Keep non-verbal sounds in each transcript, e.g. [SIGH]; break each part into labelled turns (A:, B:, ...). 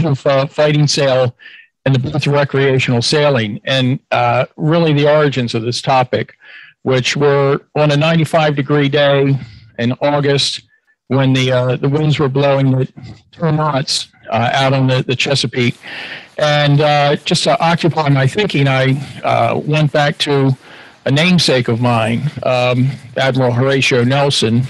A: age of uh, fighting sail and the birth of recreational sailing, and uh, really the origins of this topic, which were on a 95 degree day in August when the uh, the winds were blowing at two knots out on the, the Chesapeake. And uh, just to occupy my thinking, I uh, went back to a namesake of mine, um, Admiral Horatio Nelson.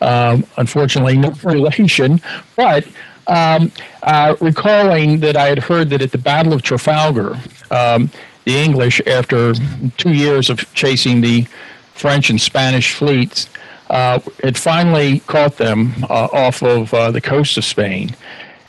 A: Um, unfortunately, no relation, but um, uh, recalling that I had heard that at the Battle of Trafalgar, um, the English, after two years of chasing the French and Spanish fleets, uh, had finally caught them uh, off of uh, the coast of Spain.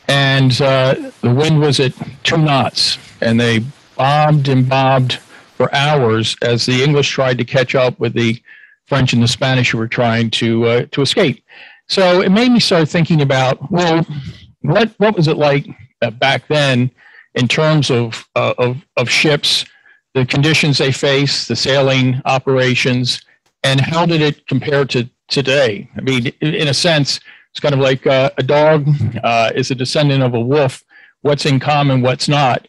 A: And uh, the wind was at two knots, and they bobbed and bobbed for hours as the English tried to catch up with the French and the Spanish who were trying to uh, to escape. So it made me start thinking about well, what what was it like uh, back then in terms of, uh, of of ships, the conditions they face, the sailing operations, and how did it compare to today? I mean, in a sense, it's kind of like uh, a dog uh, is a descendant of a wolf. What's in common, what's not?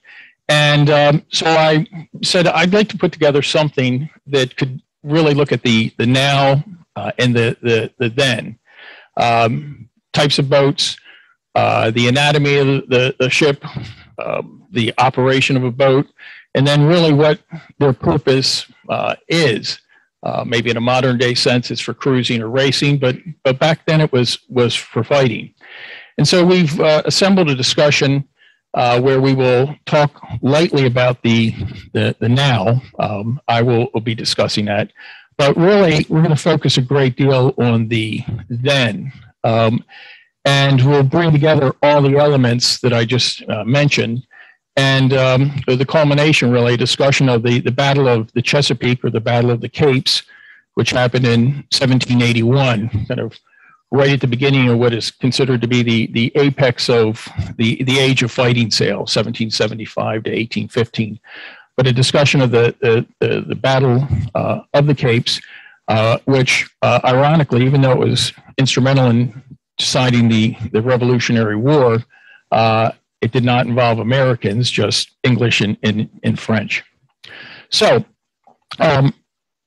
A: And um, so I said I'd like to put together something that could really look at the the now uh, and the the the then um, types of boats, uh, the anatomy of the the ship, um, the operation of a boat, and then really what their purpose uh, is. Uh, maybe in a modern day sense, it's for cruising or racing, but but back then it was was for fighting. And so we've uh, assembled a discussion uh, where we will talk lightly about the, the, the now. Um, I will, will, be discussing that. But really, we're going to focus a great deal on the then. Um, and we'll bring together all the elements that I just uh, mentioned. And um, the culmination, really, discussion of the, the Battle of the Chesapeake or the Battle of the Capes, which happened in 1781, kind of right at the beginning of what is considered to be the, the apex of the, the age of fighting sail, 1775 to 1815. But a discussion of the, the, the, the Battle uh, of the Capes, uh, which uh, ironically, even though it was instrumental in deciding the, the Revolutionary War, uh, it did not involve Americans, just English and, and, and French. So um,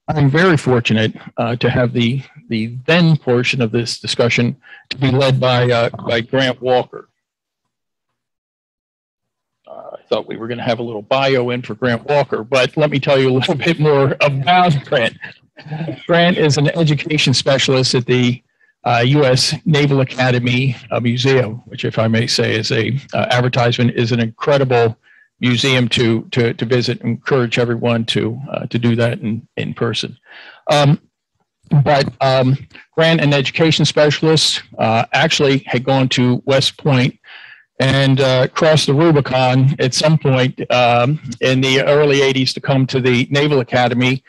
A: I'm very fortunate uh, to have the the then portion of this discussion to be led by uh, by Grant Walker. Uh, I thought we were going to have a little bio in for Grant Walker, but let me tell you a little [LAUGHS] bit more about Grant. Grant is an education specialist at the uh, U.S. Naval Academy Museum, which, if I may say, is a uh, advertisement, is an incredible museum to to to visit. Encourage everyone to uh, to do that in in person. Um, but um, Grant, an education specialist, uh, actually had gone to West Point and uh, crossed the Rubicon at some point um, in the early 80s to come to the Naval Academy,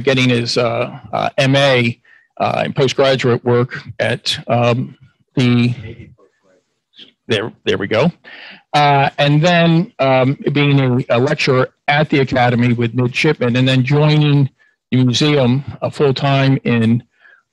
A: getting his uh, uh, in postgraduate work at um, the there, there we go. Uh, and then um, being a, a, lecturer at the academy with midshipmen, and then joining the museum uh, full time in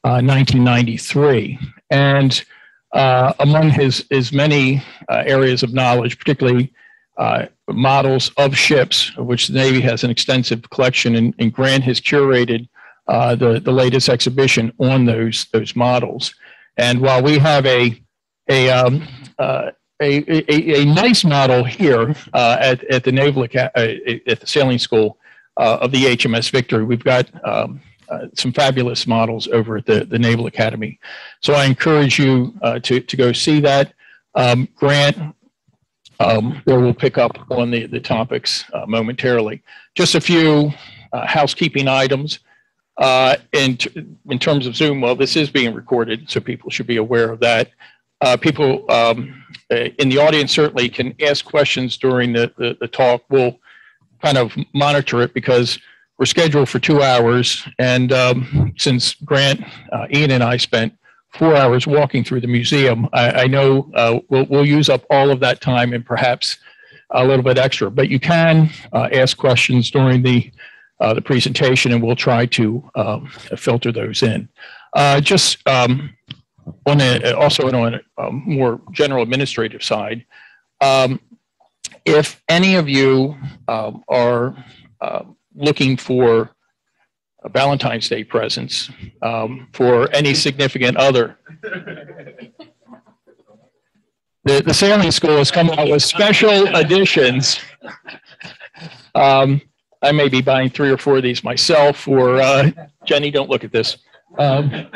A: uh, 1993. And uh, among his his many uh, areas of knowledge, particularly uh, models of ships, of which the Navy has an extensive collection, and, and Grant has curated the the latest exhibition on those those models. And while we have a a um, uh, a, a, a, nice model here uh, at, at the Naval uh, at the sailing school uh, of the HMS Victory. We've got um, uh, some fabulous models over at the, the Naval Academy. So I encourage you uh, to, to go see that. Um, Grant, um, we'll pick up on the, the topics momentarily. Just a few housekeeping items. In, in terms of Zoom, well, this is being recorded, so people should be aware of that uh, people um, uh, in the audience certainly can ask questions during the, the, the, talk. We'll kind of monitor it because we're scheduled for two hours. And um, since Grant, uh, Ian, and I spent four hours walking through the museum, I, I know uh, we'll, we'll use up all of that time and perhaps a little bit extra. But you can uh, ask questions during the uh, the presentation, and we'll try to um, filter those in. just um, on a, also on a, a more general administrative side, Um, if any of you um, are uh, looking for Valentine's Day presents um, for any significant other, the, the sailing school has come out with special editions. Um, I may be buying three or four of these myself, or uh, Jenny, don't look at this. Um,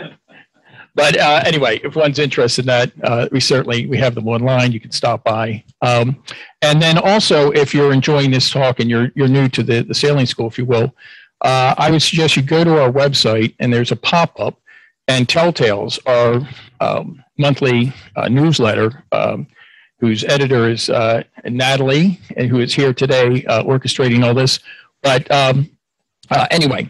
A: but uh, anyway, if one's interested in that, uh, we certainly we have them online. You can stop by. Um, and then also, if you're enjoying this talk and you're you're new to the the sailing school, if you will, uh, I would suggest you go to our website and there's a pop up, and Telltales, our um, monthly uh, newsletter, um, whose editor is uh, Natalie, and who is here today uh, orchestrating all this. But um, anyway,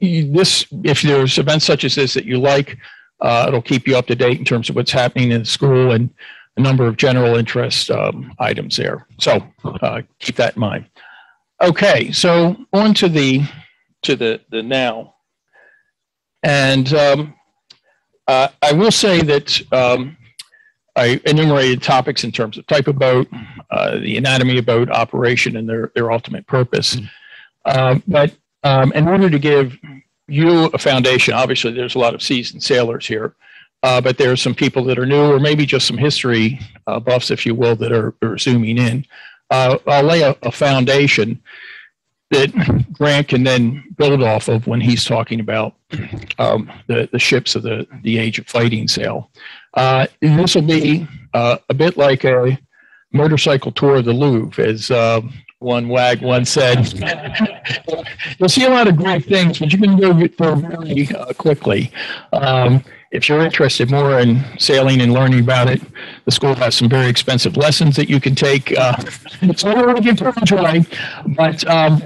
A: this if there's events such as this that you like. Uh, it'll keep you up to date in terms of what's happening in the school and a number of general interest um, items there. So uh, keep that in mind. Okay, so on to the to the the now, and um, uh, I will say that um, I enumerated topics in terms of type of boat, uh, the anatomy of boat operation, and their their ultimate purpose. Uh, but um, in order to give you a foundation. Obviously, there's a lot of seasoned sailors here, uh, but there are some people that are new, or maybe just some history uh, buffs, if you will, that are, are zooming in. Uh, I'll lay a, a, foundation that Grant can then build off of when he's talking about um, the, the ships of the, the age of fighting sail. Uh, this will be uh, a bit like a motorcycle tour of the Louvre, as uh, one wag once said. [LAUGHS] You'll see a lot of great things, but you can go through very uh, quickly. Um, if you're interested more in sailing and learning about it, the school has some very expensive lessons that you can take. Uh, it's all really good to but um,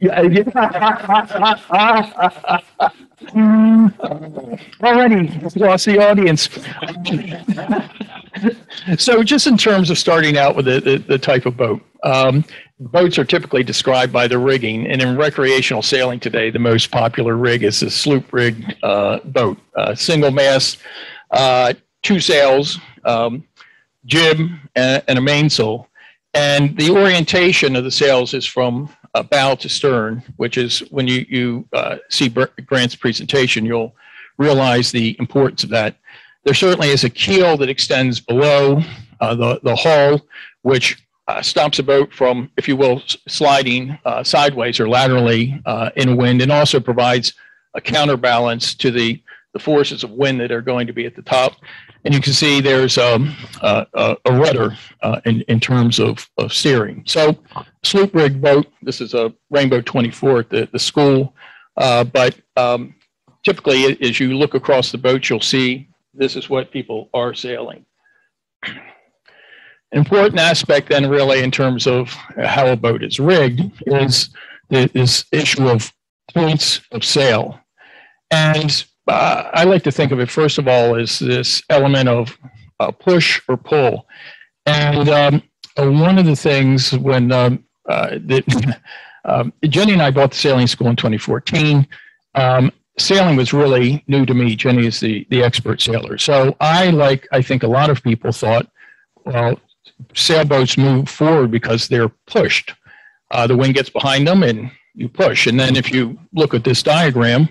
A: yeah, Already lost the audience. [LAUGHS] [LAUGHS] so, just in terms of starting out with the, the, the type of boat, um, boats are typically described by the rigging, and in recreational sailing today, the most popular rig is a sloop rig uh, boat, uh, single mast, uh, two sails, um, jib, and, and, a mainsail. And the orientation of the sails is from bow to stern, which is when you, you uh, see Grant's presentation, you'll realize the importance of that. There certainly is a keel that extends below uh, the, the hull, which uh, stops a boat from, if you will, sliding uh, sideways or laterally uh, in a wind and also provides a counterbalance to the, the forces of wind that are going to be at the top. And you can see there's um, a, a, rudder uh, in, in terms of, of steering. So sloop rig boat, this is a Rainbow 24 at the, the school. Uh, but um, typically as you look across the boat, you'll see this is what people are sailing. An important aspect then really in terms of how a boat is rigged is this issue of points of sail. And uh, I like to think of it first of all as this element of uh, push or pull. And um, one of the things when um, uh, [LAUGHS] um, Jenny and I bought the sailing school in 2014. Um, sailing was really new to me. Jenny is the the expert sailor, so I like I think a lot of people thought, well, sailboats move forward because they're pushed. Uh, the wind gets behind them and you push. And then if you look at this diagram,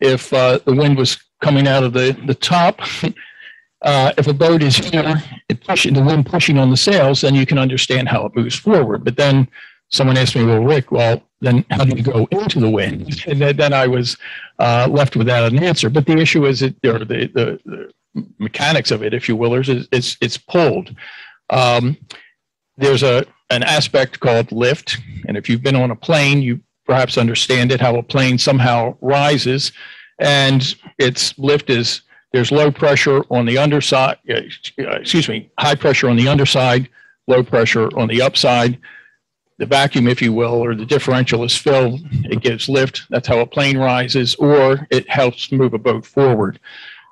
A: if uh, the wind was coming out of the, the top, [LAUGHS] uh, if a boat is here, it pushing the wind pushing on the sails, then you can understand how it moves forward. But then someone asked me, well, Rick, well, then how do you go into the wind? And then, then I was uh, left without an answer. But the issue is, it, or the, the, the mechanics of it, if you will, is it's, it's pulled. Um, there's a an aspect called lift, and if you've been on a plane, you perhaps understand it how a plane somehow rises and its lift is there's low pressure on the underside uh, excuse me high pressure on the underside low pressure on the upside the vacuum if you will or the differential is filled it gives lift that's how a plane rises or it helps move a boat forward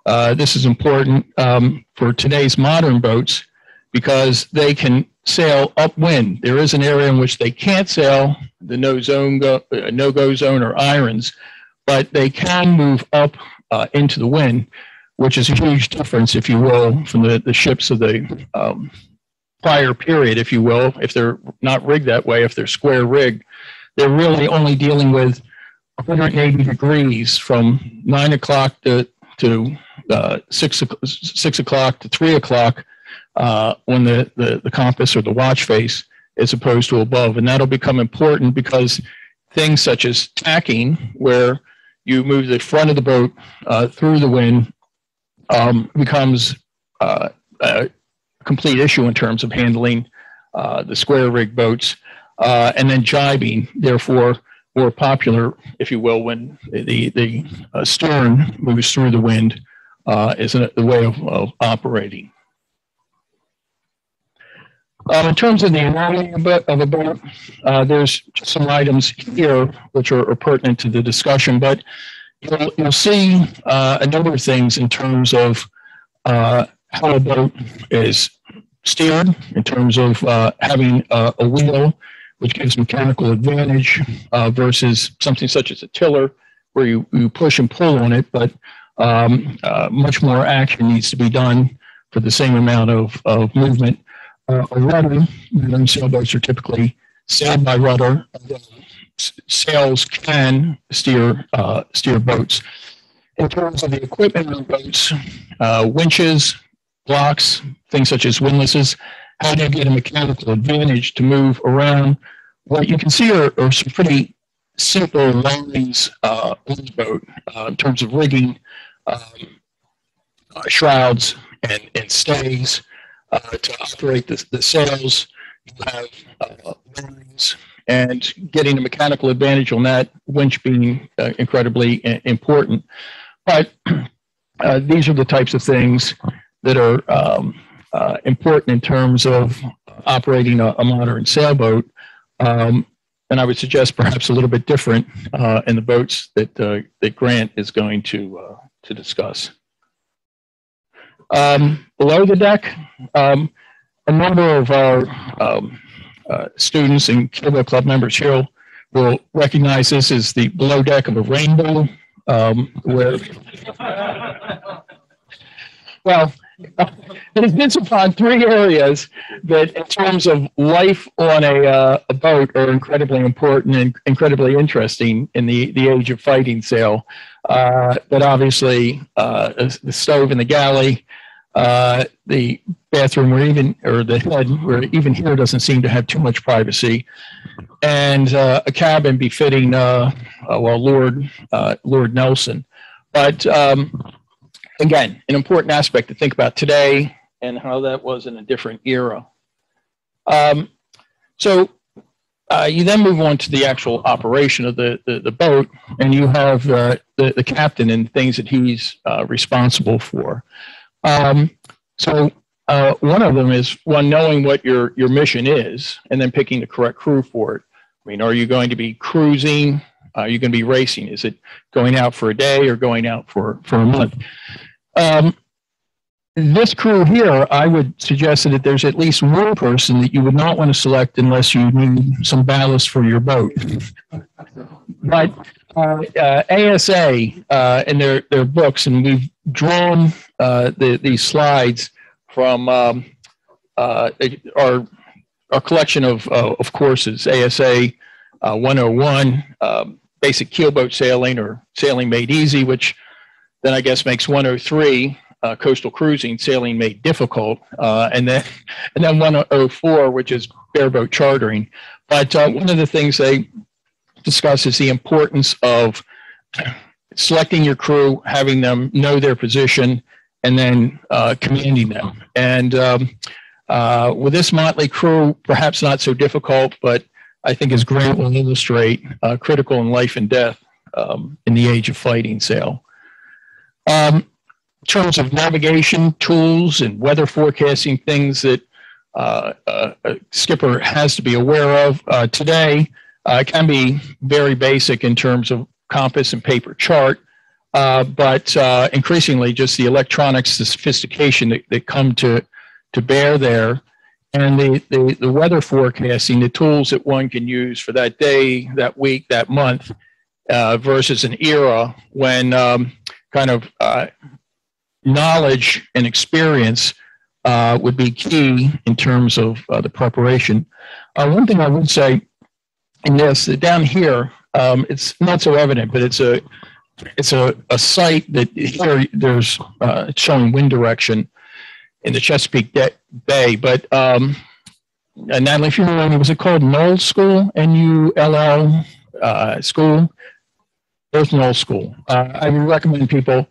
A: uh, this is important um, for today's modern boats because they can sail upwind. There is an area in which they can't sail the no zone go, uh, no go zone or irons, but they can move up uh, into the wind, which is a huge difference, if you will, from the, the ships of the um, prior period, if you will, if they're not rigged that way, if they're square rigged, they're really only dealing with 180 degrees from nine o'clock to to uh, six six o'clock to three o'clock uh, when the, the the compass or the watch face as opposed to above, and that'll become important because things such as tacking, where you move the front of the boat uh, through the wind, um, becomes uh, a complete issue in terms of handling uh, the square rig boats, uh, and then jibing, therefore more popular, if you will, when the the uh, stern moves through the wind, uh, is a, a way of, of operating. Um, in terms of the anatomy of a boat, uh, there's some items here which are, are, pertinent to the discussion, but you'll, you'll see uh, a number of things in terms of uh, how a boat is steered, in terms of uh, having a, a, wheel, which gives mechanical advantage uh, versus something such as a tiller, where you, you push and pull on it, but um, uh, much more action needs to be done for the same amount of, of movement uh, a rudder. Modern sailboats are typically sailed by rudder. Sails can steer uh, steer boats. In terms of the equipment on boats, uh, winches, blocks, things such as windlasses, how do you get a mechanical advantage to move around? What you can see are, are some pretty simple lines uh, on the boat uh, in terms of rigging, um, uh, shrouds, and, and stays uh, to operate the, the sails. You have uh, bearings and getting a mechanical advantage on that winch being uh, incredibly important. But [CLEARS THROAT] these are the types of things that are um, uh, important in terms of operating a, a modern sailboat. Um, and I would suggest perhaps a little bit different uh, in the boats that that Grant is going to to discuss. Um, below the deck, um, a number of our um, uh, students and Keelboat Club members here will recognize this as the below deck of a rainbow, um, where, well, [LAUGHS] it been upon three areas that, in terms of life on a, uh, a boat, are incredibly important and incredibly interesting in the, the age of fighting sail. Uh, but obviously, uh, the stove in the galley, uh, the bathroom, where even or the head, where even here doesn't seem to have too much privacy, and uh, a cabin befitting uh, well Lord Lord Nelson. But um, again, an important aspect to think about today and how that was in a different era. Um, so uh, you then move on to the actual operation of the, the, the boat, and you have uh, the, the captain and things that he's uh, responsible for. Um, so uh, one of them is one knowing what your your mission is, and then picking the correct crew for it. I mean, are you going to be cruising? Are you going to be racing? Is it going out for a day or going out for for a month? Um, this crew here, I would suggest that there's at least one person that you would not want to select unless you need some ballast for your boat. but uh, uh, ASA uh, in their, their books, and we've drawn uh, the, these slides from um, uh, our, our collection of, uh, of courses, ASA 101, um, Basic Keelboat Sailing or Sailing Made Easy, which then I guess makes 103, Coastal Cruising, Sailing Made Difficult, and, then, [LAUGHS] and then 104, which is Bareboat Chartering. But one of the things they discuss is the importance of [CLEARS THROAT] selecting your crew, having them know their position, and then uh, commanding them. And um, uh, with this motley crew, perhaps not so difficult, but I think as Grant will illustrate, uh, critical in life and death um, in the age of fighting sail. Um, in terms of navigation tools and weather forecasting, things that uh, uh, a skipper has to be aware of uh, today, uh, can be very basic in terms of compass and paper chart, uh, but uh, increasingly just the electronics, the sophistication that, that come to, to bear there, and the, the, the weather forecasting, the tools that one can use for that day, that week, that month, uh, versus an era when um, kind of uh, knowledge and experience uh, would be key in terms of uh, the preparation. Uh, one thing I would say in this, down here, um, it's not so evident, but it's a it's a, a site that here there's uh, showing wind direction in the Chesapeake De- Bay. But um, uh, Natalie, if you remember, was it called Null School? N U L L uh, School? There's Null School. Uh, I would recommend people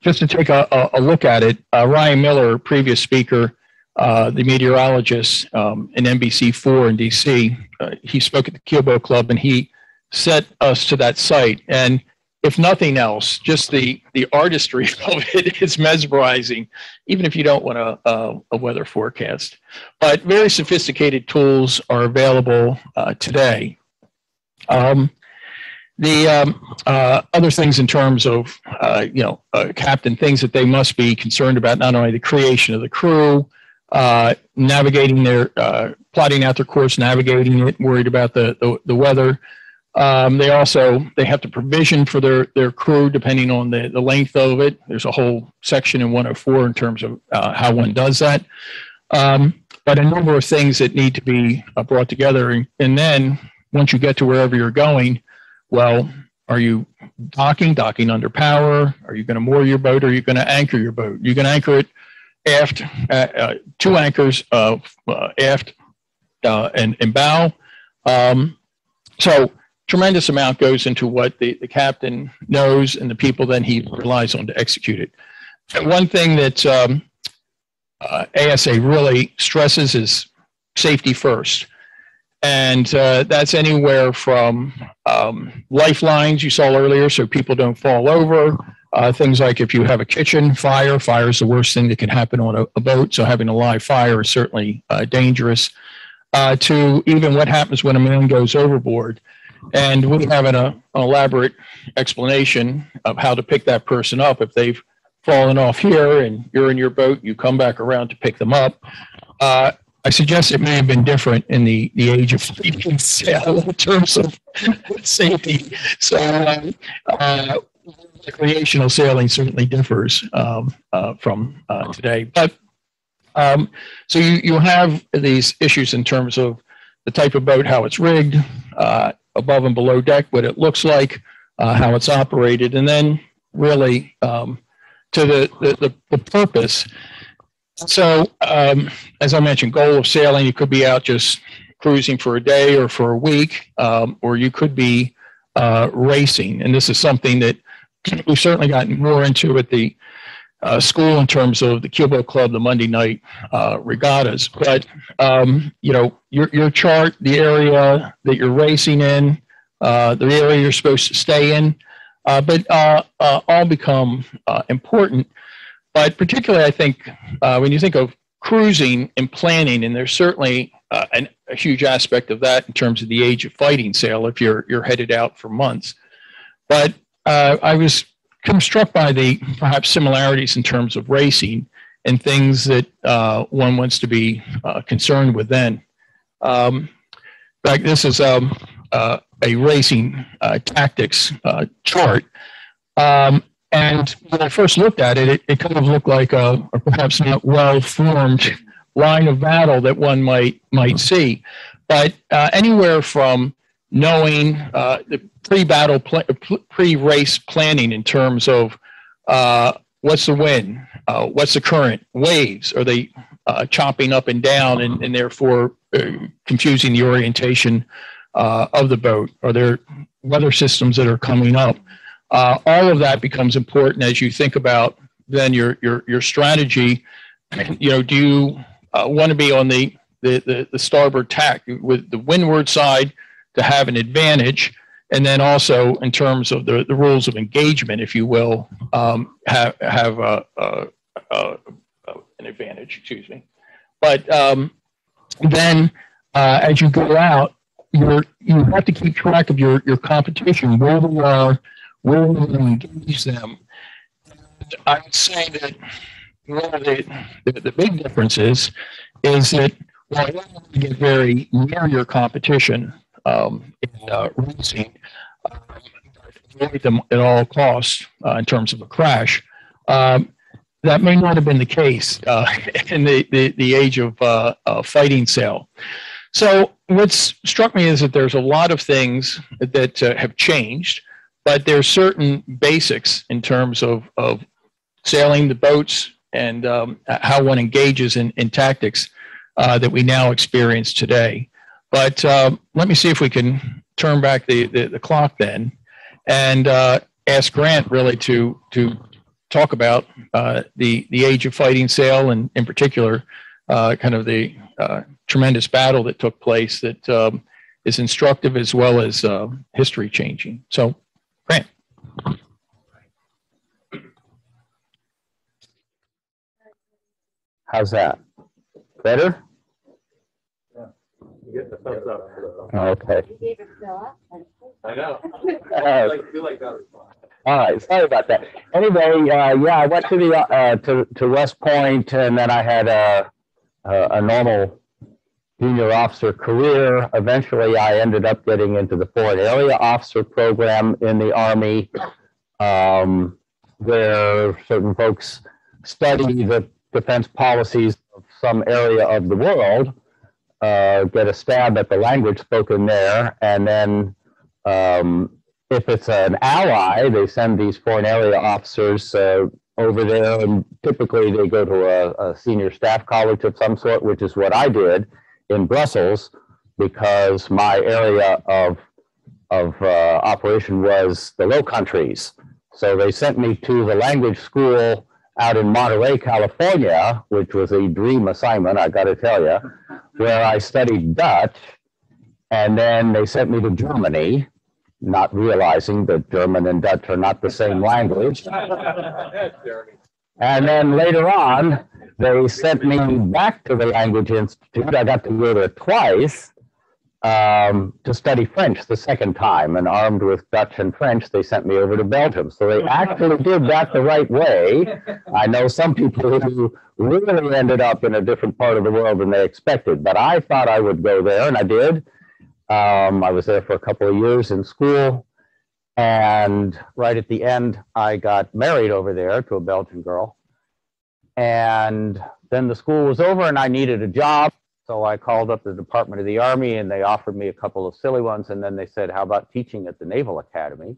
A: just to take a, a, a look at it. Uh, Ryan Miller, previous speaker, uh, the meteorologist um, in NBC4 in DC, he spoke at the Keelboat Club and he sent us to that site. And if nothing else, just the the artistry [LAUGHS] of it is mesmerizing, even if you don't want a, a, a weather forecast. But very sophisticated tools are available uh, today. Um, the um, uh, other things in terms of uh, you know uh, captain things that they must be concerned about not only the creation of the crew, uh, navigating their uh, plotting out their course, navigating it, worried about the the, the weather. Um, they also they have to provision for their their crew depending on the, the length of it. There's a whole section in 104 in terms of uh, how one does that. Um, but a number of things that need to be uh, brought together. And, then once you get to wherever you're going, well, are you docking, docking under power? Are you going to moor your boat? Or are you going to anchor your boat? You can anchor it aft, uh, uh two anchors uh, aft and, and bow. Um, so tremendous amount goes into what the, the captain knows and the people then he relies on to execute it. And one thing that um, uh, ASA really stresses is safety first. And uh, that's anywhere from um, lifelines you saw earlier, so people don't fall over. Uh, things like if you have a kitchen fire, fire is the worst thing that can happen on a, a boat. So having a live fire is certainly uh, dangerous. Uh, to even what happens when a man goes overboard. And we have an, uh, an elaborate explanation of how to pick that person up. If they've fallen off here and you're in your boat, you come back around to pick them up. Uh, I suggest it may have been different in the, the age of fleeting [LAUGHS] sail in terms of safety. So, uh, uh, recreational sailing certainly differs um, uh, from uh, today. But um, so you, you have these issues in terms of the type of boat, how it's rigged, above and below deck, what it looks like, uh, how it's operated, and then really um, to the, the, the, purpose. So, um, as I mentioned, goal of sailing, you could be out just cruising for a day or for a week, um, or you could be uh, racing. And this is something that [CLEARS THROAT] we've certainly gotten more into at the uh, school in terms of the Keelboat Club, the Monday night uh, regattas. But um, you know, your your chart, the area that you're racing in, uh, the area you're supposed to stay in, uh, but uh, uh, all become important. But particularly, I think when you think of cruising and planning, and there's certainly an, a huge aspect of that in terms of the age of fighting sail if you're you're headed out for months. But I was I'm struck by the perhaps similarities in terms of racing and things that uh, one wants to be uh, concerned with then. Um, in fact, this is um, uh, a racing uh, tactics uh, chart. Um, and when I first looked at it, it, it kind of looked like a, a perhaps not well-formed line of battle that one might might see. But uh, anywhere from knowing uh, the pre-battle, pl- pre-race planning in terms of uh, what's the wind, uh, what's the current, waves, are they uh, chopping up and down, and, and therefore uh, confusing the orientation uh, of the boat? Are there weather systems that are coming up? all of that becomes important as you think about then your your your strategy. [CLEARS THROAT] You know, do you want to be on the the, the, the starboard tack with the windward side? To have an advantage. And then also in terms of the, the rules of engagement, if you will, um, have, have a, a, a, an advantage, excuse me. But um, then uh, as you go out, you're, you have to keep track of your, your competition, where they are, where you engage them. I would say that one of the, the, the big differences is that while you want to get very near your competition, um, in uh, racing, uh, avoid them at all costs uh, in terms of a crash. Um, that may not have been the case uh, [LAUGHS] in the, the, the age of uh, uh, fighting sail. So what's struck me is that there's a lot of things that uh, have changed, but there's certain basics in terms of, of sailing the boats and um, how one engages in, in tactics uh, that we now experience today. But uh, let me see if we can turn back the, the, the clock then and uh, ask Grant really to, to talk about uh, the, the age of fighting sail and in particular, uh, kind of the uh, tremendous battle that took place that um, is instructive as well as uh, history changing. So, Grant.
B: How's that? Better?
C: You get the thumbs up.
B: Okay.
D: You gave it Philip.
C: I know. [LAUGHS]
B: Uh,
C: Like, feel like that response.
B: All right, sorry about that. Anyway, uh, yeah, I went to the, uh, to, to West Point and then I had a, a, a normal junior officer career. Eventually, I ended up getting into the foreign area officer program in the Army, um, where certain folks study the defense policies of some area of the world, uh, get a stab at the language spoken there, and then um, if it's an ally, they send these foreign area officers uh, over there, and typically they go to a, a senior staff college of some sort, which is what I did in Brussels, because my area of of uh, operation was the Low Countries. So they sent me to the language school out in Monterey, California, which was a dream assignment, I got to tell you, where I studied Dutch. And then they sent me to Germany, not realizing that German and Dutch are not the same language. And then later on, they sent me back to the Language Institute. I got to go there twice um, to study French the second time. And armed with Dutch and French, they sent me over to Belgium. So they actually did that the right way. I know some people who really ended up in a different part of the world than they expected, but I thought I would go there, and I did. Um, I was there for a couple of years in school. And right at the end, I got married over there to a Belgian girl. And then the school was over and I needed a job. So I called up the Department of the Army and they offered me a couple of silly ones. And then they said, How about teaching at the Naval Academy?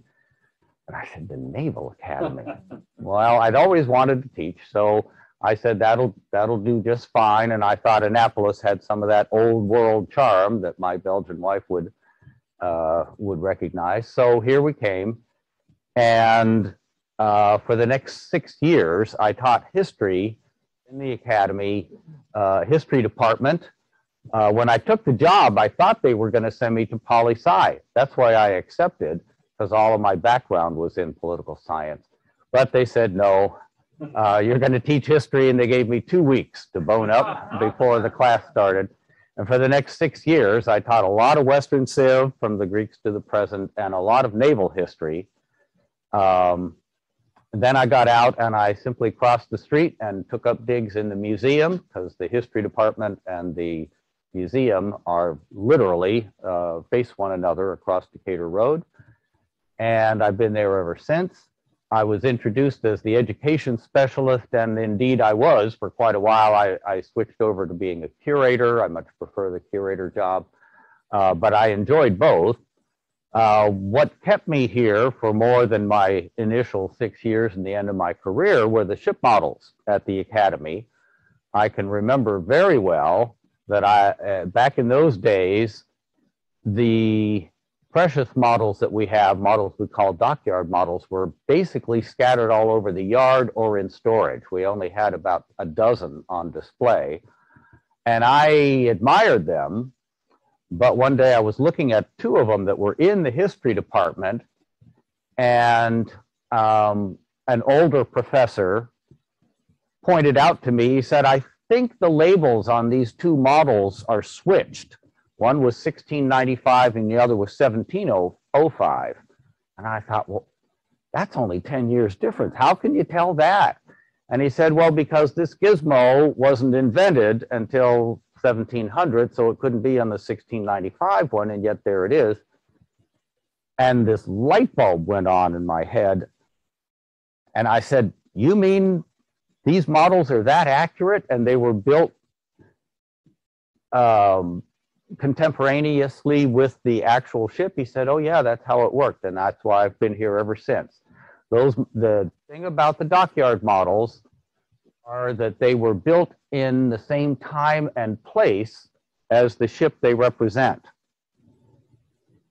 B: And I said, The Naval Academy? [LAUGHS] well, I'd always wanted to teach. So I said, That'll, that'll do just fine. And I thought Annapolis had some of that old world charm that my Belgian wife would, uh, would recognize. So here we came. And uh, for the next six years, I taught history in the academy uh, history department. Uh, when I took the job, I thought they were going to send me to poli sci. That's why I accepted, because all of my background was in political science. But they said, no, uh, you're going to teach history. And they gave me two weeks to bone up before the class started. And for the next six years, I taught a lot of Western Civ from the Greeks to the present and a lot of naval history. Um, then I got out and I simply crossed the street and took up digs in the museum because the history department and the museum are literally uh, face one another across Decatur Road. And I've been there ever since. I was introduced as the education specialist, and indeed I was for quite a while. I, I switched over to being a curator. I much prefer the curator job, uh, but I enjoyed both. Uh, what kept me here for more than my initial six years and the end of my career were the ship models at the academy. I can remember very well that I, uh, back in those days, the precious models that we have, models we call dockyard models, were basically scattered all over the yard or in storage. We only had about a dozen on display. And I admired them but one day I was looking at two of them that were in the history department, and um, an older professor pointed out to me, he said, I think the labels on these two models are switched. One was 1695 and the other was 1705. And I thought, well, that's only 10 years difference. How can you tell that? And he said, well, because this gizmo wasn't invented until 1700, so it couldn't be on the 1695 one, and yet there it is. And this light bulb went on in my head. And I said, You mean these models are that accurate and they were built um, contemporaneously with the actual ship? He said, oh yeah, that's how it worked. And that's why I've been here ever since. Those, the thing about the dockyard models are that they were built in the same time and place as the ship they represent.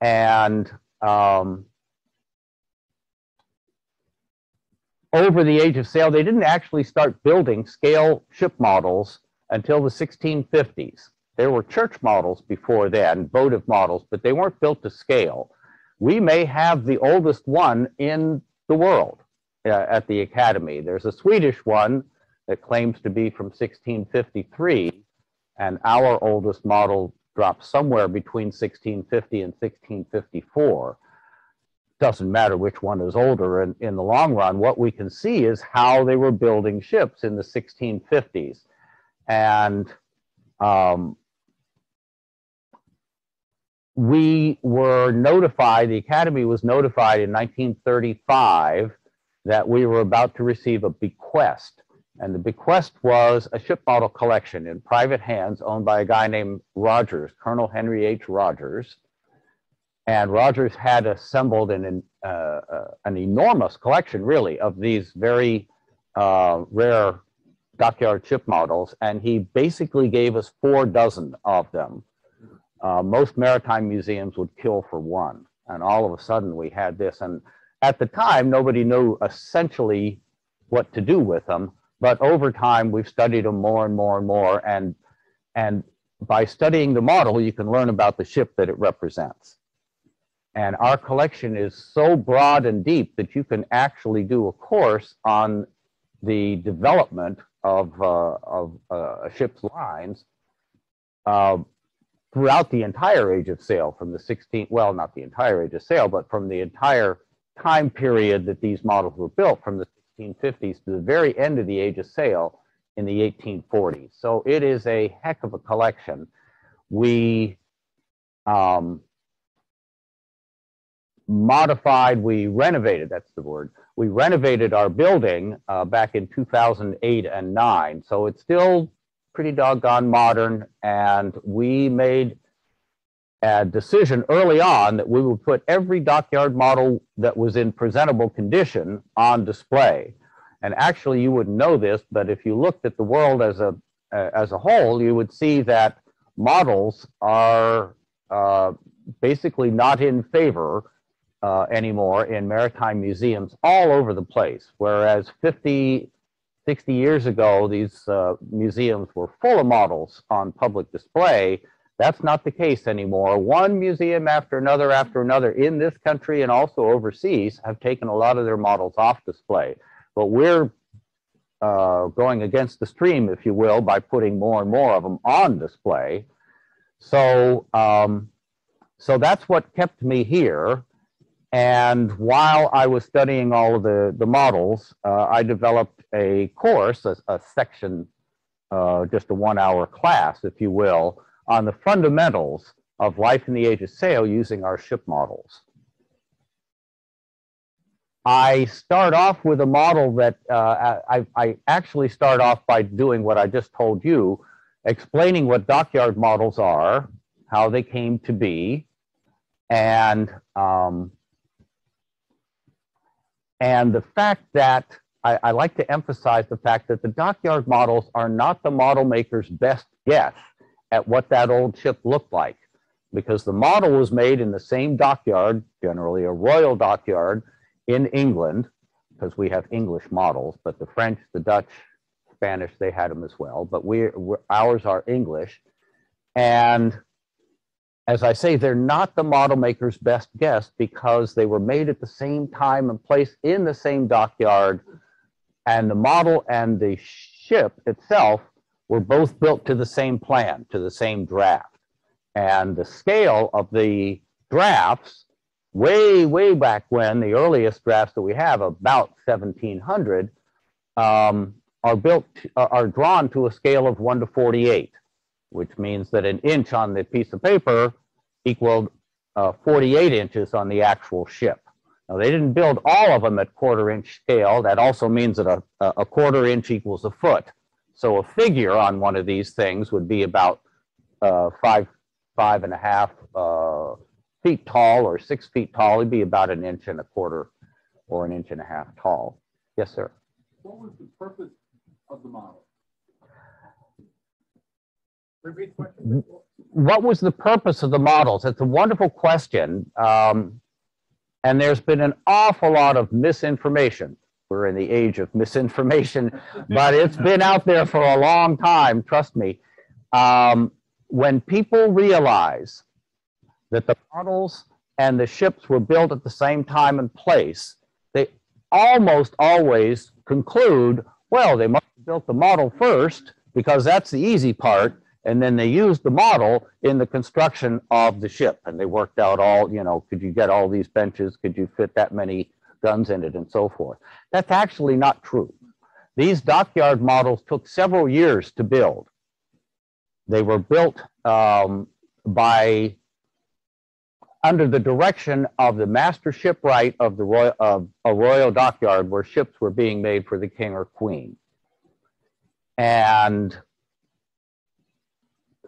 B: And um, over the age of sail, they didn't actually start building scale ship models until the 1650s. There were church models before then, votive models, but they weren't built to scale. We may have the oldest one in the world uh, at the Academy. There's a Swedish one that claims to be from 1653, and our oldest model drops somewhere between 1650 and 1654 doesn't matter which one is older in, in the long run. What we can see is how they were building ships in the 1650s. And um, we were notified, the Academy was notified in 1935 that we were about to receive a bequest. And the bequest was a ship model collection in private hands owned by a guy named Rogers, Colonel Henry H. Rogers. And Rogers had assembled an, uh, uh, an enormous collection, really, of these very uh, rare dockyard ship models. And he basically gave us four dozen of them. Uh, most maritime museums would kill for one. And all of a sudden, we had this. And at the time, nobody knew essentially what to do with them. But over time, we've studied them more and more and more. And, and by studying the model, you can learn about the ship that it represents. And our collection is so broad and deep that you can actually do a course on the development of, uh, of uh, a ship's lines uh, throughout the entire age of sail from the 16th, well, not the entire age of sail, but from the entire time period that these models were built from the 1650s to the very end of the age of sail in the 1840s. So it is a heck of a collection. We um, modified, we renovated, that's the word, we renovated our building uh, back in 2008 and 9. So it's still pretty doggone modern. And we made a decision early on that we would put every dockyard model that was in presentable condition on display. And actually, you wouldn't know this, but if you looked at the world as a uh, as a whole, you would see that models are uh, basically not in favor uh, anymore in maritime museums all over the place. Whereas 50, 60 years ago, these uh, museums were full of models on public display. That's not the case anymore. One museum after another after another in this country and also overseas have taken a lot of their models off display. But we're uh, going against the stream, if you will, by putting more and more of them on display. So, um, so that's what kept me here. And while I was studying all of the, the models, uh, I developed a course, a, a section, uh, just a one hour class, if you will, on the fundamentals of life in the age of sail using our ship models. I start off with a model that uh, I, I actually start off by doing what I just told you, explaining what dockyard models are, how they came to be, and um, and the fact that I, I, like to emphasize the fact that the dockyard models are not the model maker's best guess at what that old ship looked like, because the model was made in the same dockyard, generally a royal dockyard in England, because we have English models, but the French, the Dutch, Spanish, they had them as well, but we ours are English. And as I say, they're not the model maker's best guess because they were made at the same time and place in the same dockyard. And the model and the ship itself were both built to the same plan, to the same draft. And the scale of the drafts, way, way back when, the earliest drafts that we have, about 1700, um, are built, are drawn to a scale of 1 to 48 which means that an inch on the piece of paper equaled uh, 48 inches on the actual ship. Now, they didn't build all of them at quarter inch scale. That also means that a, a quarter inch equals a foot. So a figure on one of these things would be about uh, five, five and a half uh, feet tall or six feet tall. It'd be about an inch and a quarter or an inch and a half tall. Yes, sir.
D: What was the purpose of the model? Repeat question.
B: what was the purpose of the models? It's a wonderful question. Um, and there's been an awful lot of misinformation. We're in the age of misinformation, [LAUGHS] but it's been out there for a long time, trust me. Um, when people realize that the models and the ships were built at the same time and place, they almost always conclude, well, they must have built the model first because that's the easy part. And then they used the model in the construction of the ship. And they worked out all, you know, could you get all these benches? Could you fit that many guns in it and so forth? That's actually not true. These dockyard models took several years to build. They were built um, by under the direction of the master shipwright of the royal of a royal dockyard where ships were being made for the king or queen. And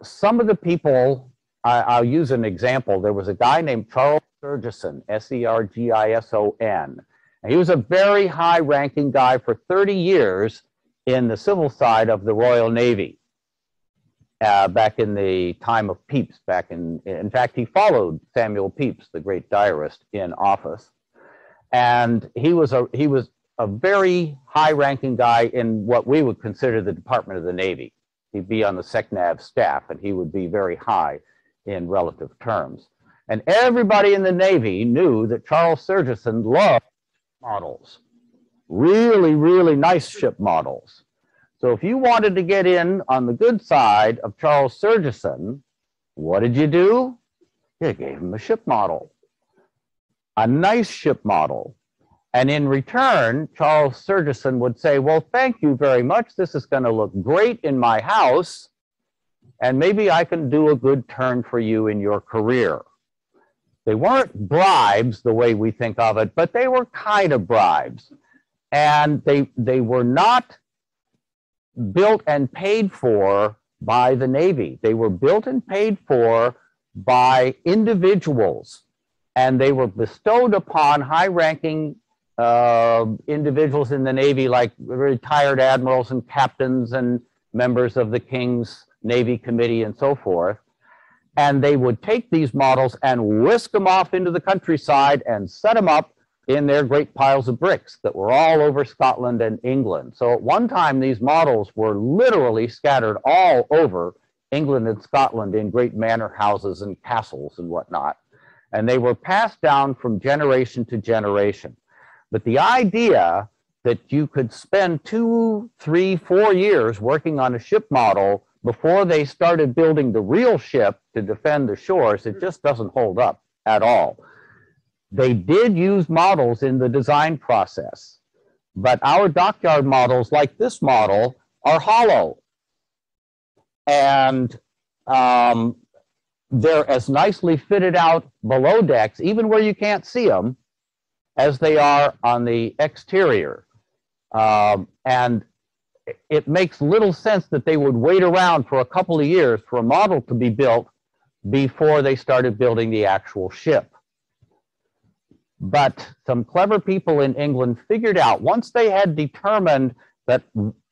B: some of the people, I, I'll use an example. There was a guy named Charles Sergison, S E R G I S O N. He was a very high ranking guy for 30 years in the civil side of the Royal Navy. Uh, back in the time of Pepys, back in, in fact, he followed Samuel Pepys, the great diarist, in office. And he was a, he was a very high ranking guy in what we would consider the Department of the Navy. He'd be on the SECNAV staff and he would be very high in relative terms. And everybody in the Navy knew that Charles Sergison loved models, really, really nice ship models. So if you wanted to get in on the good side of Charles Sergison, what did you do? You gave him a ship model, a nice ship model. And in return, Charles Sergison would say, Well, thank you very much. This is going to look great in my house. And maybe I can do a good turn for you in your career. They weren't bribes the way we think of it, but they were kind of bribes. And they, they were not built and paid for by the Navy. They were built and paid for by individuals, and they were bestowed upon high ranking uh, individuals in the Navy, like retired admirals and captains and members of the King's Navy Committee and so forth. And they would take these models and whisk them off into the countryside and set them up in their great piles of bricks that were all over Scotland and England. So at one time, these models were literally scattered all over England and Scotland in great manor houses and castles and whatnot. And they were passed down from generation to generation. But the idea that you could spend two, three, four years working on a ship model before they started building the real ship to defend the shores, it just doesn't hold up at all. They did use models in the design process, but our dockyard models, like this model, are hollow. And um, they're as nicely fitted out below decks, even where you can't see them, as they are on the exterior. Um, and it makes little sense that they would wait around for a couple of years for a model to be built before they started building the actual ship. But some clever people in England figured out once they had determined that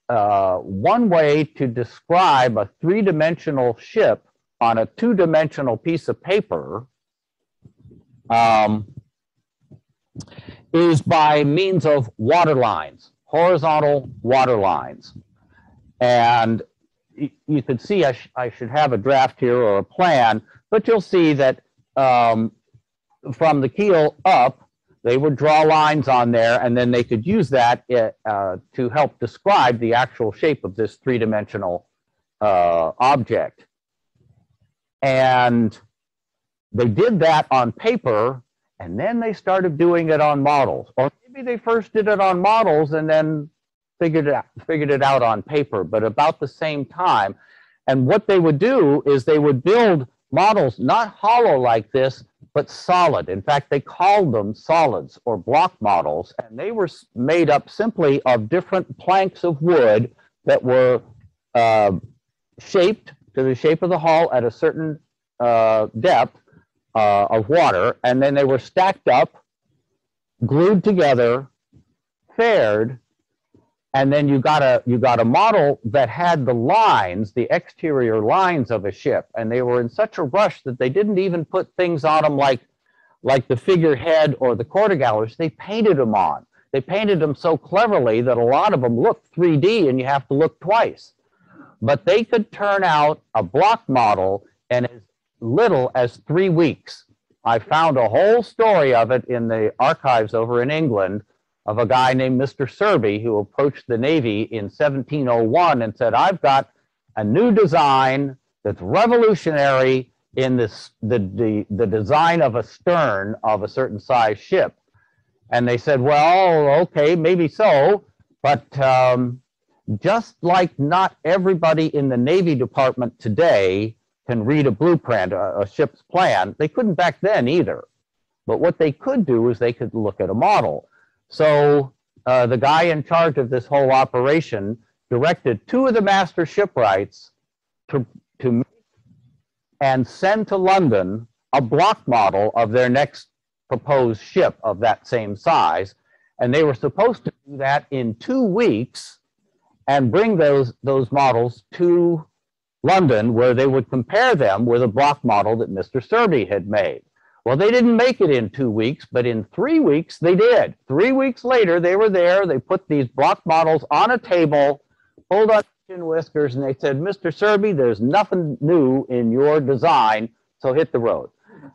B: uh, one way to describe a three dimensional ship on a two dimensional piece of paper um, is by means of water lines, horizontal water lines. And you could see, I, sh- I should have a draft here or a plan, but you'll see that um, from the keel up, they would draw lines on there and then they could use that uh, to help describe the actual shape of this three-dimensional uh, object. And they did that on paper and then they started doing it on models. Or maybe they first did it on models and then figured it out, figured it out on paper, but about the same time. And what they would do is they would build models not hollow like this, but solid. In fact, they called them solids or block models, and they were made up simply of different planks of wood that were uh, shaped to the shape of the hull at a certain uh, depth uh, of water, and then they were stacked up, glued together, faired, and then you got a you got a model that had the lines, the exterior lines of a ship, and they were in such a rush that they didn't even put things on them like like the figurehead or the quarter galleries. They painted them on. They painted them so cleverly that a lot of them look 3D, and you have to look twice. But they could turn out a block model in as little as three weeks. I found a whole story of it in the archives over in England of a guy named Mr. Serby who approached the Navy in 1701 and said, I've got a new design that's revolutionary in this, the, the, the design of a stern of a certain size ship. And they said, well, okay, maybe so, but um, just like not everybody in the Navy Department today can read a blueprint, a, a ship's plan, they couldn't back then either. But what they could do is they could look at a model. So uh, the guy in charge of this whole operation directed two of the master shipwrights to, to and send to London a block model of their next proposed ship of that same size. And they were supposed to do that in two weeks and bring those, those models to London where they would compare them with a block model that Mr. Serby had made. Well, they didn't make it in two weeks, but in three weeks they did. Three weeks later, they were there. They put these block models on a table, pulled on chin whiskers, and they said, Mr. Serby, there's nothing new in your design, so hit the road.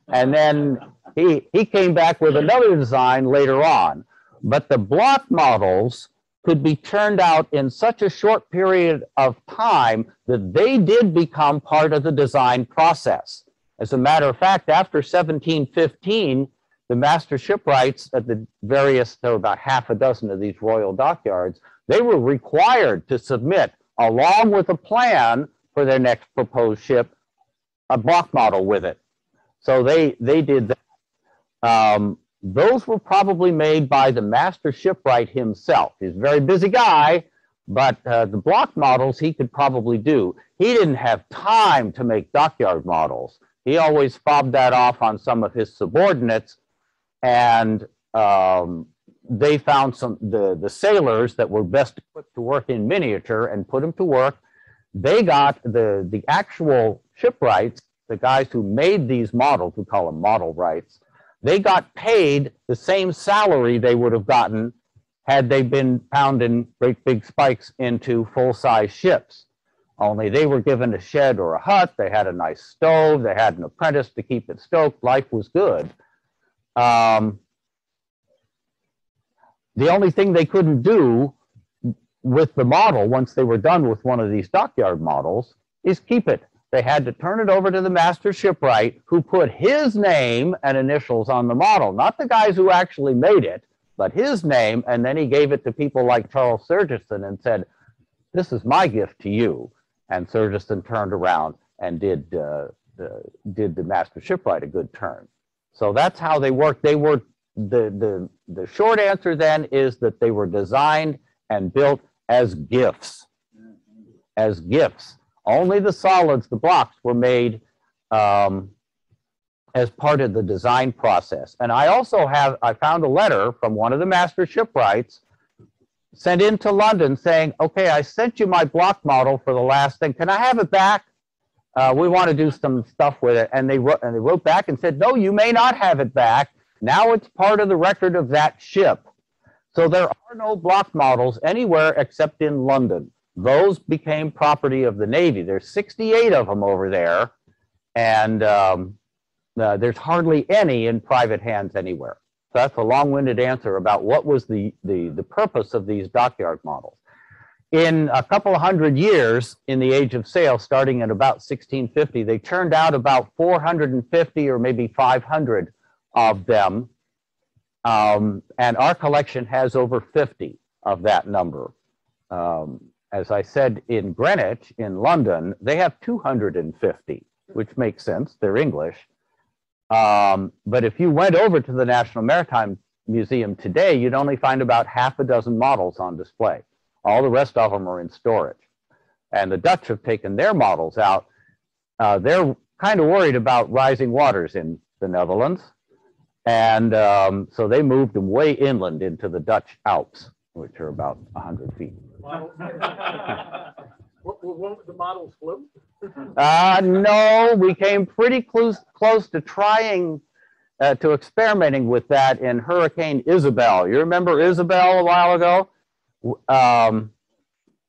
B: And then he, he came back with another design later on. But the block models could be turned out in such a short period of time that they did become part of the design process. As a matter of fact, after 1715, the master shipwrights at the various, there were about half a dozen of these royal dockyards, they were required to submit, along with a plan for their next proposed ship, a block model with it. So they, they did that. Um, those were probably made by the master shipwright himself. He's a very busy guy, but uh, the block models he could probably do. He didn't have time to make dockyard models. He always fobbed that off on some of his subordinates, and um, they found some the the sailors that were best equipped to work in miniature and put them to work. They got the the actual shipwrights, the guys who made these models, we call them model wrights. They got paid the same salary they would have gotten had they been pounding great big spikes into full size ships. Only they were given a shed or a hut. They had a nice stove. They had an apprentice to keep it stoked. Life was good. Um, the only thing they couldn't do with the model once they were done with one of these dockyard models is keep it. They had to turn it over to the master shipwright who put his name and initials on the model, not the guys who actually made it, but his name. And then he gave it to people like Charles Sergison and said, This is my gift to you. And Sergison turned around and did, uh, the, did the master shipwright a good turn. So that's how they worked. They were the, the, the short answer then is that they were designed and built as gifts, as gifts. Only the solids, the blocks, were made um, as part of the design process. And I also have, I found a letter from one of the master shipwrights sent into London saying, okay, I sent you my block model for the last thing. Can I have it back? Uh, we want to do some stuff with it. And they wrote, and they wrote back and said, no, you may not have it back. Now it's part of the record of that ship. So there are no block models anywhere except in London. Those became property of the Navy. There's 68 of them over there, and um, uh, there's hardly any in private hands anywhere. So that's a long-winded answer about what was the, the, the purpose of these dockyard models. In a couple hundred years in the age of sail, starting at about 1650, they turned out about 450 or maybe 500 of them. Um, and our collection has over 50 of that number. Um, as I said, in Greenwich, in London, they have 250, which makes sense. They're English. Um, but if you went over to the National Maritime Museum today, you'd only find about half a dozen models on display. All the rest of them are in storage. And the Dutch have taken their models out. Uh, they're kind of worried about rising waters in the Netherlands. And um, so they moved them way inland into the Dutch Alps, which are about 100 feet.
D: What, what, the models float?
B: Uh, no, we came pretty close, close to trying, uh, to experimenting with that in Hurricane Isabel. You remember Isabel a while ago? Um,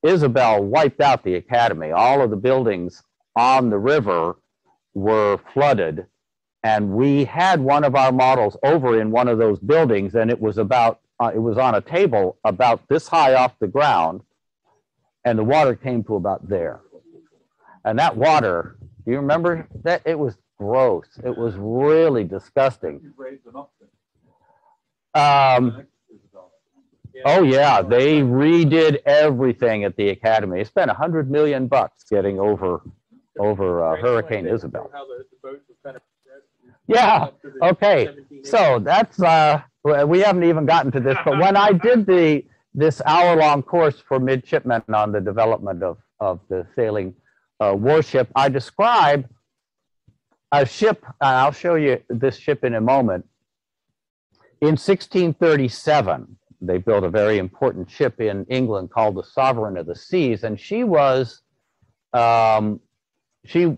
B: Isabel wiped out the academy. All of the buildings on the river were flooded. And we had one of our models over in one of those buildings and it was about, uh, it was on a table about this high off the ground. And the water came to about there. And that water, do you remember that? It was gross. It was really disgusting.
D: You raised them up. then.
B: Um,
D: Next is about-
B: oh yeah, they redid everything at the academy. They spent a hundred million bucks getting over, over uh, Hurricane Isabel.
D: How the, the boats were kind of.
B: Yeah, okay. So that's, uh, we haven't even gotten to this, but when I [LAUGHS] did the, this hour-long course for midshipmen on the development of, of the sailing uh, warship, I describe a ship, and I'll show you this ship in a moment. In 1637, they built a very important ship in England called the Sovereign of the Seas, and she was, um, she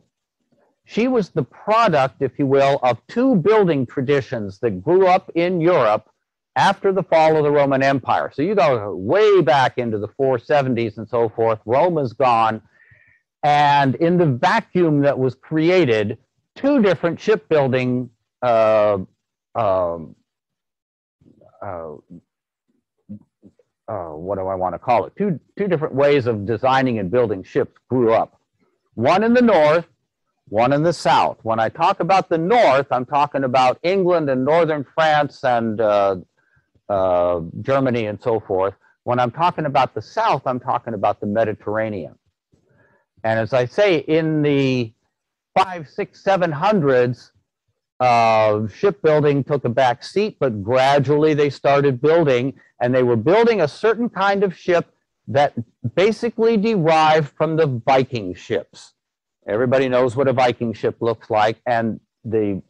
B: she was the product, if you will, of two building traditions that grew up in Europe after the fall of the Roman Empire. So you go way back into the 470s and so forth. Rome is gone. And in the vacuum that was created, two different shipbuilding, uh, um, uh, uh, what do I want to call it? Two, two different ways of designing and building ships grew up. One in the north, one in the south. When I talk about the north, I'm talking about England and northern France and uh, uh, Germany and so forth. When I'm talking about the south, I'm talking about the Mediterranean. And as I say, in the five, six, seven hundreds, uh, shipbuilding took a back seat, but gradually they started building, and they were building a certain kind of ship that basically derived from the Viking ships. Everybody knows what a Viking ship looks like, and the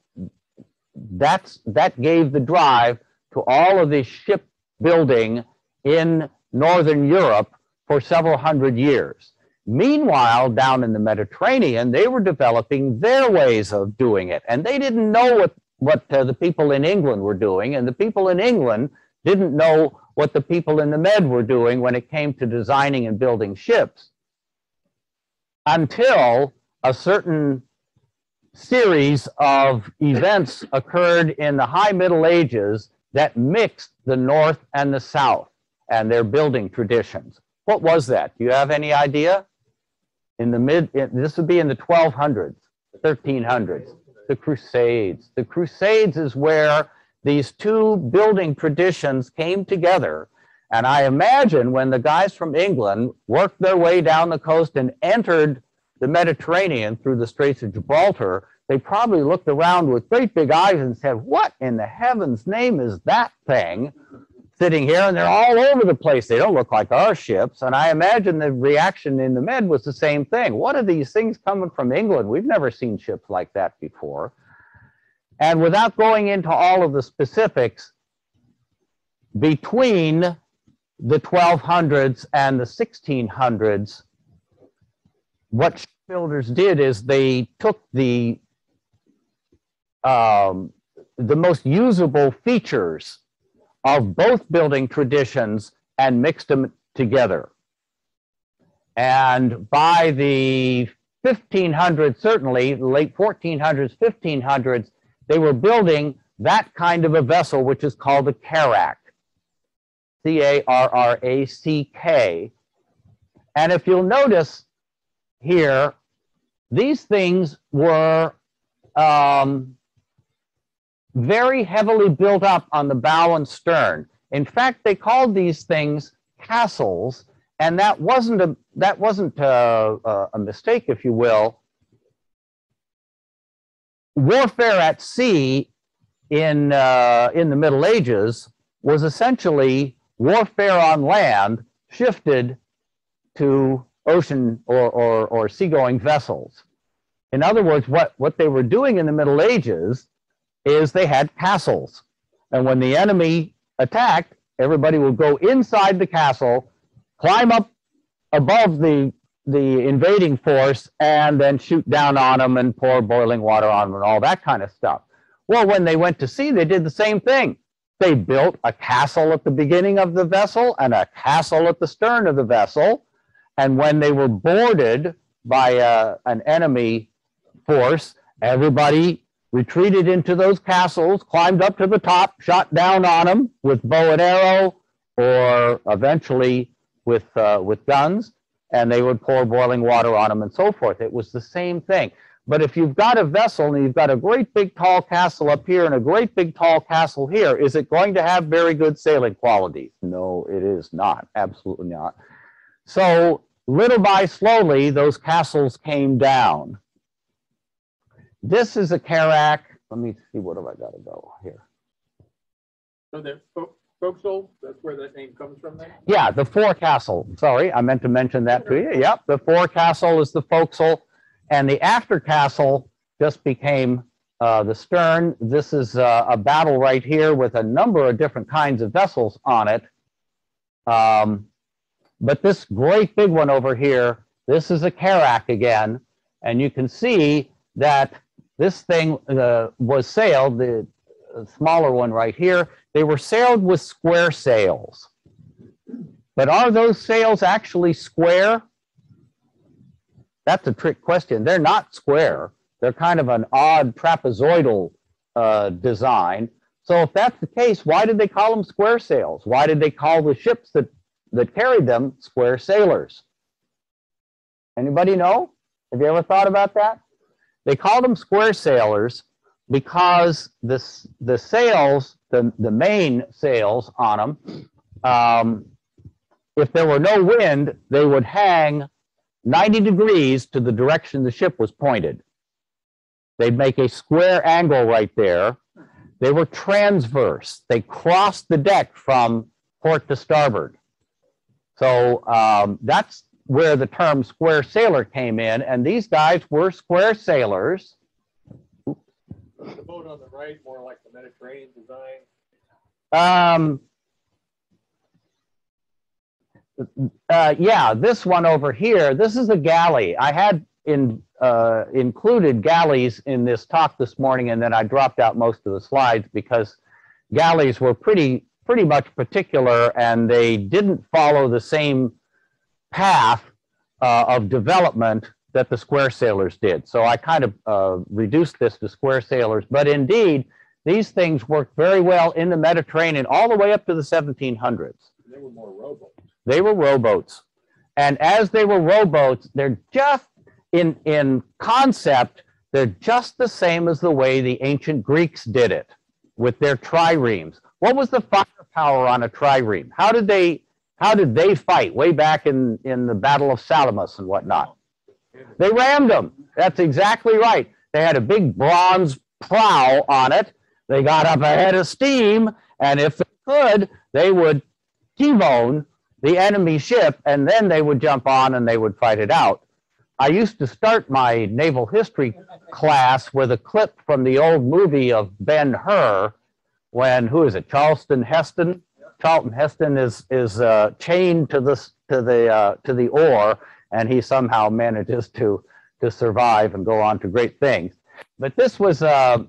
B: that's that gave the drive to all of the shipbuilding in Northern Europe for several hundred years. Meanwhile, down in the Mediterranean, they were developing their ways of doing it, and they didn't know what what uh, the people in England were doing, and the people in England didn't know what the people in the Med were doing when it came to designing and building ships until a certain series of events occurred in the high Middle Ages that mixed the North and the South and their building traditions. What was that? Do you have any idea? In the mid, this would be in the 1200s, 1300s, the Crusades. The Crusades is where these two building traditions came together. And I imagine when the guys from England worked their way down the coast and entered the Mediterranean through the Straits of Gibraltar, they probably looked around with great big eyes and said, What in the heaven's name is that thing sitting here? And they're all over the place. They don't look like our ships. And I imagine the reaction in the Med was the same thing. What are these things coming from England? We've never seen ships like that before. And without going into all of the specifics, between the 1200s and the 1600s, what shipbuilders did is they took the um, the most usable features of both building traditions and mixed them together. And by the 1500s, certainly late 1400s, 1500s, they were building that kind of a vessel, which is called a carrack. C A R R A C K. And if you'll notice here, these things were um, very heavily built up on the bow and stern. In fact, they called these things castles, and that wasn't a that wasn't a, a, a mistake, if you will. warfare at sea in uh, in the Middle Ages was essentially warfare on land shifted to ocean or, or, or seagoing vessels. In other words, what, what they were doing in the Middle Ages is they had castles. And when the enemy attacked, everybody would go inside the castle, climb up above the, the invading force, and then shoot down on them and pour boiling water on them and all that kind of stuff. Well, when they went to sea, they did the same thing. They built a castle at the beginning of the vessel and a castle at the stern of the vessel. And when they were boarded by a, an enemy force, everybody retreated into those castles, climbed up to the top, shot down on them with bow and arrow, or eventually with uh, with guns, and they would pour boiling water on them and so forth. It was the same thing. But if you've got a vessel and you've got a great big tall castle up here and a great big tall castle here, is it going to have very good sailing qualities? No, it is not. Absolutely not. So little by slowly, those castles came down. This is a Carrack. Let me see, what have I got to go here?
D: So the fo- forecastle, that's where that name comes from then?
B: Yeah, the forecastle. Sorry, I meant to mention that to you. Yep, the forecastle is the forecastle, and the aftercastle just became uh, the stern. This is uh, a battle right here with a number of different kinds of vessels on it. Um, but this great big one over here, this is a Carrack again, and you can see that this thing uh, was sailed, the smaller one right here, they were sailed with square sails. But are those sails actually square? That's a trick question. They're not square. They're kind of an odd trapezoidal uh, design. So if that's the case, why did they call them square sails? Why did they call the ships that, that carried them square sailors? Anybody know? Have you ever thought about that? They called them square sailors because this, the sails, the, the main sails on them, um, if there were no wind, they would hang 90 degrees to the direction the ship was pointed. They'd make a square angle right there. They were transverse. They crossed the deck from port to starboard. So um, that's where the term square sailor came in. And these guys were square sailors.
D: The boat on the right, more like the Mediterranean design.
B: Um, uh, yeah, this one over here, this is a galley. I had in, uh, included galleys in this talk this morning, and then I dropped out most of the slides because galleys were pretty, pretty much particular and they didn't follow the same path uh, of development that the square sailors did. So I kind of uh, reduced this to square sailors, but indeed, these things worked very well in the Mediterranean all the way up to the 1700s.
D: They were more rowboats.
B: They were rowboats. And as they were rowboats, they're just in, in concept, they're just the same as the way the ancient Greeks did it with their triremes. What was the firepower on a trireme? How did they how did they fight way back in, in the Battle of Salamis and whatnot? They rammed them. That's exactly right. They had a big bronze prow on it. They got up ahead of steam, and if they could, they would T-bone the enemy ship, and then they would jump on and they would fight it out. I used to start my naval history class with a clip from the old movie of Ben Hur, when who is it? Charleston Heston. Charlton Heston is is uh, chained to this to the uh, to the oar, and he somehow manages to to survive and go on to great things. But this was uh,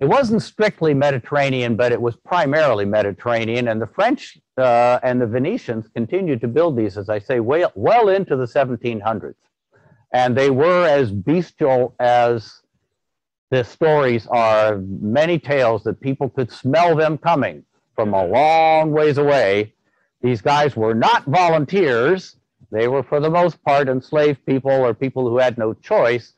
B: it wasn't strictly Mediterranean, but it was primarily Mediterranean, and the French uh, and the Venetians continued to build these, as I say, well, well into the 1700s. And they were as bestial as the stories are, many tales that people could smell them coming from a long ways away. These guys were not volunteers. They were, for the most part, enslaved people or people who had no choice.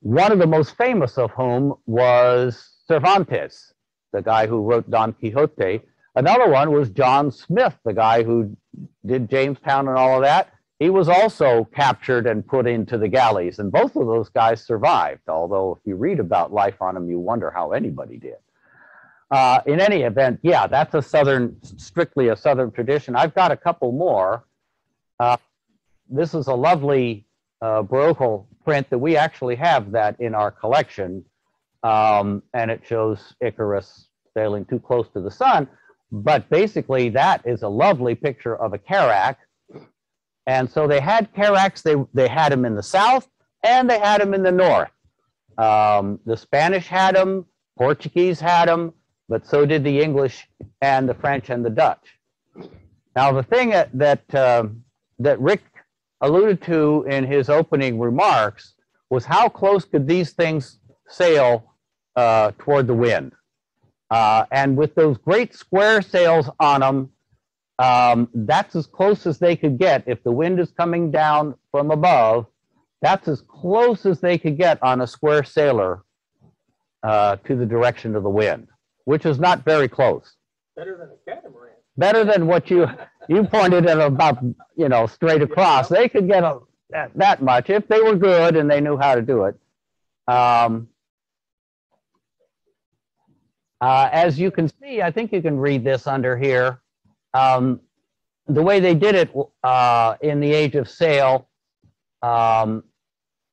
B: One of the most famous of whom was Cervantes, the guy who wrote Don Quixote. Another one was John Smith, the guy who did Jamestown and all of that. He was also captured and put into the galleys, and both of those guys survived. Although, if you read about life on them, you wonder how anybody did. Uh, in any event, yeah, that's a southern, strictly a southern tradition. I've got a couple more. Uh, this is a lovely uh, baroque print that we actually have that in our collection, um, and it shows Icarus sailing too close to the sun. But basically, that is a lovely picture of a carrack. And so they had carracks. They they had them in the south and they had them in the north. Um, the Spanish had them, Portuguese had them, but so did the English and the French and the Dutch. Now, the thing that that, um that Rick alluded to in his opening remarks was how close could these things sail uh, toward the wind? Uh, and with those great square sails on them, um, that's as close as they could get. If the wind is coming down from above, that's as close as they could get on a square sailor uh, to the direction of the wind, which is not very close.
D: Better than a catamaran.
B: Better than what you you pointed at about you know straight across. They could get a, that, that much if they were good and they knew how to do it. Um, uh, as you can see, I think you can read this under here. Um, the way they did it uh, in the age of sail, um,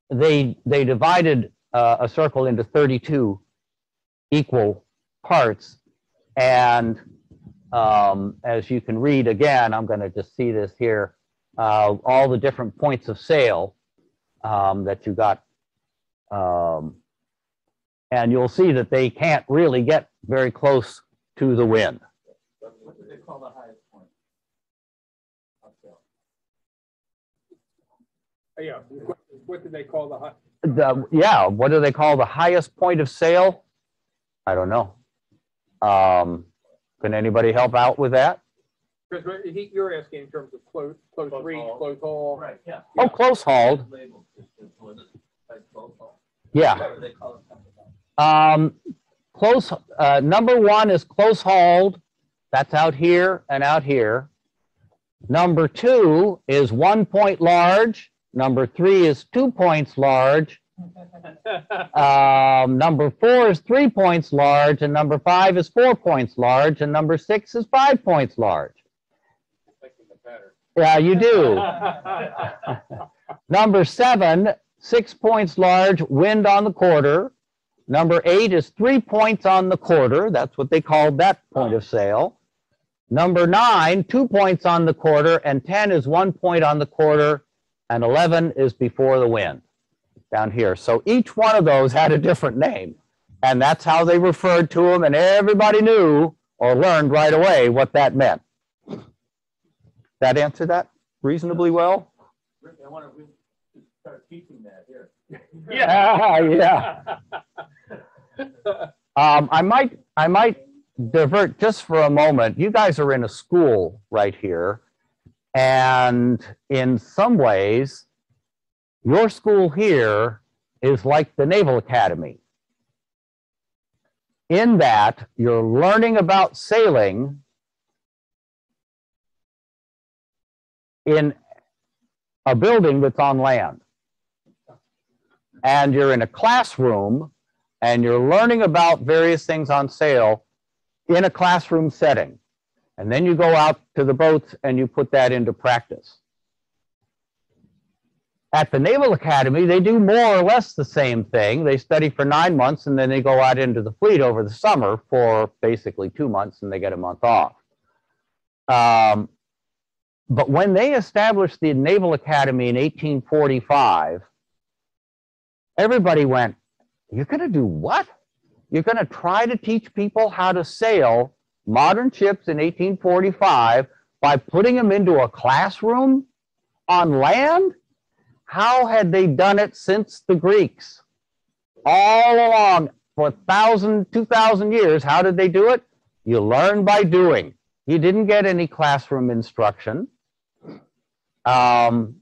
B: they they divided uh, a circle into 32 equal parts, and um, as you can read again, I'm going to just see this here. Uh, all the different points of sail um, that you got, um, and you'll see that they can't really get very close to the wind.
C: What do they call the highest point?
D: Uh, Yeah, what, what did they call the high?
B: The, yeah, what do they call the highest point of sail? I don't know. Um, can anybody help out with that?
D: Because he, you're asking in terms of close, close
C: Close
D: reach,
C: haul.
D: close haul.
C: Right, yeah.
B: Oh, close hauled.
C: Labeled, just as was it, like close haul.
B: Yeah.
C: What do they call it?
B: Um, close, uh, number one is close hauled. That's out here and out here. Number two is one point large. Number three is two points large. [LAUGHS] Um, number four is three points large, and number five is four points large, and number six is five points large. Yeah, you do. [LAUGHS] Number seven, six points large, wind on the quarter. Number eight is three points on the quarter. That's what they called that point of sail. Number nine, two points on the quarter, and 10 is one point on the quarter, and 11 is before the wind down here. So each one of those had a different name, and that's how they referred to them, and everybody knew or learned right away what that meant. That answer that reasonably well?
C: Rick, I want to start teaching that here. [LAUGHS]
B: Yeah, yeah. [LAUGHS] Um, I might, I might divert just for a moment. You guys are in a school right here. And in some ways, your school here is like the Naval Academy. In that you're learning about sailing in a building that's on land. And you're in a classroom and you're learning about various things on sail in a classroom setting. And then you go out to the boats and you put that into practice. At the Naval Academy, they do more or less the same thing. They study for nine months and then they go out into the fleet over the summer for basically two months and they get a month off. Um, but when they established the Naval Academy in 1845, everybody went, You're going to do what? You're going to try to teach people how to sail modern ships in 1845 by putting them into a classroom on land? How had they done it since the Greeks? All along for a thousand, two thousand years, how did they do it? You learn by doing. You didn't get any classroom instruction. Um,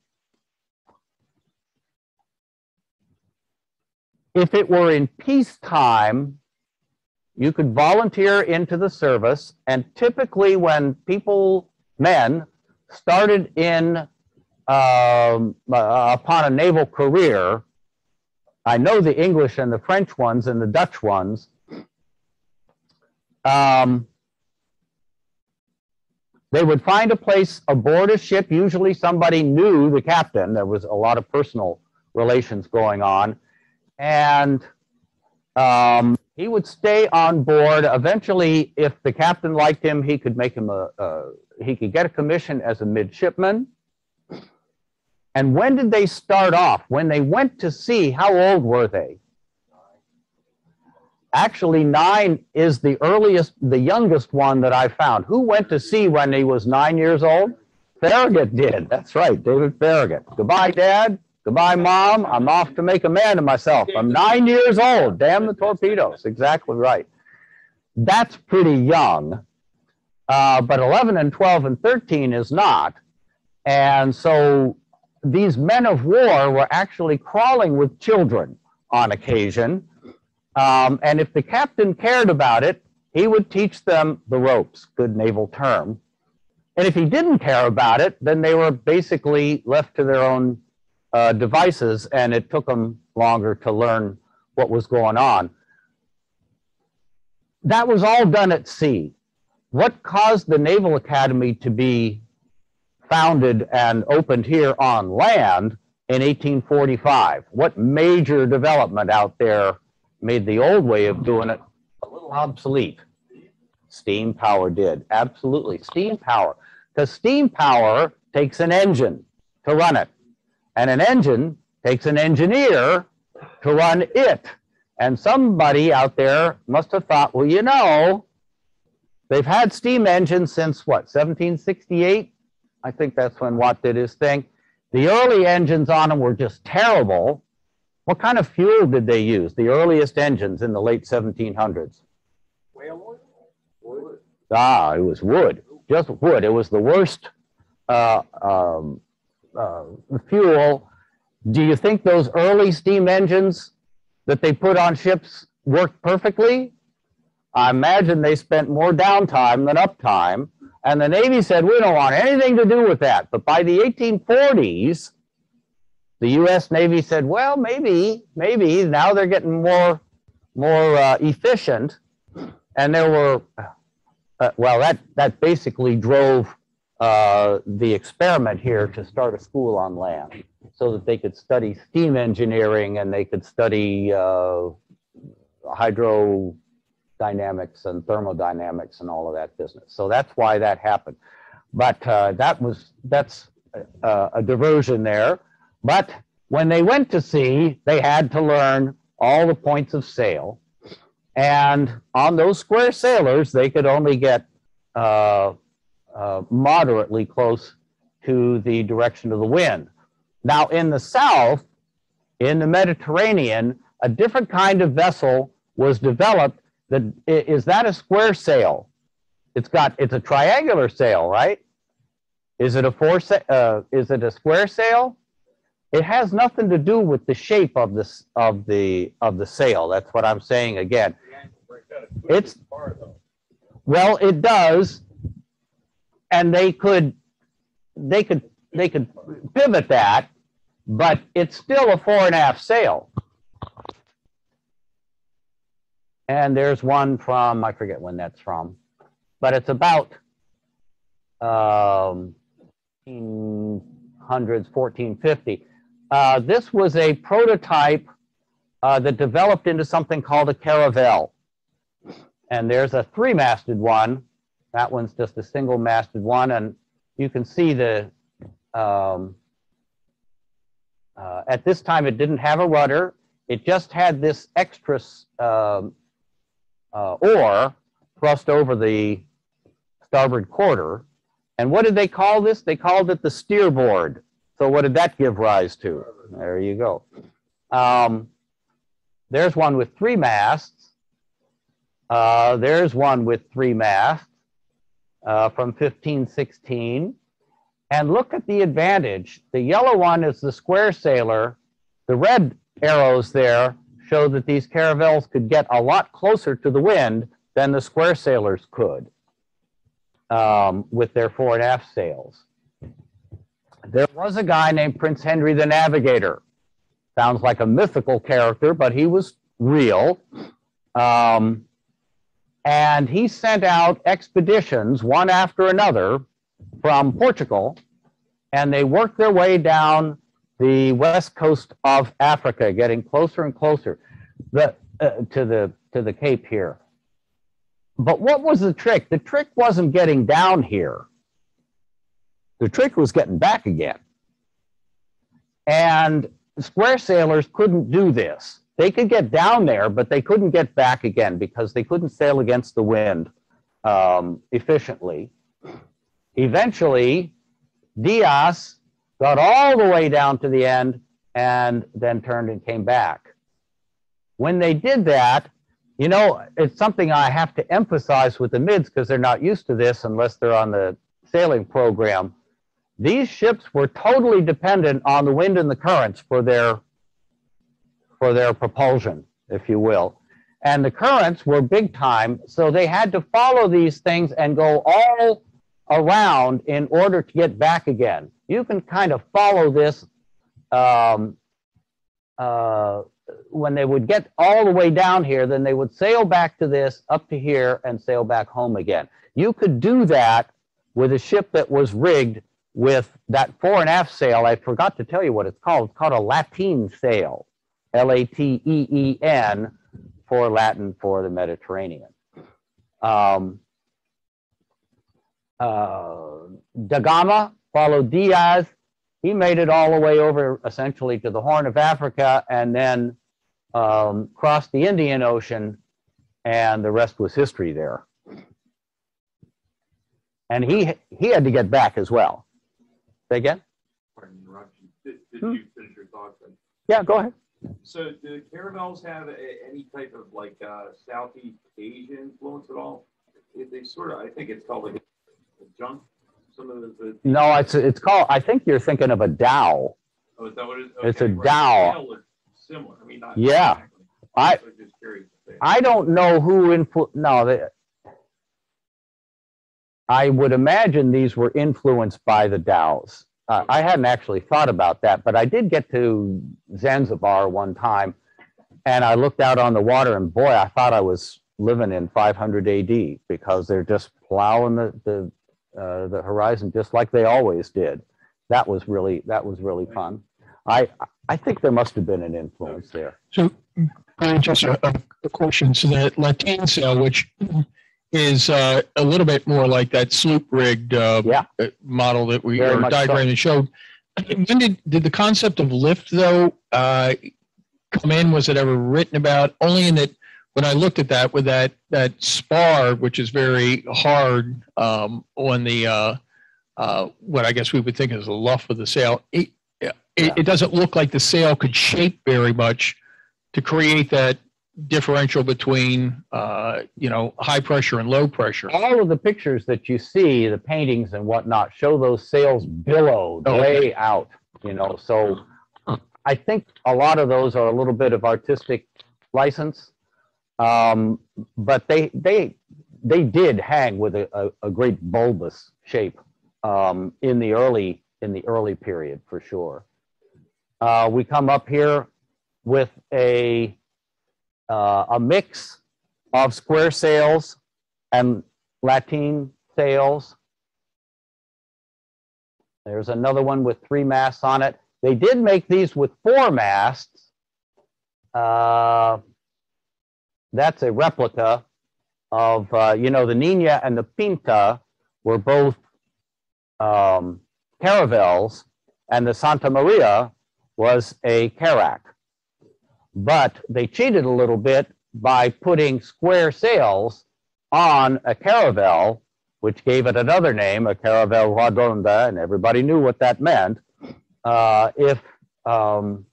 B: if it were in peacetime, you could volunteer into the service. And typically, when people, men, started in um, uh, upon a naval career, I know the English and the French ones and the Dutch ones. Um, they would find a place aboard a ship. Usually, somebody knew the captain. There was a lot of personal relations going on, and um, he would stay on board. Eventually, if the captain liked him, he could make him a, a he could get a commission as a midshipman. And when did they start off? When they went to sea, how old were they? Actually, nine is the earliest, the youngest one that I found. Who went to sea when he was nine years old? Farragut did. That's right, David Farragut. Goodbye, Dad. Goodbye, Mom. I'm off to make a man of myself. I'm nine years old. Damn the torpedoes. Exactly right. That's pretty young. Uh, but 11 and 12 and 13 is not. And so these men of war were actually crawling with children on occasion. Um, and if the captain cared about it, he would teach them the ropes, good naval term. And if he didn't care about it, then they were basically left to their own uh, devices, and it took them longer to learn what was going on. That was all done at sea. What caused the Naval Academy to be founded and opened here on land in 1845? What major development out there made the old way of doing it a little obsolete? Steam power did. Absolutely. Steam power. Because steam power takes an engine to run it, and an engine takes an engineer to run it. And somebody out there must have thought, well, you know, they've had steam engines since what, 1768? I think that's when Watt did his thing. The early engines on them were just terrible. What kind of fuel did they use? The earliest engines in the late 1700s.
D: Whale oil? Wood.
B: Ah, it was wood, just wood. It was the worst uh, um, uh, fuel. Do you think those early steam engines that they put on ships worked perfectly? I imagine they spent more downtime than uptime. And the Navy said, we don't want anything to do with that. But by the 1840s, the U.S. Navy said, well, maybe, maybe now they're getting more, more uh, efficient. And there were, uh, well, that, that basically drove uh, the experiment here to start a school on land so that they could study steam engineering and they could study uh, hydro dynamics and thermodynamics and all of that business. So that's why that happened. But uh, that was that's uh, a diversion there. But when they went to sea, they had to learn all the points of sail. And on those square sailors, they could only get uh, uh, moderately close to the direction of the wind. Now, in the south, in the Mediterranean, a different kind of vessel was developed that is that a square sail? It's got it's a triangular sail, right? Is it a four uh, is it a square sail? It has nothing to do with the shape of this of the of the sail. That's what I'm saying again. It's well, it does, and they could they could they could pivot that, but it's still a fore and aft sail. And there's one from, I forget when that's from, but it's about um, 1800s, 1450. Uh, this was a prototype uh, that developed into something called a caravel. And there's a three-masted one. That one's just a single-masted one, and you can see the. Um, uh, at this time, it didn't have a rudder. It just had this extra um, uh, oar thrust over the starboard quarter. And what did they call this? They called it the steerboard. So what did that give rise to? There you go. Um, there's one with three masts. Uh, there's one with three masts uh, from 1516. And look at the advantage. The yellow one is the square sailor. The red arrows there show that these caravels could get a lot closer to the wind than the square sailors could um, with their fore and aft sails. there was a guy named Prince Henry the Navigator. Sounds like a mythical character, but he was real. Um, and he sent out expeditions, one after another, from Portugal, and they worked their way down the west coast of Africa, getting closer and closer the, uh, to the to the Cape here. But what was the trick? The trick wasn't getting down here. The trick was getting back again. And square sailors couldn't do this. They could get down there, but they couldn't get back again because they couldn't sail against the wind um, efficiently. Eventually, Diaz got all the way down to the end and then turned and came back. When they did that, you know, it's something I have to emphasize with the mids because they're not used to this unless they're on the sailing program. These ships were totally dependent on the wind and the currents for their for their propulsion, if you will. And the currents were big time, so they had to follow these things and go all around in order to get back again. You can kind of follow this um, uh, when they would get all the way down here, then they would sail back to this, up to here, and sail back home again. You could do that with a ship that was rigged with that fore and aft sail. I forgot to tell you what it's called. It's called a lateen sail, L A T E E N, for Latin for the Mediterranean. Um, uh, Da Gama followed Diaz. He made it all the way over essentially to the Horn of Africa and then um, crossed the Indian Ocean, and the rest was history there. And he he had to get back as well. Say again?
C: Pardon. Did, did
B: Hmm.
C: you finish your thoughts?
B: Yeah, go ahead.
C: So do caravels have a, any type of like uh, Southeast Asian influence at all? They, they sort of, I think it's called like a junk. Some of the, the
B: No, it's it's called. I think you're thinking of a dhow.
C: oh, is that what it is?
B: It's a
C: Okay, right. Is Similar. I mean, not
B: Yeah.
C: exactly.
B: I-
C: just curious.
B: I don't know who influ. No, they, I would imagine these were influenced by the dhows. Uh, I hadn't actually thought about that, but I did get to Zanzibar one time, and I looked out on the water, and boy, I thought I was living in 500 AD because they're just plowing the the uh, the horizon just like they always did. That was really that was really fun. I I think there must have been an influence there.
A: So, Brian, just a, a- a question. So the Latin sail, which is uh, a little bit more like that sloop rigged uh,
B: Yeah.
A: uh, model that we
B: Very
A: or
B: so.
A: diagram that showed. When did did the concept of lift though uh, come in? Was it ever written about? Only in that when I looked at that with that that spar, which is very hard um, on the uh, uh, what I guess we would think is the luff of the sail. It, it, it doesn't look like the sail could shape very much to create that differential between uh, you know high pressure and low pressure.
B: all of the pictures that you see, the paintings and whatnot, show those sails billowed
A: Oh,
B: way out, you know. So I think a lot of those are a little bit of artistic license. Um, but they they they did hang with a, a, a great bulbous shape um, in the early in the early period for sure. Uh, we come up here with a uh, a mix of square sails and Latin sails. There's another one with three masts on it. They did make these with four masts. Uh, that's a replica of, uh, you know, the Nina and the Pinta were both um, caravels, and the Santa Maria was a carrack. But they cheated a little bit by putting square sails on a caravel, which gave it another name, a caravel redonda, and everybody knew what that meant. Uh, if um,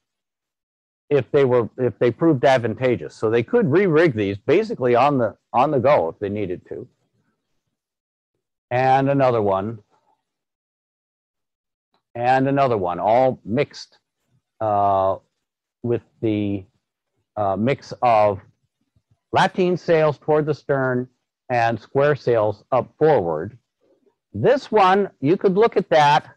B: if they were if they proved advantageous, so they could re-rig these basically on the on the go if they needed to. And another one. And another one, all mixed uh, with the uh, mix of lateen sails toward the stern and square sails up forward. This one, you could look at that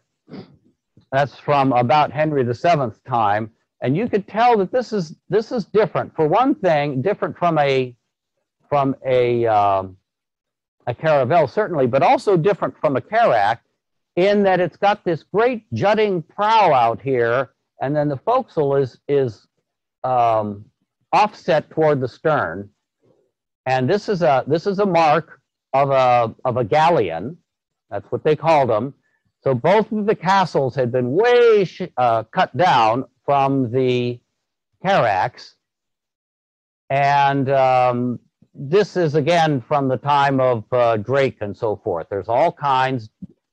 B: That's from about Henry VII's time. And you could tell that this is, this is different. For one thing, different from a, from a, um, a caravel certainly, but also different from a carrack in that it's got this great jutting prow out here, and then the forecastle is, is um, offset toward the stern. And this is a, this is a mark of a, of a galleon. That's what they called them. So both of the castles had been way uh, cut down from the carracks. And um, this is again from the time of uh, Drake and so forth. There's all kinds.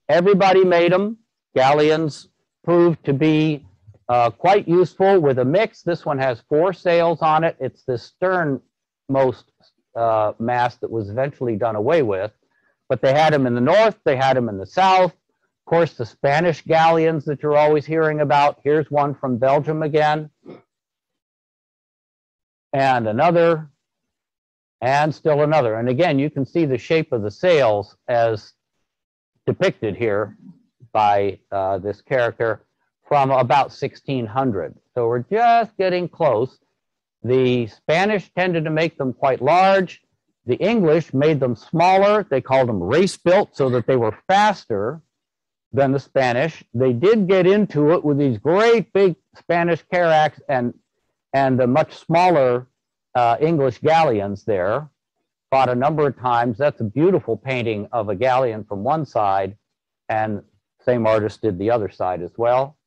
B: Everybody made them. Galleons proved to be uh, quite useful with a mix. This one has four sails on it. It's the sternmost uh, mast that was eventually done away with. But they had them in the north, they had them in the south. Of course, the Spanish galleons that you're always hearing about. Here's one from Belgium again. And another, and still another. And again, you can see the shape of the sails as depicted here by uh, this character from about 1600. So we're just getting close. The Spanish tended to make them quite large. The English made them smaller. They called them race built so that they were faster than the Spanish. They did get into it with these great big Spanish carracks and, and the much smaller uh, English galleons there. Fought a number of times. That's a beautiful painting of a galleon from one side, and same artist did the other side as well.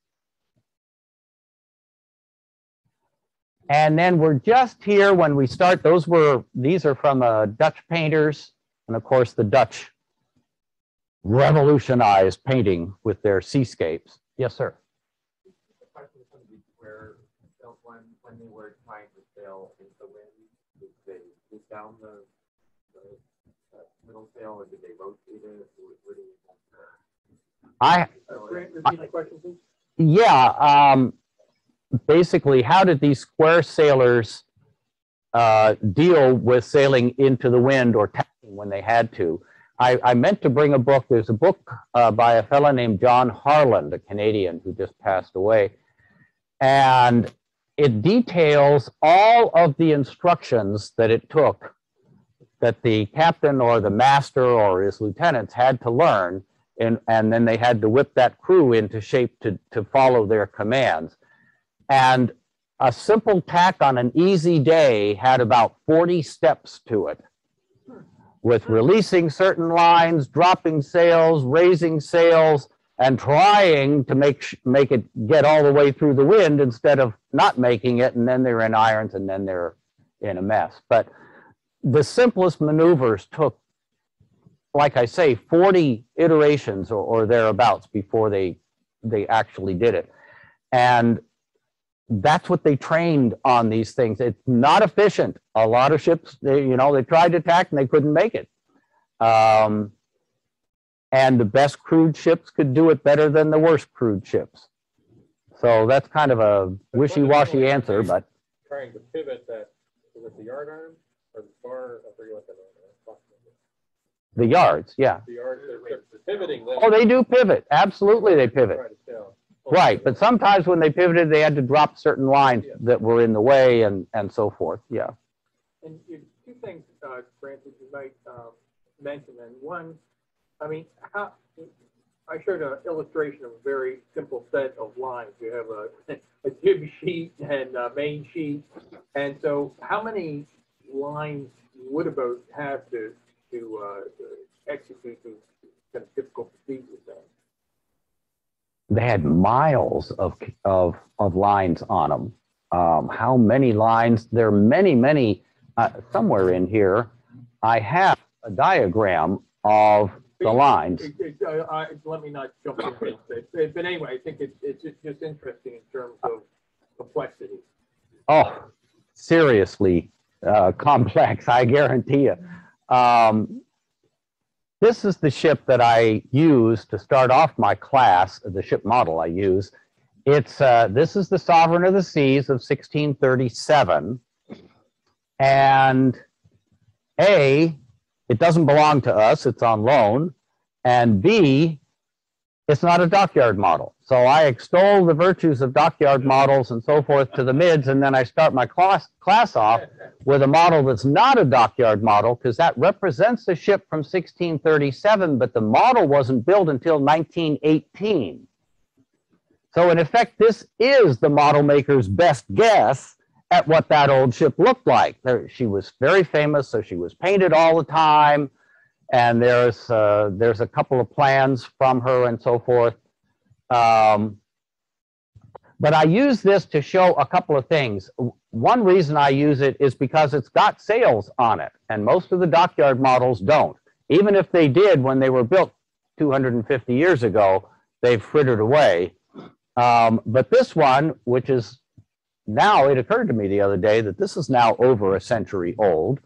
B: And then we're just here when we start. Those were, these are from uh, Dutch painters. And of course, the Dutch revolutionized painting with their seascapes. Yes, sir.
E: The question is going to be where, when, when they were trying to sail in the wind, did they put down the, the middle sail or did they rotate it? What- what do you?
B: I,
D: Grant, repeat the question, please.
B: yeah, um, basically, how did these square sailors uh, deal with sailing into the wind or tacking when they had to? I, I meant to bring a book. There's a book uh, by a fellow named John Harland, a Canadian who just passed away. And it details all of the instructions that it took that the captain or the master or his lieutenants had to learn. And, and then they had to whip that crew into shape to, to follow their commands. And a simple tack on an easy day had about 40 steps to it with releasing certain lines, dropping sails, raising sails, and trying to make, make it get all the way through the wind instead of not making it. And then they're in irons and then they're in a mess. But the simplest maneuvers took, like I say, 40 iterations or, or thereabouts before they, they actually did it. And that's what they trained on these things. It's not efficient. A lot of ships, they, you know, they tried to attack and they couldn't make it. Um, and the best crewed ships could do it better than the worst crewed ships. So that's kind of a wishy-washy answer, but
D: Trying to pivot that, is it the yard arm or the bar? I forget what that
B: the yards, yeah.
D: The yard, they're they're pivoting them.
B: Oh, they do pivot. Absolutely, they pivot.
D: Try to sail.
B: Right, but sometimes when they pivoted, they had to drop certain lines that were in the way and, and so forth, yeah.
D: And you, two things, uh, Grant, that you might, uh, mention, and one, I mean, how, I showed an illustration of a very simple set of lines. You have a, [LAUGHS] a jib sheet and a main sheet. And so how many lines would a boat have to, to, uh, to execute these kind of difficult procedures then?
B: They had miles of, of, of lines on them. Um, how many lines? There are many, many, uh, somewhere in here, I have a diagram of the lines.
D: It- it- uh, I- Let me not jump in, quick. but anyway, I think it's, just interesting in terms of complexity.
B: Oh, seriously uh, complex, I guarantee you. Um, this is the ship that I use to start off my class, the ship model I use. It's uh, this is the Sovereign of the Seas of 1637, and A, it doesn't belong to us; it's on loan, and B, it's not a dockyard model. So I extol the virtues of dockyard models and so forth to the mids, and then I start my class, class off with a model that's not a dockyard model because that represents a ship from 1637, but the model wasn't built until 1918. So in effect, this is the model maker's best guess at what that old ship looked like. There, she was very famous, so she was painted all the time and there's uh, there's a couple of plans from her and so forth. Um, but I use this to show a couple of things. One reason I use it is because it's got sails on it, and most of the dockyard models don't. Even if they did when they were built 250 years ago, they've frittered away. Um, but this one, which is now, it occurred to me the other day that this is now over a century old.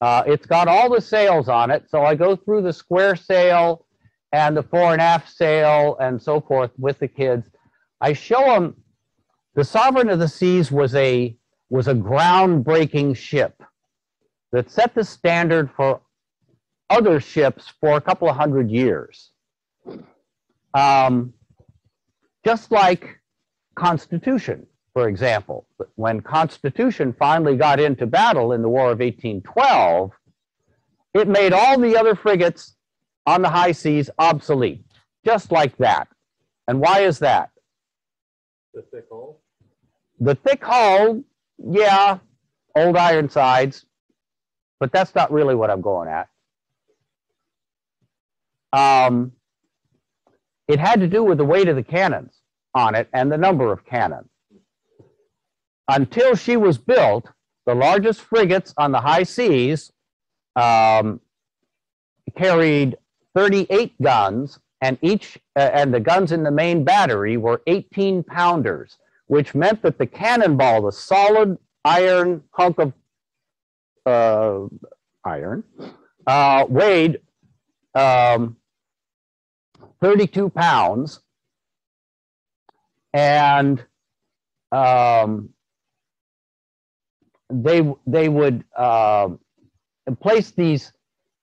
B: Uh, it's got all the sails on it. So I go through the square sail and the fore and aft sail and so forth with the kids. I show them the Sovereign of the Seas was a was a groundbreaking ship that set the standard for other ships for a couple of hundred years. Um, just like Constitution for example, when Constitution finally got into battle in the War of 1812, it made all the other frigates on the high seas obsolete, just like that. And why is that?
D: The thick hull.
B: The thick hull, yeah, old Ironsides, but that's not really what I'm going at. Um, it had to do with the weight of the cannons on it and the number of cannons. Until she was built, the largest frigates on the high seas um, carried 38 guns, and each uh, and the guns in the main battery were 18 pounders, which meant that the cannonball, the solid iron hunk of uh, iron, uh, weighed um, 32 pounds, and um, they they would uh, place these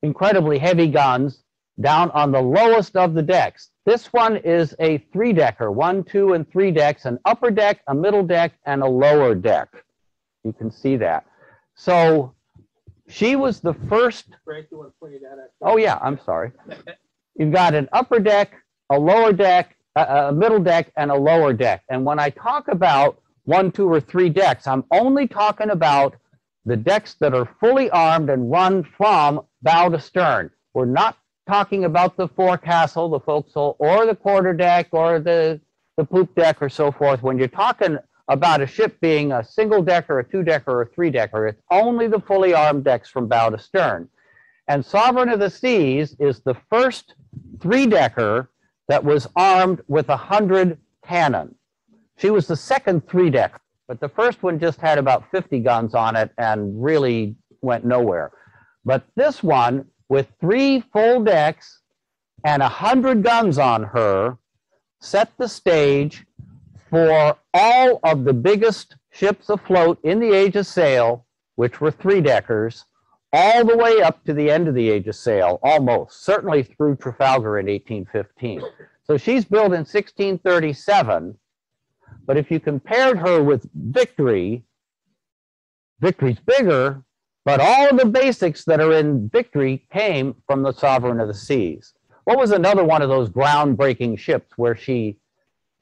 B: incredibly heavy guns down on the lowest of the decks. This one is a three decker, one, two, and three decks, an upper deck, a middle deck, and a lower deck. You can see that. So she was the first.
D: Frank, you want to point that out?
B: Oh yeah, I'm sorry. You've got an upper deck, a lower deck, a, a middle deck, and a lower deck. And when I talk about one, two, or three decks. I'm only talking about the decks that are fully armed and run from bow to stern. We're not talking about the forecastle, the forecastle, or the quarter deck, or the, the poop deck, or so forth. When you're talking about a ship being a single decker, a two decker, or a three decker, it's only the fully armed decks from bow to stern. And Sovereign of the Seas is the first three decker that was armed with a hundred cannon. She was the second three deck, but the first one just had about 50 guns on it and really went nowhere. But this one, with three full decks and 100 guns on her, set the stage for all of the biggest ships afloat in the age of sail, which were three deckers, all the way up to the end of the age of sail, almost, certainly through Trafalgar in 1815. So she's built in 1637 but if you compared her with Victory, Victory's bigger, but all the basics that are in Victory came from the Sovereign of the Seas. What was another one of those groundbreaking ships where she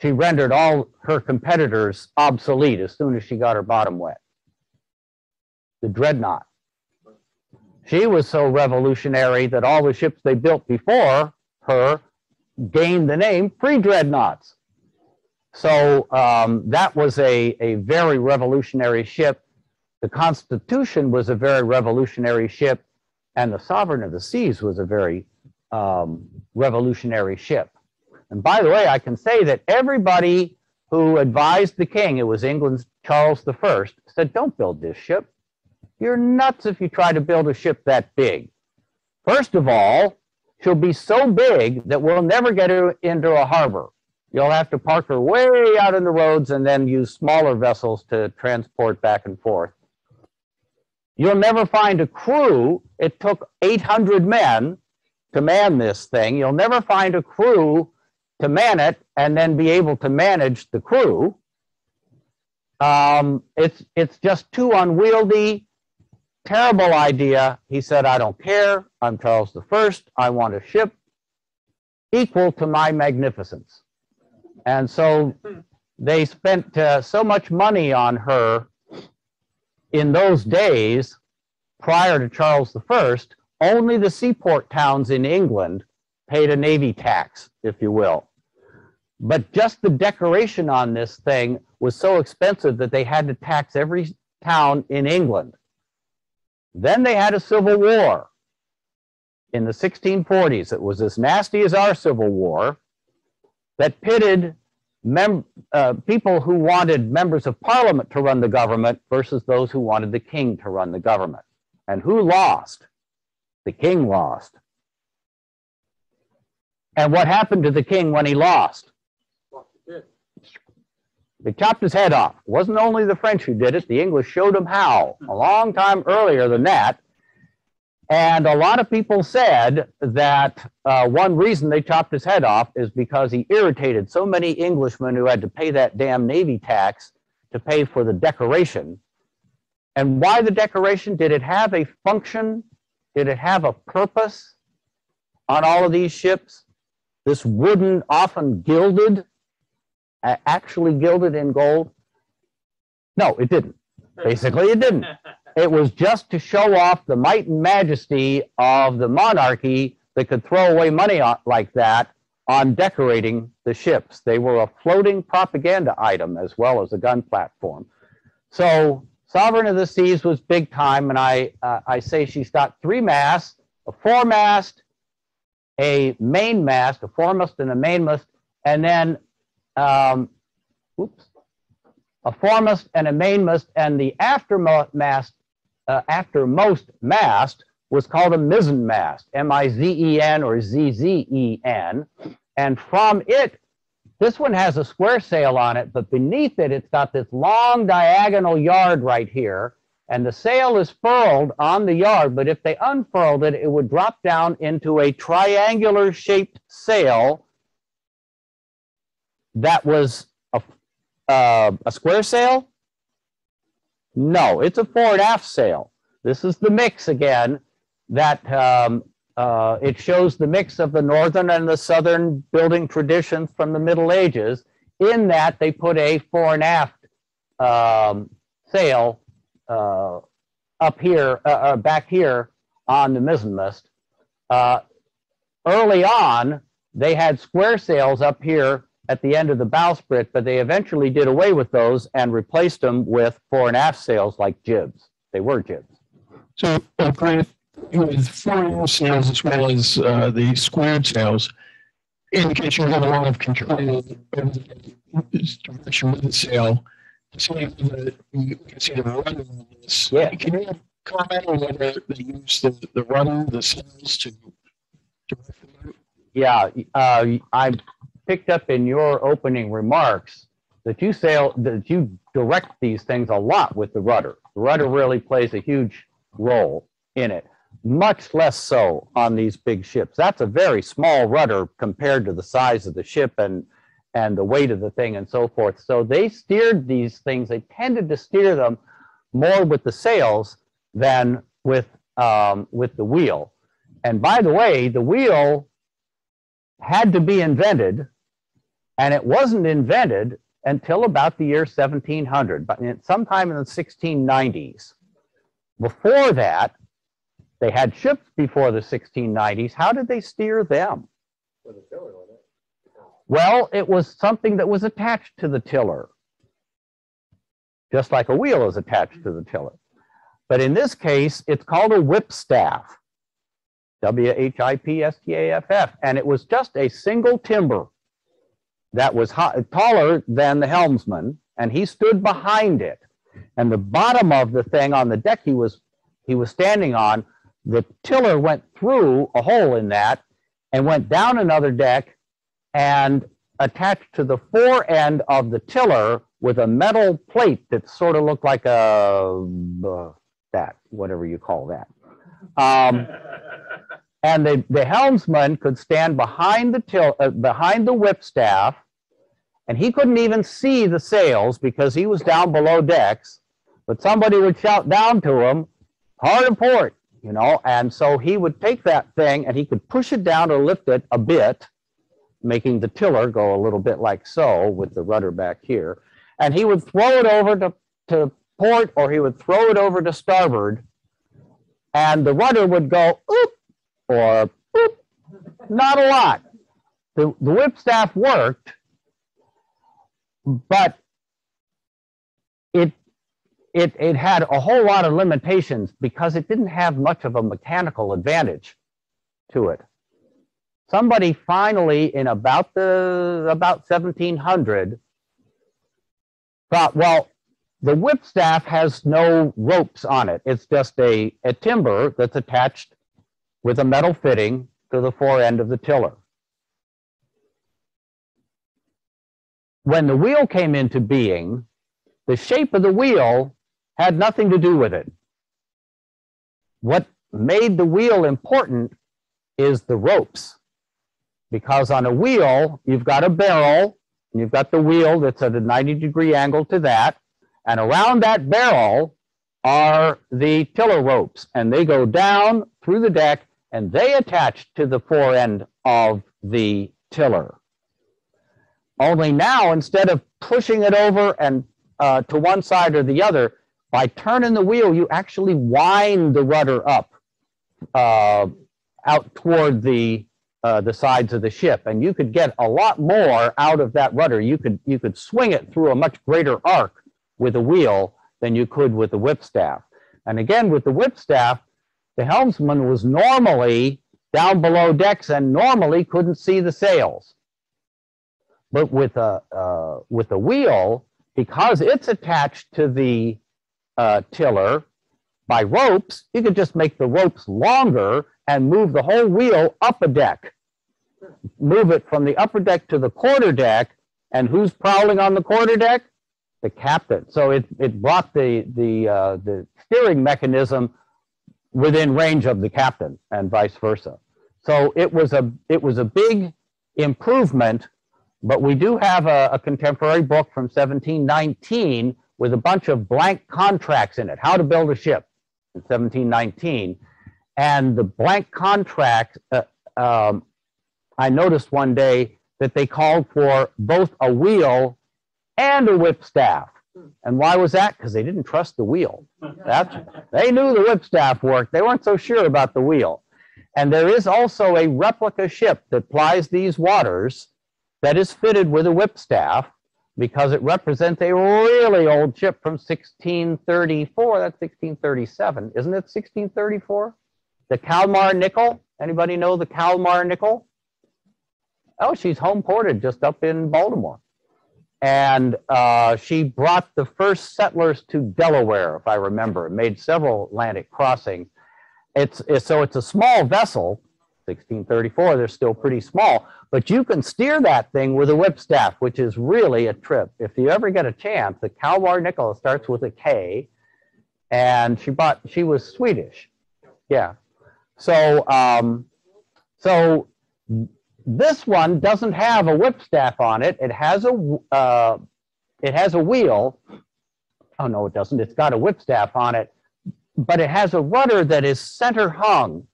B: she rendered all her competitors obsolete as soon as she got her bottom wet? The Dreadnought. She was so revolutionary that all the ships they built before her gained the name pre-dreadnoughts. So um, that was a, a very revolutionary ship. The Constitution was a very revolutionary ship, and the Sovereign of the Seas was a very um, revolutionary ship. And by the way, I can say that everybody who advised the king, it was England's Charles I, said, Don't build this ship. You're nuts if you try to build a ship that big. First of all, she'll be so big that we'll never get her into a harbor. You'll have to park her way out in the roads and then use smaller vessels to transport back and forth. You'll never find a crew. It took 800 men to man this thing. You'll never find a crew to man it and then be able to manage the crew. Um, it's, it's just too unwieldy, terrible idea. He said, I don't care. I'm Charles the First. I want a ship equal to my magnificence. And so they spent uh, so much money on her in those days prior to Charles I, Only the seaport towns in England paid a navy tax, if you will. But just the decoration on this thing was so expensive that they had to tax every town in England. Then they had a civil war in the 1640s. It was as nasty as our Civil War that pitted mem- uh, people who wanted members of parliament to run the government versus those who wanted the king to run the government. And who lost? The king lost. And what happened to the king when he lost? They chopped his head off. It wasn't only the French who did it, the English showed him how a long time earlier than that. And a lot of people said that uh, one reason they chopped his head off is because he irritated so many Englishmen who had to pay that damn Navy tax to pay for the decoration. And why the decoration? Did it have a function? Did it have a purpose on all of these ships? This wooden, often gilded, actually gilded in gold? No, it didn't. Basically, it didn't. [LAUGHS] It was just to show off the might and majesty of the monarchy that could throw away money on, like that on decorating the ships. They were a floating propaganda item as well as a gun platform. So Sovereign of the Seas was big time, and I uh, I say she's got three masts, a foremast, a mainmast, a foremast and a mainmast, and then um, oops, a foremast and a mainmast, and the aftermast, uh, aftermost mast was called a mizzenmast, M-I-Z-E-N or Z-Z-E-N, and from it, this one has a square sail on it, but beneath it, it's got this long diagonal yard right here, and the sail is furled on the yard, but if they unfurled it, it would drop down into a triangular shaped sail that was a, uh, a square sail? No, it's a fore and aft sail. This is the mix again that um, uh, it shows the mix of the northern and the southern building traditions from the Middle Ages. In that they put a fore and aft um, sail uh, up here, uh, uh, back here on the mizzenmast. Uh, early on, they had square sails up here at the end of the bowsprit, but they eventually did away with those and replaced them with fore and aft sails like jibs. They were jibs.
A: So, uh, Grant, with aft sails as well as uh, the squared sails, in indicates you have a lot of control over the direction of the sail. So the, you can see the rudder on this.
B: Yeah.
A: Can you comment on whether they use the, the rudder, the sails to direct the boat?
B: Yeah, uh, I picked up in your opening remarks that you sail, that you direct these things a lot with the rudder. The rudder really plays a huge role in it, much less so on these big ships. That's a very small rudder compared to the size of the ship and, and the weight of the thing and so forth. So they steered these things, they tended to steer them more with the sails than with, um, with the wheel. And by the way, the wheel had to be invented, and it wasn't invented until about the year 1700, but in- sometime in the 1690s. Before that, they had ships before the 1690s. How did they steer them?
D: With a tiller on it.
B: Well, it was something that was attached to the tiller, just like a wheel is attached to the tiller. But in this case, it's called a whipstaff. W H I P S T A F F. And it was just a single timber that was ho- taller than the helmsman, and he stood behind it. And the bottom of the thing on the deck he was he was standing on, the tiller went through a hole in that and went down another deck and attached to the fore end of the tiller with a metal plate that sort of looked like a uh, that whatever you call that. Um, [LAUGHS] And the, the helmsman could stand behind the till, uh, behind the whip staff, and he couldn't even see the sails because he was down below decks. But somebody would shout down to him, hard a port, you know, and so he would take that thing and he could push it down or lift it a bit, making the tiller go a little bit like so with the rudder back here. And he would throw it over to, to port or he would throw it over to starboard and the rudder would go oop or not a lot. The, the whip staff worked, but it, it, it had a whole lot of limitations because it didn't have much of a mechanical advantage to it. Somebody finally in about the about 1700 thought, well, the whip staff has no ropes on it. It's just a, a timber that's attached with a metal fitting to the fore end of the tiller. When the wheel came into being, the shape of the wheel had nothing to do with it. What made the wheel important is the ropes. Because on a wheel, you've got a barrel, and you've got the wheel that's at a 90 degree angle to that, and around that barrel are the tiller ropes, and they go down through the deck and they attach to the fore end of the tiller. Only now, instead of pushing it over and uh, to one side or the other, by turning the wheel, you actually wind the rudder up uh, out toward the uh, the sides of the ship, and you could get a lot more out of that rudder. You could you could swing it through a much greater arc with a wheel than you could with the whip staff. And again, with the whip staff, the helmsman was normally down below decks and normally couldn't see the sails. But with a, uh, with a wheel, because it's attached to the uh, tiller by ropes, you could just make the ropes longer and move the whole wheel up a deck. Move it from the upper deck to the quarter deck. And who's prowling on the quarter deck? the captain. So it, it brought the, the, uh, the steering mechanism within range of the captain and vice versa. So it was a, it was a big improvement, but we do have a, a contemporary book from 1719 with a bunch of blank contracts in it, how to build a ship in 1719. And the blank contract, uh, um, I noticed one day that they called for both a wheel and a whip staff. Mm. And why was that? Because they didn't trust the wheel. [LAUGHS] That's, they knew the whipstaff worked. They weren't so sure about the wheel. And there is also a replica ship that plies these waters that is fitted with a whipstaff because it represents a really old ship from 1634. That's 1637. Isn't it 1634? The Kalmar Nyckel. Anybody know the Kalmar Nyckel? Oh, she's home ported just up in Baltimore and uh, she brought the first settlers to Delaware, if I remember, made several Atlantic crossings. It's, it's, so it's a small vessel, 1634, they're still pretty small, but you can steer that thing with a whip staff, which is really a trip. If you ever get a chance, the Kalmar Nyckel starts with a K, and she bought, she was Swedish. Yeah. So, um, so this one doesn't have a whip staff on it. It has a uh, it has a wheel. Oh no, it doesn't. It's got a whip staff on it, but it has a rudder that is center hung.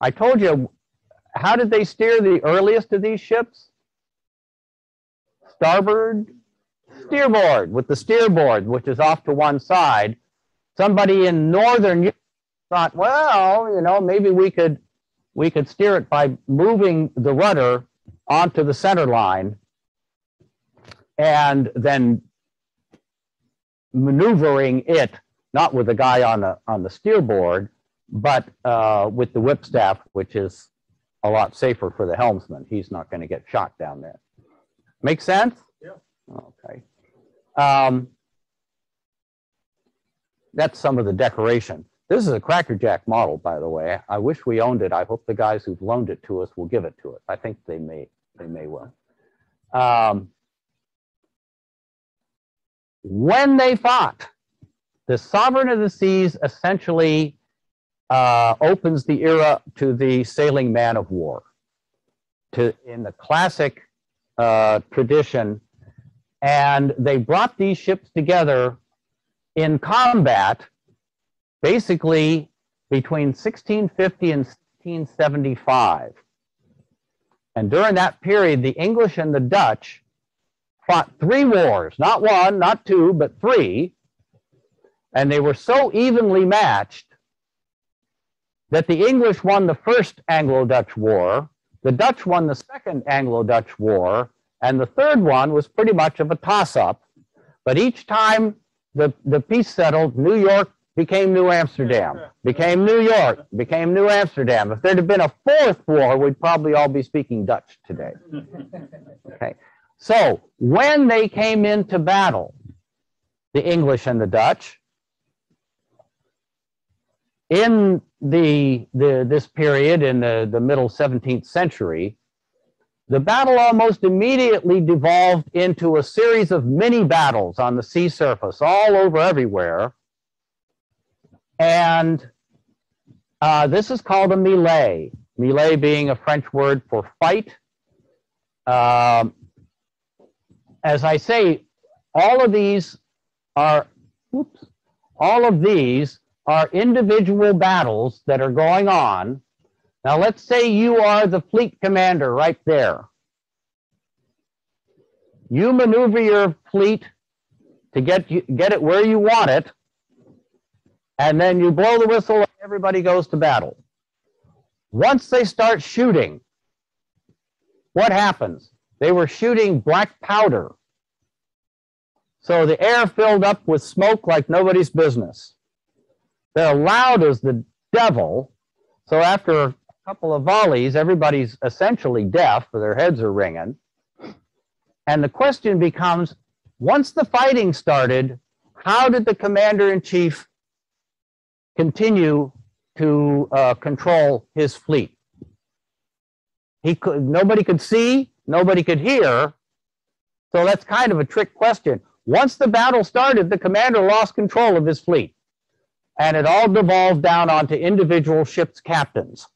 B: I told you. How did they steer the earliest of these ships? Starboard, steerboard with the steerboard, which is off to one side. Somebody in northern thought, well, you know, maybe we could we could steer it by moving the rudder onto the center line and then maneuvering it, not with the guy on the, on the steerboard, but uh, with the whip staff, which is a lot safer for the helmsman. He's not going to get shot down there. Make sense?
D: Yeah.
B: Okay. Um, that's some of the decoration. This is a crackerjack model, by the way. I wish we owned it. I hope the guys who've loaned it to us will give it to us. I think they may, they may well. Um, when they fought, the sovereign of the seas essentially uh, opens the era to the sailing man of war, to in the classic uh, tradition, and they brought these ships together in combat, basically between 1650 and 1675. And during that period, the English and the Dutch fought three wars, not one, not two, but three. And they were so evenly matched that the English won the first Anglo Dutch War, the Dutch won the second Anglo Dutch War, and the third one was pretty much of a toss up. But each time the, the peace settled, New York became New Amsterdam, became New York, became New Amsterdam. If there'd have been a fourth war, we'd probably all be speaking Dutch today. Okay. So when they came into battle, the English and the Dutch, in the, the this period in the, the middle 17th century, the battle almost immediately devolved into a series of mini battles on the sea surface all over everywhere. And uh, this is called a melee, melee being a French word for fight. Um, as I say, all of these are, oops, all of these are individual battles that are going on. Now, let's say you are the fleet commander right there. You maneuver your fleet to get, you, get it where you want it, and then you blow the whistle and everybody goes to battle. Once they start shooting, what happens? They were shooting black powder. So the air filled up with smoke like nobody's business. They're loud as the devil. So after a couple of volleys, everybody's essentially deaf, or their heads are ringing. And the question becomes once the fighting started, how did the commander in chief continue to uh, control his fleet? He could, nobody could see, nobody could hear. So that's kind of a trick question. Once the battle started, the commander lost control of his fleet and it all devolved down onto individual ships' captains.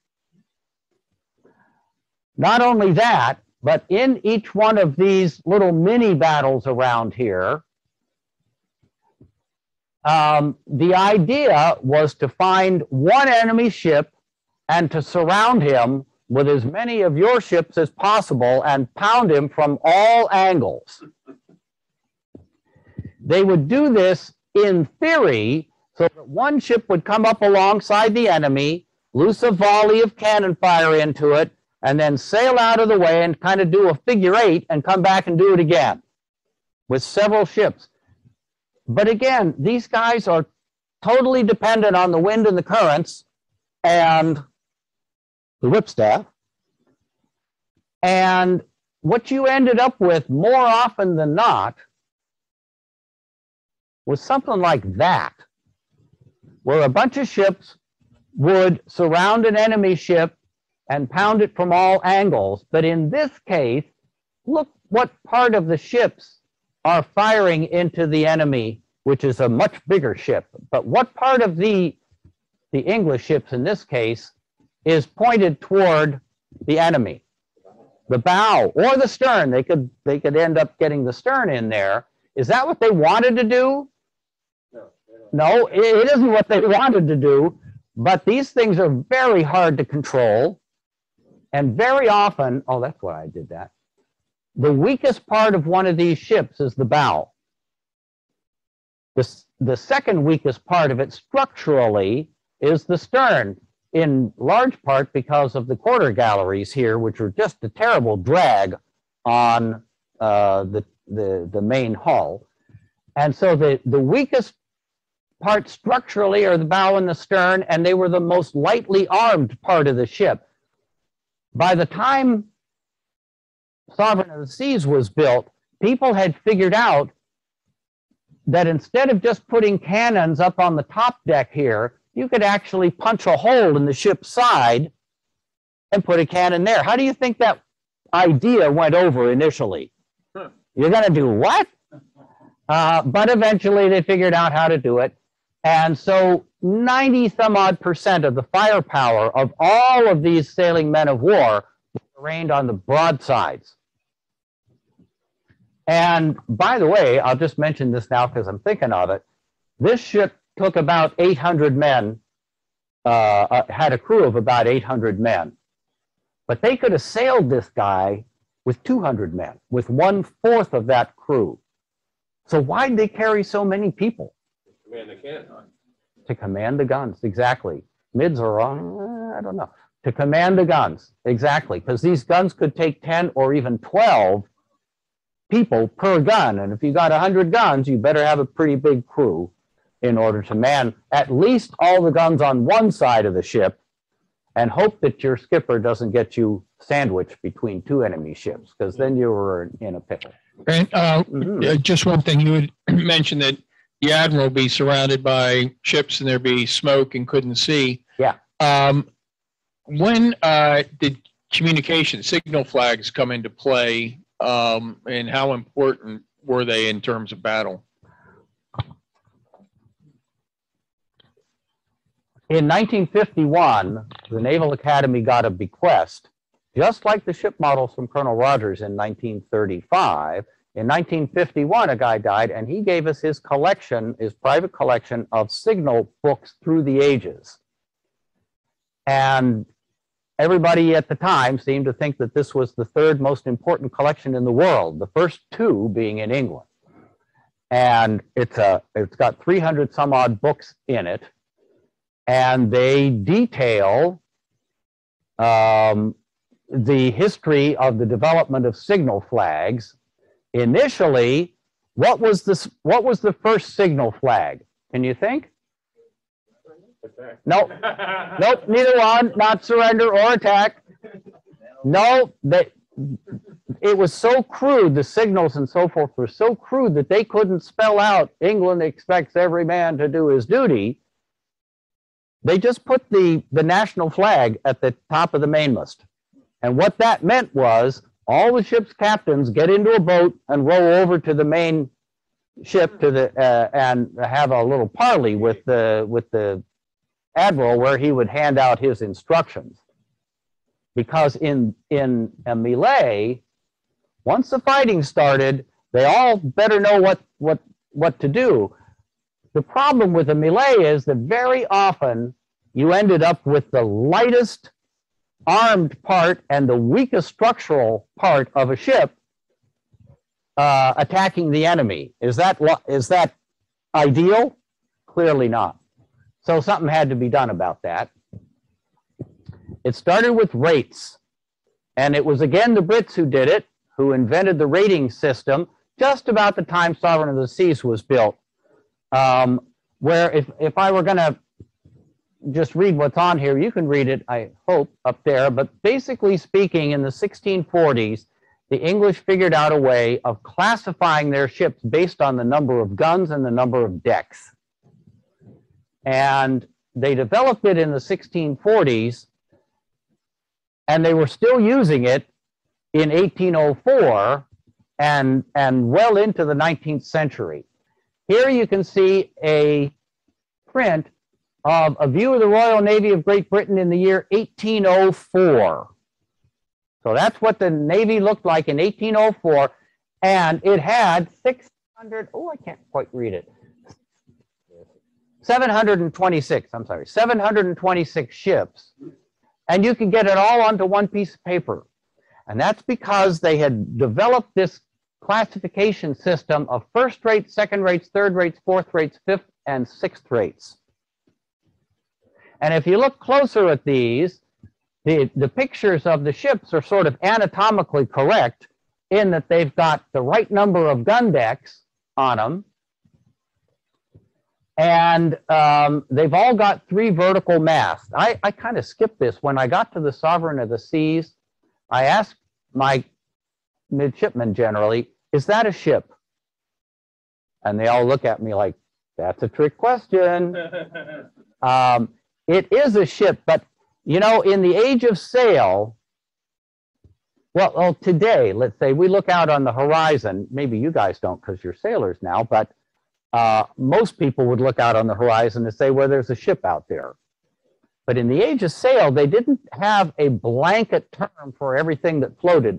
B: Not only that, but in each one of these little mini battles around here, um, the idea was to find one enemy ship and to surround him with as many of your ships as possible and pound him from all angles. They would do this in theory so that one ship would come up alongside the enemy, loose a volley of cannon fire into it, and then sail out of the way and kind of do a figure eight and come back and do it again with several ships. But again, these guys are totally dependent on the wind and the currents and the whipstaff. And what you ended up with more often than not was something like that where a bunch of ships would surround an enemy ship and pound it from all angles. But in this case, look what part of the ships are firing into the enemy, which is a much bigger ship. But what part of the, the English ships in this case is pointed toward the enemy? The bow or the stern. They could, they could end up getting the stern in there. Is that what they wanted to do? No, it, isn't what they [LAUGHS] wanted to do, but these things are very hard to control. And very often, oh, that's why I did that. The weakest part of one of these ships is the bow. The, the second weakest part of it structurally is the stern, in large part because of the quarter galleries here, which are just a terrible drag on uh, the, the, the main hull. And so the, the weakest part structurally are the bow and the stern, and they were the most lightly armed part of the ship. By the time Sovereign of the Seas was built, people had figured out that instead of just putting cannons up on the top deck here, you could actually punch a hole in the ship's side and put a cannon there. How do you think that idea went over initially? You're going to do what? Uh, but eventually they figured out how to do it. And so 90 some odd percent of the firepower of all of these sailing men of war arraigned on the broadsides. And by the way, I'll just mention this now because I'm thinking of it. This ship took about 800 men, uh, uh, had a crew of about 800 men. But they could have sailed this guy with 200 men, with one fourth of that crew. So why did they carry so many people?
C: Man, the cannon.
B: To command the guns, exactly. Mids are on, I don't know. To command the guns, exactly, because these guns could take 10 or even 12 people per gun. And if you got 100 guns, you better have a pretty big crew in order to man at least all the guns on one side of the ship and hope that your skipper doesn't get you sandwiched between two enemy ships, because then you were in a pickle.
A: And uh,
B: Mhm.
A: uh, just one thing, you had [CLEARS THROAT] mentioned that the admiral be surrounded by ships and there be smoke and couldn't see.
B: Yeah.
A: Um, when uh, did communication signal flags come into play, um, and how important were they in terms of battle?
B: In 1951, the Naval Academy got a bequest, just like the ship models from Colonel Rogers in 1935. In 1951, a guy died, and he gave us his collection, his private collection of signal books through the ages. And everybody at the time seemed to think that this was the third most important collection in the world, the first two being in England. And it's a, it's got 300 some odd books in it and they detail um, the history of the development of signal flags. Initially, what was this? What was the first signal flag? Can you think? No, nope, neither one. Not surrender or attack. No, that it was so crude. The signals and so forth were so crude that they couldn't spell out. England expects every man to do his duty they just put the, the national flag at the top of the mainmast. And what that meant was all the ship's captains get into a boat and row over to the main ship to the uh, and have a little parley with the with the admiral where he would hand out his instructions. Because in in a melee, once the fighting started, they all better know what what what to do. The problem with a melee is that very often you ended up with the lightest armed part and the weakest structural part of a ship uh, attacking the enemy. Is that is that ideal? Clearly not. So something had to be done about that. It started with rates, and it was again the Brits who did it, who invented the rating system just about the time Sovereign of the Seas was built um, where if, if I were going to just read what's on here, you can read it, I hope, up there. But basically speaking, in the 1640s, the English figured out a way of classifying their ships based on the number of guns and the number of decks. And they developed it in the 1640s, and they were still using it in 1804 and, and well into the 19th century. Here you can see a print of a view of the Royal Navy of Great Britain in the year 1804. So that's what the Navy looked like in 1804. And it had 600, oh, I can't quite read it. 726, I'm sorry, 726 ships. And you can get it all onto one piece of paper. And that's because they had developed this classification system of first rates, second rates, third rates, fourth rates, fifth, and sixth rates. And if you look closer at these, the, the pictures of the ships are sort of anatomically correct in that they've got the right number of gun decks on them. And um, they've all got three vertical masts. I, I kind of skipped this. When I got to the Sovereign of the Seas, I asked my midshipmen generally, is that a ship? And they all look at me like, that's a trick question. [LAUGHS] Um, it is a ship, but you know, in the age of sail, well, well, today, let's say we look out on the horizon. Maybe you guys don't because you're sailors now, but uh, most people would look out on the horizon and say, well, there's a ship out there. But in the age of sail, they didn't have a blanket term for everything that floated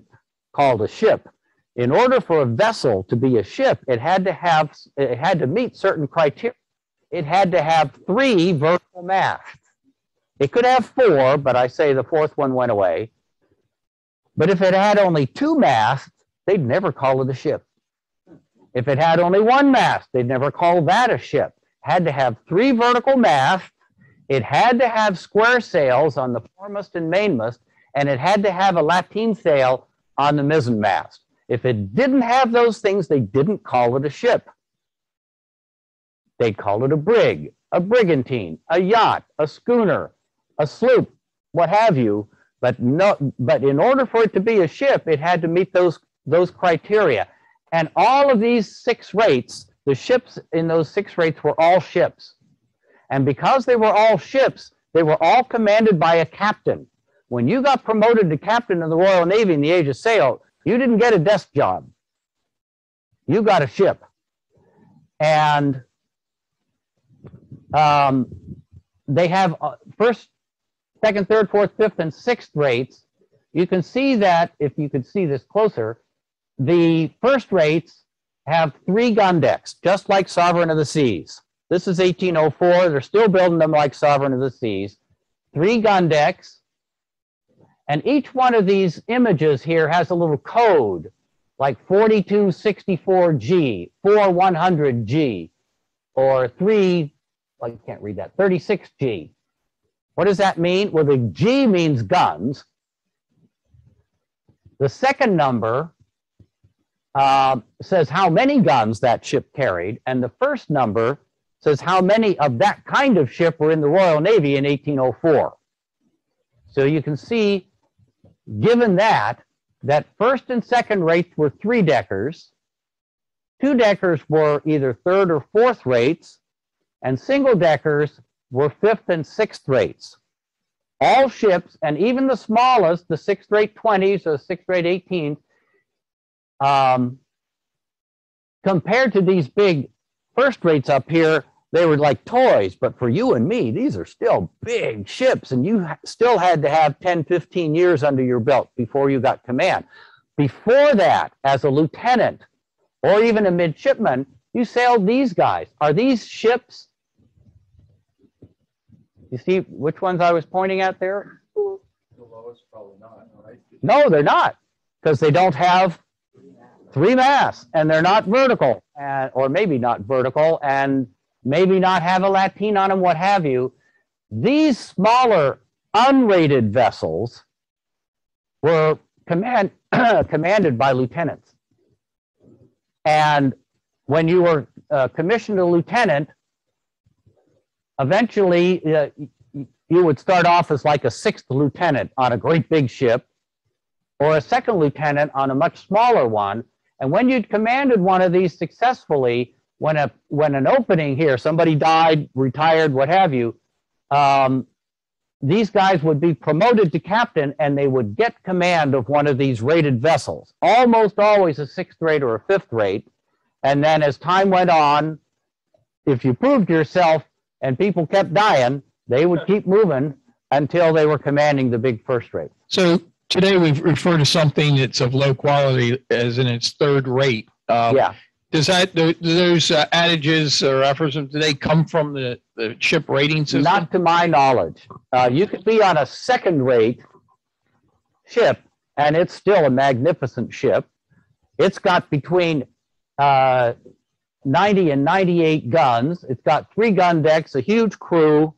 B: called a ship. In order for a vessel to be a ship, it had to have, it had to meet certain criteria. It had to have three vertical masts. It could have four, but I say the fourth one went away. But if it had only two masts, they'd never call it a ship. If it had only one mast, they'd never call that a ship. Had to have three vertical masts. It had to have square sails on the foremast and mainmast, and it had to have a lateen sail on the mizzen mast. If it didn't have those things, they didn't call it a ship. They'd call it a brig, a brigantine, a yacht, a schooner, a sloop, what have you. But no, but in order for it to be a ship, it had to meet those those criteria. And all of these six rates, the ships in those six rates were all ships. And because they were all ships, they were all commanded by a captain. When you got promoted to captain of the Royal Navy in the age of sail, you didn't get a desk job. You got a ship. And um, they have uh, first, second, third, fourth, fifth, and sixth rates. You can see that if you could see this closer, the first rates have three gun decks, just like Sovereign of the Seas. This is 1804. They're still building them like Sovereign of the Seas. Three gun decks. And each one of these images here has a little code, like 4264G, 4100G, or 3, well, you can't read that, 36G. What does that mean? Well, the G means guns. The second number uh, says how many guns that ship carried, and the first number says how many of that kind of ship were in the Royal Navy in 1804. So you can see, given that, that first and second rates were three deckers, two deckers were either third or fourth rates, and single deckers were fifth and sixth rates. All ships, and even the smallest, the sixth rate 20s or sixth rate 18s, um, compared to these big first rates up here, they were like toys. But for you and me, these are still big ships, and you still had to have 10, 15 years under your belt before you got command. Before that, as a lieutenant or even a midshipman, you sailed these guys. Are these ships? You see which ones I was pointing at there?
E: The lowest, probably not, right?
B: No, they're not, because they don't have three masts and they're not vertical, and, or maybe not vertical, and maybe not have a lateen on them, what have you. These smaller, unrated vessels were command, [CLEARS THROAT] commanded by lieutenants. And when you were uh, commissioned a lieutenant, eventually uh, you would start off as like a sixth lieutenant on a great big ship or a second lieutenant on a much smaller one. And when you'd commanded one of these successfully, when a when an opening here, somebody died, retired, what have you, um, these guys would be promoted to captain and they would get command of one of these rated vessels, almost always a sixth rate or a fifth rate. And then as time went on, if you proved yourself and people kept dying, they would keep moving until they were commanding the big first rate.
A: So today we refer to something that's of low quality as in its third rate. Um,
B: Yeah,
A: Does that, do those uh, adages or aphorisms, do they come from the, the ship rating system?
B: not to my knowledge. Uh, you could be on a second rate ship and it's still a magnificent ship. It's got between uh, 90 and 98 guns. It's got three gun decks, a huge crew.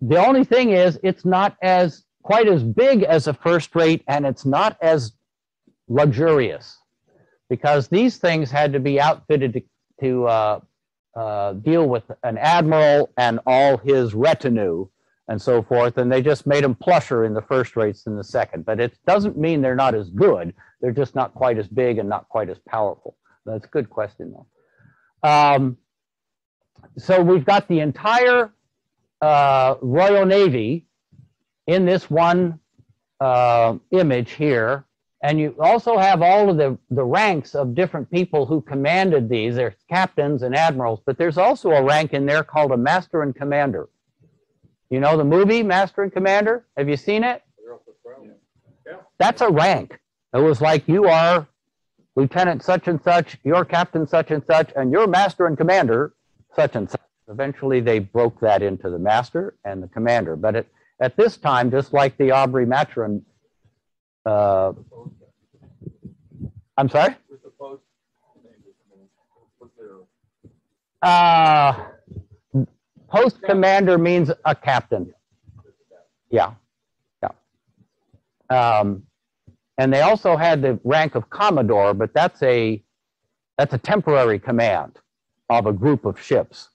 B: The only thing is, it's not as quite as big as a first rate, and it's not as luxurious because these things had to be outfitted to, to uh, uh, deal with an admiral and all his retinue and so forth, and they just made them plusher in the first rates than the second. But it doesn't mean they're not as good. They're just not quite as big and not quite as powerful. That's a good question, though. Um, so we've got the entire uh, Royal Navy in this one uh, image here. And you also have all of the, the ranks of different people who commanded these. There's captains and admirals, but there's also a rank in there called a master and commander. You know the movie Master and Commander? Have you seen it? That's a rank. It was like you are lieutenant such and such, you're captain such and such, and you're master and commander such and such. Eventually, they broke that into the master and the commander. But at, at this time, just like the Aubrey Maturin, uh, I'm sorry?
E: Post,
B: Uh, post commander means a captain. Yeah, yeah. Um, and they also had the rank of commodore, but that's a that's a temporary command of a group of ships.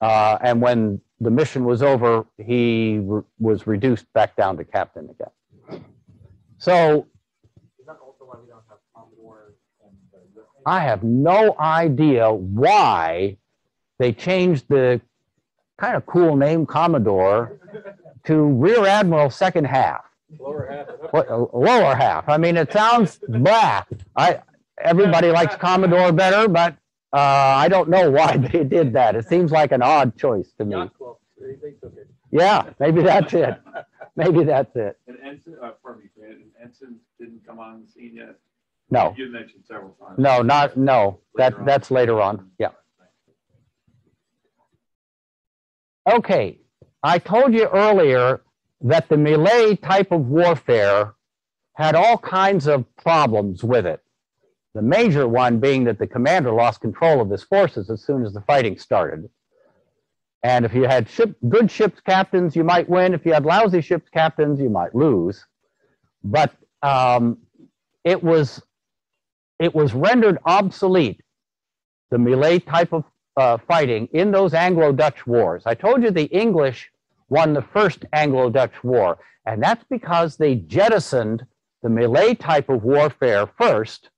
B: Uh, and when the mission was over, he re- was reduced back down to captain again. So
E: is that also why we don't have Commodore and the?
B: I have no idea why they changed the kind of cool name Commodore to Rear Admiral Second Half.
D: Lower half.
B: What, uh, lower half. I mean, it sounds blah. I everybody likes Commodore better, but uh, I don't know [LAUGHS] why they did that. It seems like an odd choice to me.
D: Yacht club, they, they took it.
B: Yeah, maybe that's it. [LAUGHS] Maybe that's it.
C: And ensign, uh, pardon me, Fran, ensign didn't come on the scene yet?
B: No,
C: You mentioned several times.
B: no, not no. That
C: on.
B: that's later on. Yeah. Okay, I told you earlier that the melee type of warfare had all kinds of problems with it. The major one being that the commander lost control of his forces as soon as the fighting started. And if you had ship, good ship's captains, you might win. If you had lousy ship's captains, you might lose. But um, it was it was rendered obsolete, the melee type of uh, fighting in those Anglo-Dutch wars. I told you the English won the first Anglo-Dutch war, and that's because they jettisoned the melee type of warfare first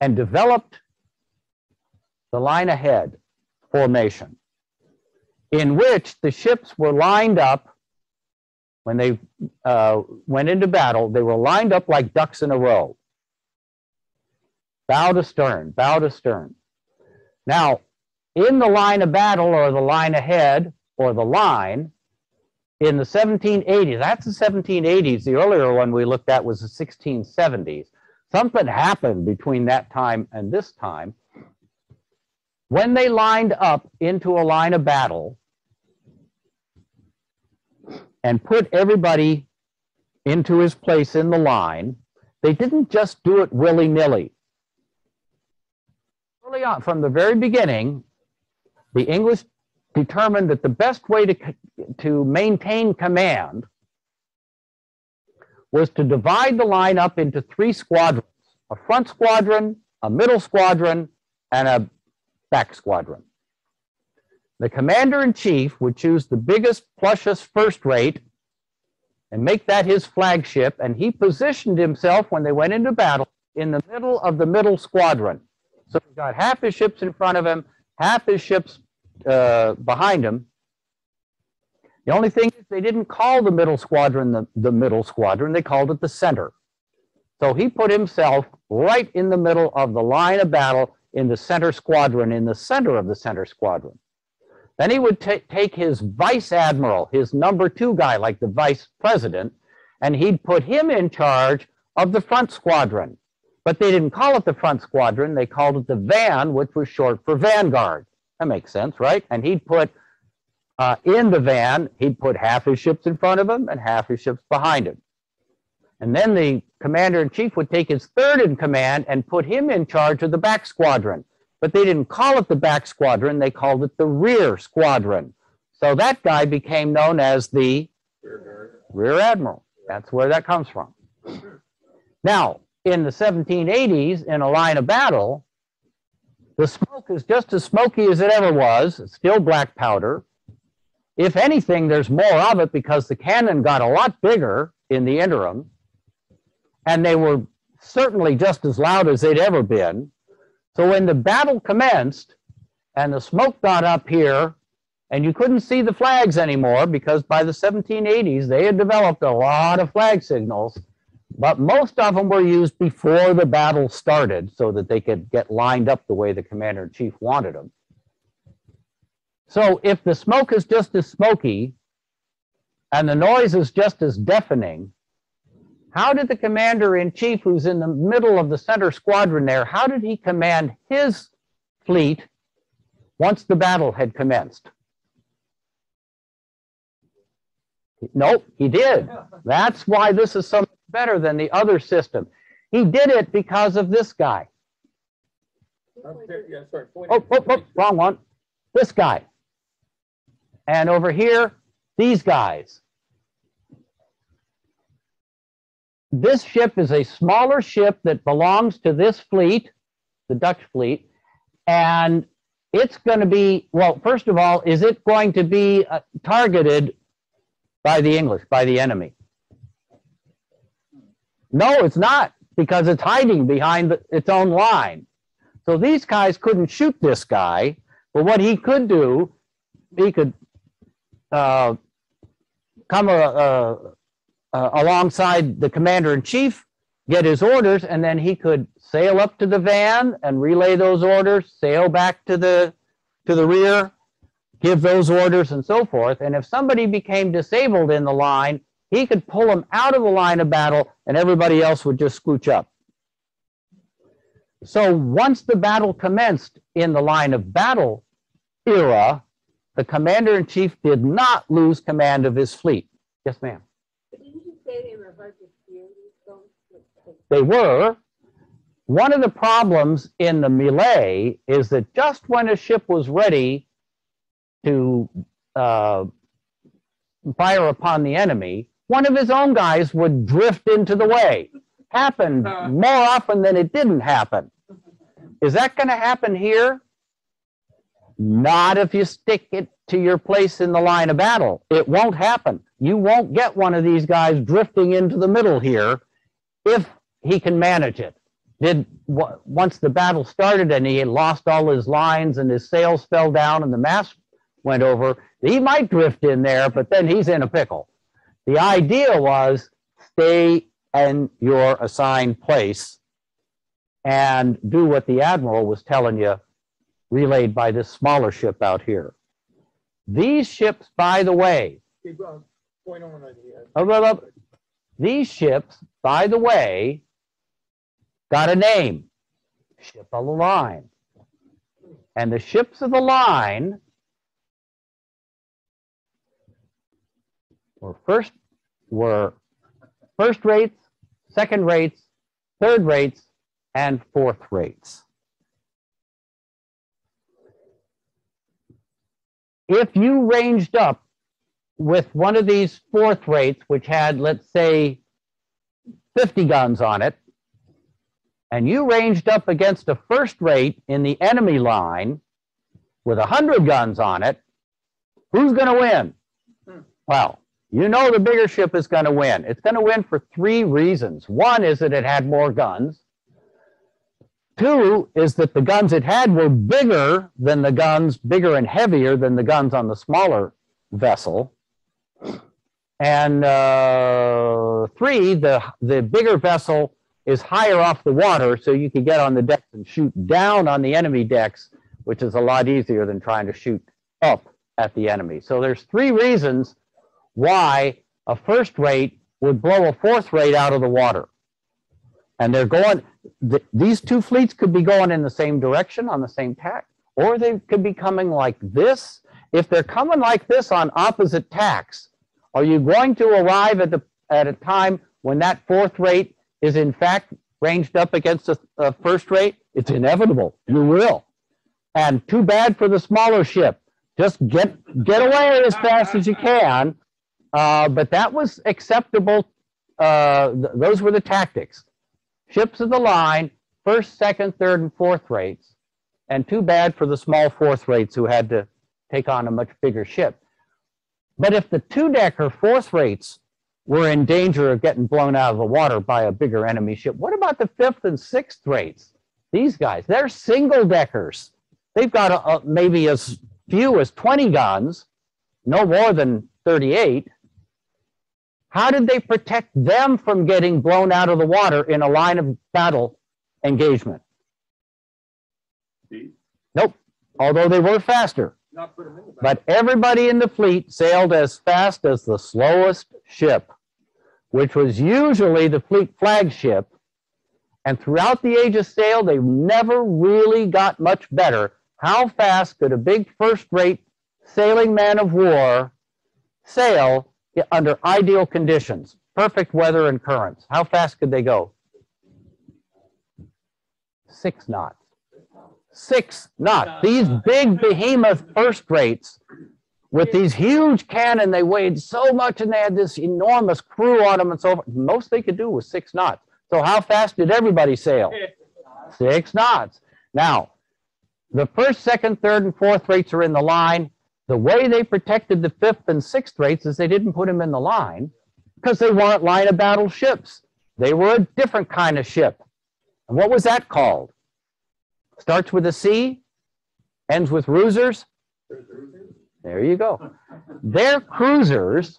B: and developed the line ahead formation, in which the ships were lined up when they uh, went into battle, they were lined up like ducks in a row bow to stern, bow to stern. Now, in the line of battle or the line ahead or the line, in the 1780s, that's the 1780s. The earlier one we looked at was the 1670s. Something happened between that time and this time. When they lined up into a line of battle and put everybody into his place in the line, they didn't just do it willy nilly early on, from the very beginning, the English determined that the best way to, to maintain command was to divide the line up into three squadrons a front squadron, a middle squadron, and a back squadron. The commander in chief would choose the biggest, plushest first rate and make that his flagship, and he positioned himself when they went into battle in the middle of the middle squadron. So he's got half his ships in front of him, half his ships uh, behind him. The only thing is they didn't call the middle squadron the, the middle squadron, they called it the center. So he put himself right in the middle of the line of battle in the center squadron, in the center of the center squadron. Then he would ta- take his vice admiral, his number two guy, like the vice president, and he'd put him in charge of the front squadron. But they didn't call it the front squadron. They called it the van, which was short for vanguard. That makes sense, right? And he'd put uh, in the van, he'd put half his ships in front of him and half his ships behind him. And then the commander in chief would take his third in command and put him in charge of the back squadron. But they didn't call it the back squadron, they called it the rear squadron. So that guy became known as the rear admiral. That's where that comes from. Now, in the 1780s, in a line of battle, the smoke is just as smoky as it ever was. It's still black powder. If anything, there's more of it because the cannon got a lot bigger in the interim, and they were certainly just as loud as they'd ever been. So when the battle commenced and the smoke got up here, and you couldn't see the flags anymore because by the 1780s they had developed a lot of flag signals but most of them were used before the battle started so that they could get lined up the way the commander in chief wanted them. So if the smoke is just as smoky and the noise is just as deafening, how did the commander in chief, who's in the middle of the center squadron there, how did he command his fleet once the battle had commenced? Nope, he did. That's why this is so much better than the other system. He did it because of this guy.
D: Okay, Yeah, sorry. point
B: Oh, oh, oh, wrong one. This guy. And over here, these guys. This ship is a smaller ship that belongs to this fleet, the Dutch fleet, and it's going to be, well, first of all, is it going to be uh, targeted by the English, by the enemy? No, it's not, because it's hiding behind the- its own line. So these guys couldn't shoot this guy, but what he could do, he could uh, come uh, uh, uh, alongside the commander in chief, get his orders, and then he could sail up to the van and relay those orders, sail back to the to the rear, give those orders, and so forth. And if somebody became disabled in the line, he could pull them out of the line of battle, and everybody else would just scooch up. So once the battle commenced in the line of battle era, the commander in chief did not lose command of his fleet. Yes, ma'am.
F: But didn't you say they were hard to steer, these boats?
B: They were. One of the problems in the melee is that just when a ship was ready to uh, fire upon the enemy, one of his own guys would drift into the way. Happened more often than it didn't happen. Is that going to happen here? Not if you stick it to your place in the line of battle. It won't happen. You won't get one of these guys drifting into the middle here if he can manage it. Did once the battle started and he lost all his lines and his sails fell down and the mast went over, he might drift in there, but then he's in a pickle. The idea was stay in your assigned place and do what the admiral was telling you, relayed by this smaller ship out here. These ships, by the way,
D: Keep on, point on, the,
B: Oh. These ships, by the way, got a name, ship of the line. And the ships of the line were first were first rates, second rates, third rates, and fourth rates. If you ranged up with one of these fourth rates, which had, let's say, 50 guns on it, and you ranged up against a first rate in the enemy line with 100 guns on it, who's going to win? Hmm. Well, you know the bigger ship is going to win. It's going to win for three reasons. One is that it had more guns. Two is that the guns it had were bigger than the guns, bigger and heavier than the guns on the smaller vessel. And uh, three, the, the bigger vessel is higher off the water, so you can get on the decks and shoot down on the enemy decks, which is a lot easier than trying to shoot up at the enemy. So there's three reasons why a first rate would blow a fourth rate out of the water. And they're going, th- these two fleets could be going in the same direction on the same tack, or they could be coming like this. If they're coming like this on opposite tacks, are you going to arrive at the at a time when that fourth rate is in fact ranged up against a, a first rate? It's inevitable. You will. And too bad for the smaller ship. Just get get away as fast as you can. Uh, but that was acceptable. Uh, th- those were the tactics. Ships of the line, first, second, third, and fourth rates. And too bad for the small fourth rates who had to take on a much bigger ship. But if the two decker fourth rates were in danger of getting blown out of the water by a bigger enemy ship, what about the fifth and sixth rates? These guys, they're single deckers. They've got a, a, maybe as few as 20 guns, no more than 38. How did they protect them from getting blown out of the water in a line of battle engagement?
C: Nope.
B: Although they were faster.
D: Not put them in the.
B: But everybody in the fleet sailed as fast as the slowest ship, which was usually the fleet flagship. And throughout the age of sail, they never really got much better. How fast could a big first rate sailing man of war sail under ideal conditions, perfect weather and currents? How fast could they go? Six knots. Six knots. These big behemoth first rates with these huge cannon, they weighed so much and they had this enormous crew on them and so forth. Most they could do was six knots. So how fast did everybody sail? Six knots. Now, the first, second, third, and fourth rates are in the line. The way they protected the fifth and sixth rates is they didn't put them in the line because they weren't line of battle ships. They were a different kind of ship. And what was that called? Starts with a C, ends with rusers. There you go. They're cruisers,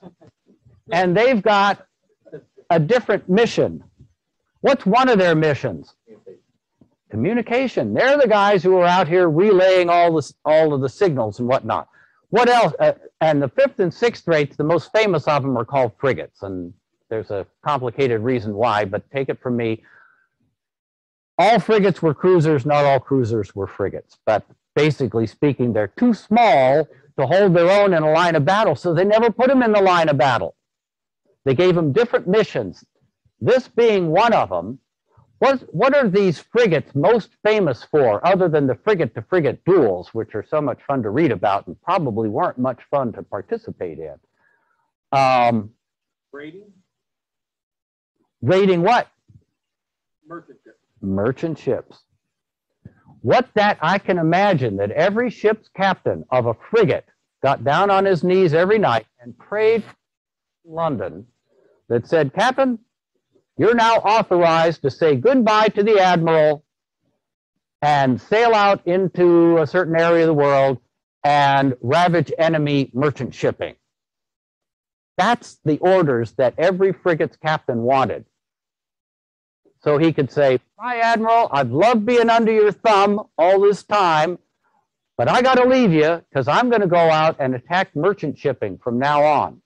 B: and they've got a different mission. What's one of their missions? Communication. They're the guys who are out here relaying all this, all of the signals and whatnot. What else? Uh, and the fifth and sixth rates, the most famous of them are called frigates, and there's a complicated reason why, but take it from me. All frigates were cruisers, not all cruisers were frigates, but basically speaking, they're too small to hold their own in a line of battle, so they never put them in the line of battle. They gave them different missions. This being one of them, what, what are these frigates most famous for, other than the frigate to frigate duels, which are so much fun to read about and probably weren't much fun to participate in? Um,
D: Rating,
B: rating what?
D: merchant ship.
B: merchant ships. What that I can imagine that every ship's captain of a frigate got down on his knees every night and prayed London that said, Captain, you're now authorized to say goodbye to the admiral and sail out into a certain area of the world and ravage enemy merchant shipping. That's the orders that every frigate's captain wanted. So he could say, Hi, Admiral, I've loved being under your thumb all this time, but I got to leave you because I'm going to go out and attack merchant shipping from now on.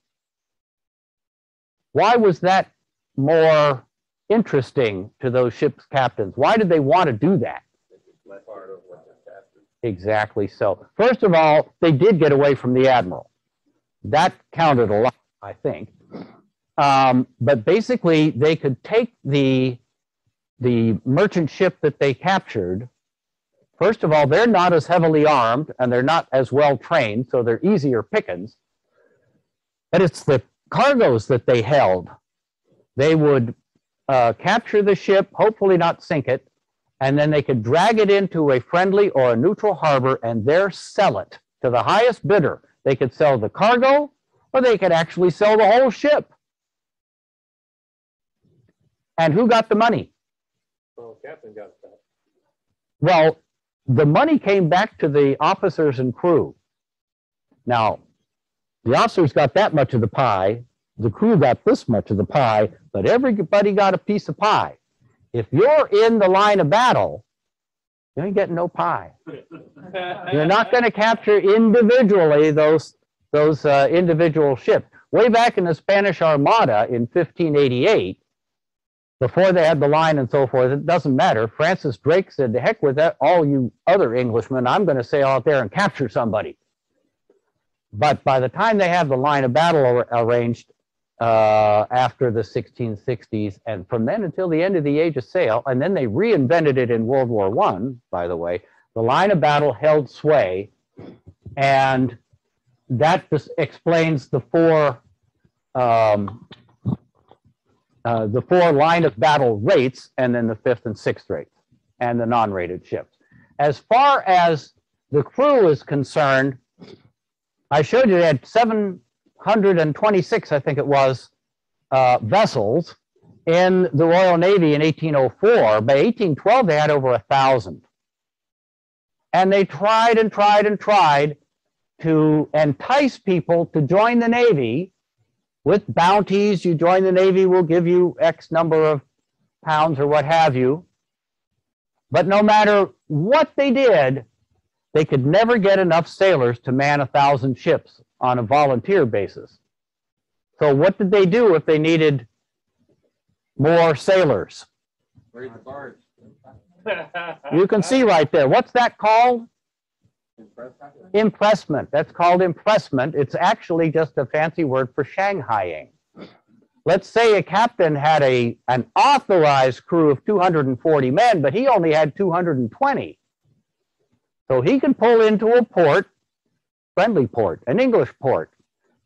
B: Why was that more interesting to those ship's captains? Why did they want to do that? Exactly so. First of all, they did get away from the admiral. That counted a lot, I think. Um, but basically, they could take the the merchant ship that they captured. First of all, they're not as heavily armed and they're not as well trained, so they're easier pickings. But it's the cargoes that they held. They would uh, capture the ship, hopefully not sink it, and then they could drag it into a friendly or a neutral harbor and there sell it to the highest bidder. They could sell the cargo or they could actually sell the whole ship. And who got the money?
D: Well, captain got that.
B: Well, the money came back to the officers and crew. Now, the officers got that much of the pie, the crew got this much of the pie, but everybody got a piece of pie. If you're in the line of battle, you ain't getting no pie. [LAUGHS] You're not going to capture individually those those uh, individual ships. Way back in the Spanish Armada in 1588, before they had the line and so forth, it doesn't matter. Francis Drake said, "To heck with that, all you other Englishmen. I'm going to sail out there and capture somebody." But by the time they have the line of battle ar- arranged uh, after the 1660s, and from then until the end of the Age of Sail, and then they reinvented it in World War One. By the way, the line of battle held sway, and that just explains the four um, uh, the four line of battle rates, and then the fifth and sixth rates, and the non-rated ships. As far as the crew is concerned, I showed you they had 726, I think it was, uh, vessels in the Royal Navy in 1804. By 1812, they had over a thousand. And they tried and tried and tried to entice people to join the Navy with bounties. You join the Navy, we'll give you X number of pounds or what have you. But no matter what they did, they could never get enough sailors to man a thousand ships on a volunteer basis. So what did they do if they needed more sailors?
E: Where's the barge? [LAUGHS]
B: You can see right there. What's that called? Impressment. That's called impressment. It's actually just a fancy word for shanghaiing. Let's say a captain had a an authorized crew of 240 men, but he only had 220. So he can pull into a port, friendly port, an English port,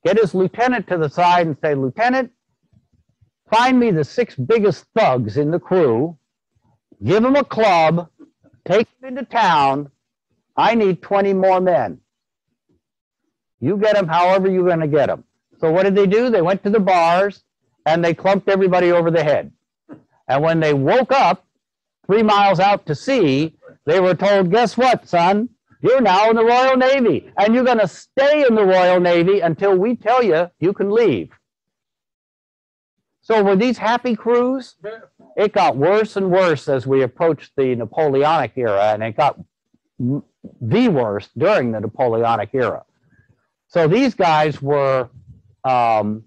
B: get his lieutenant to the side and say, Lieutenant, find me the six biggest thugs in the crew, give them a club, take them into town. I need 20 more men. You get them however you're going to get them. So what did they do? They went to the bars and they clumped everybody over the head. And when they woke up three miles out to sea, they were told, guess what, son? You're now in the Royal Navy and you're going to stay in the Royal Navy until we tell you you can leave. So were these happy crews? It got worse and worse as we approached the Napoleonic era, and it got the worst during the Napoleonic era. So these guys were um,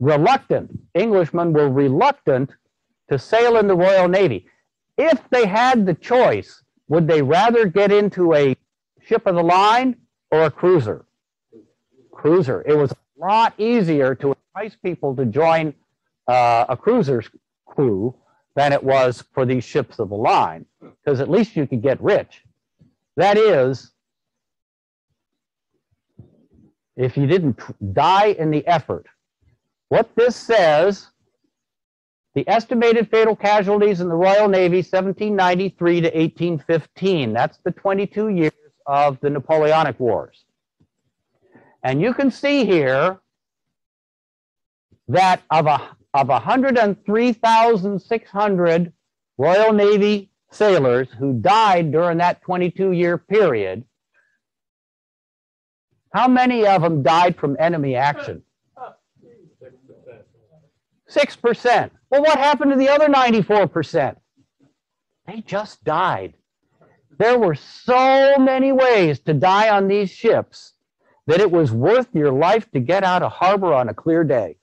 B: reluctant. Englishmen were reluctant to sail in the Royal Navy. If they had the choice, would they rather get into a ship of the line or a cruiser? Cruiser. It was a lot easier to entice people to join uh, a cruiser's crew than it was for these ships of the line, because at least you could get rich. That is, if you didn't die in the effort. What this says, the estimated fatal casualties in the Royal Navy 1793 to 1815. That's the 22 years of the Napoleonic Wars. And you can see here that of a of 103,600 Royal Navy sailors who died during that 22 year period, how many of them died from enemy action? 6%. Well, what happened to the other 94%? They just died. There were so many ways to die on these ships that it was worth your life to get out of harbor on a clear day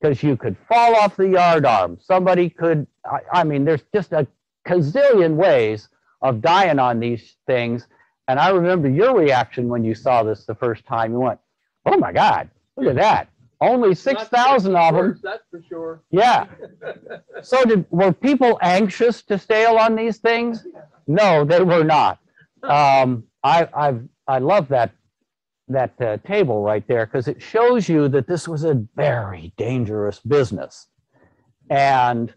B: because you could fall off the yardarm. Somebody could, I, I mean, there's just a gazillion ways of dying on these things. And I remember your reaction when you saw this the first time. You went, oh my God, look at that. Only 6,000 of them.
D: That's for sure.
B: Yeah. [LAUGHS] So did, were people anxious to sail on these things? No, they were not. Um, I, I've, I love that, that uh, table right there because it shows you that this was a very dangerous business. And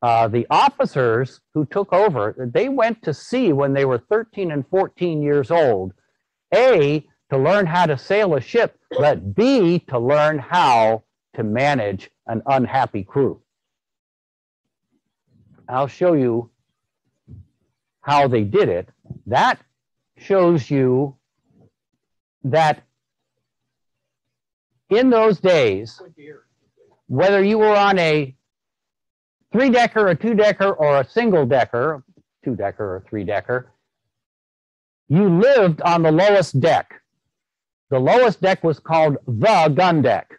B: uh, the officers who took over, they went to sea when they were 13 and 14 years old. A, to learn how to sail a ship, but B, to learn how to manage an unhappy crew. I'll show you how they did it. That shows you that in those days, whether you were on a three decker, a two decker, or a single decker, two decker or three decker, you lived on the lowest deck. The lowest deck was called the gun deck.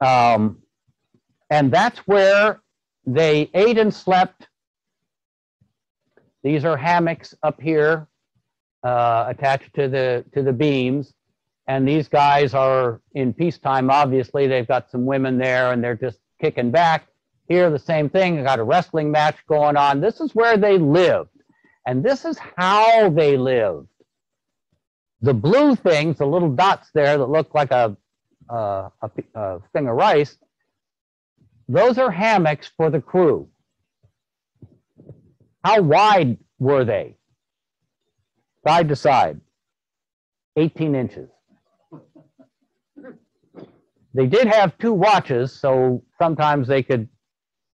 B: Um, and that's where they ate and slept. These are hammocks up here uh, attached to the to the beams. And these guys are in peacetime, obviously. They've got some women there and they're just kicking back. Here, the same thing. They got a wrestling match going on. This is where they lived. And this is how they lived. The blue things, the little dots there that look like a, uh, a, a thing of rice, those are hammocks for the crew. How wide were they? Side to side, 18 inches. They did have two watches, so sometimes they could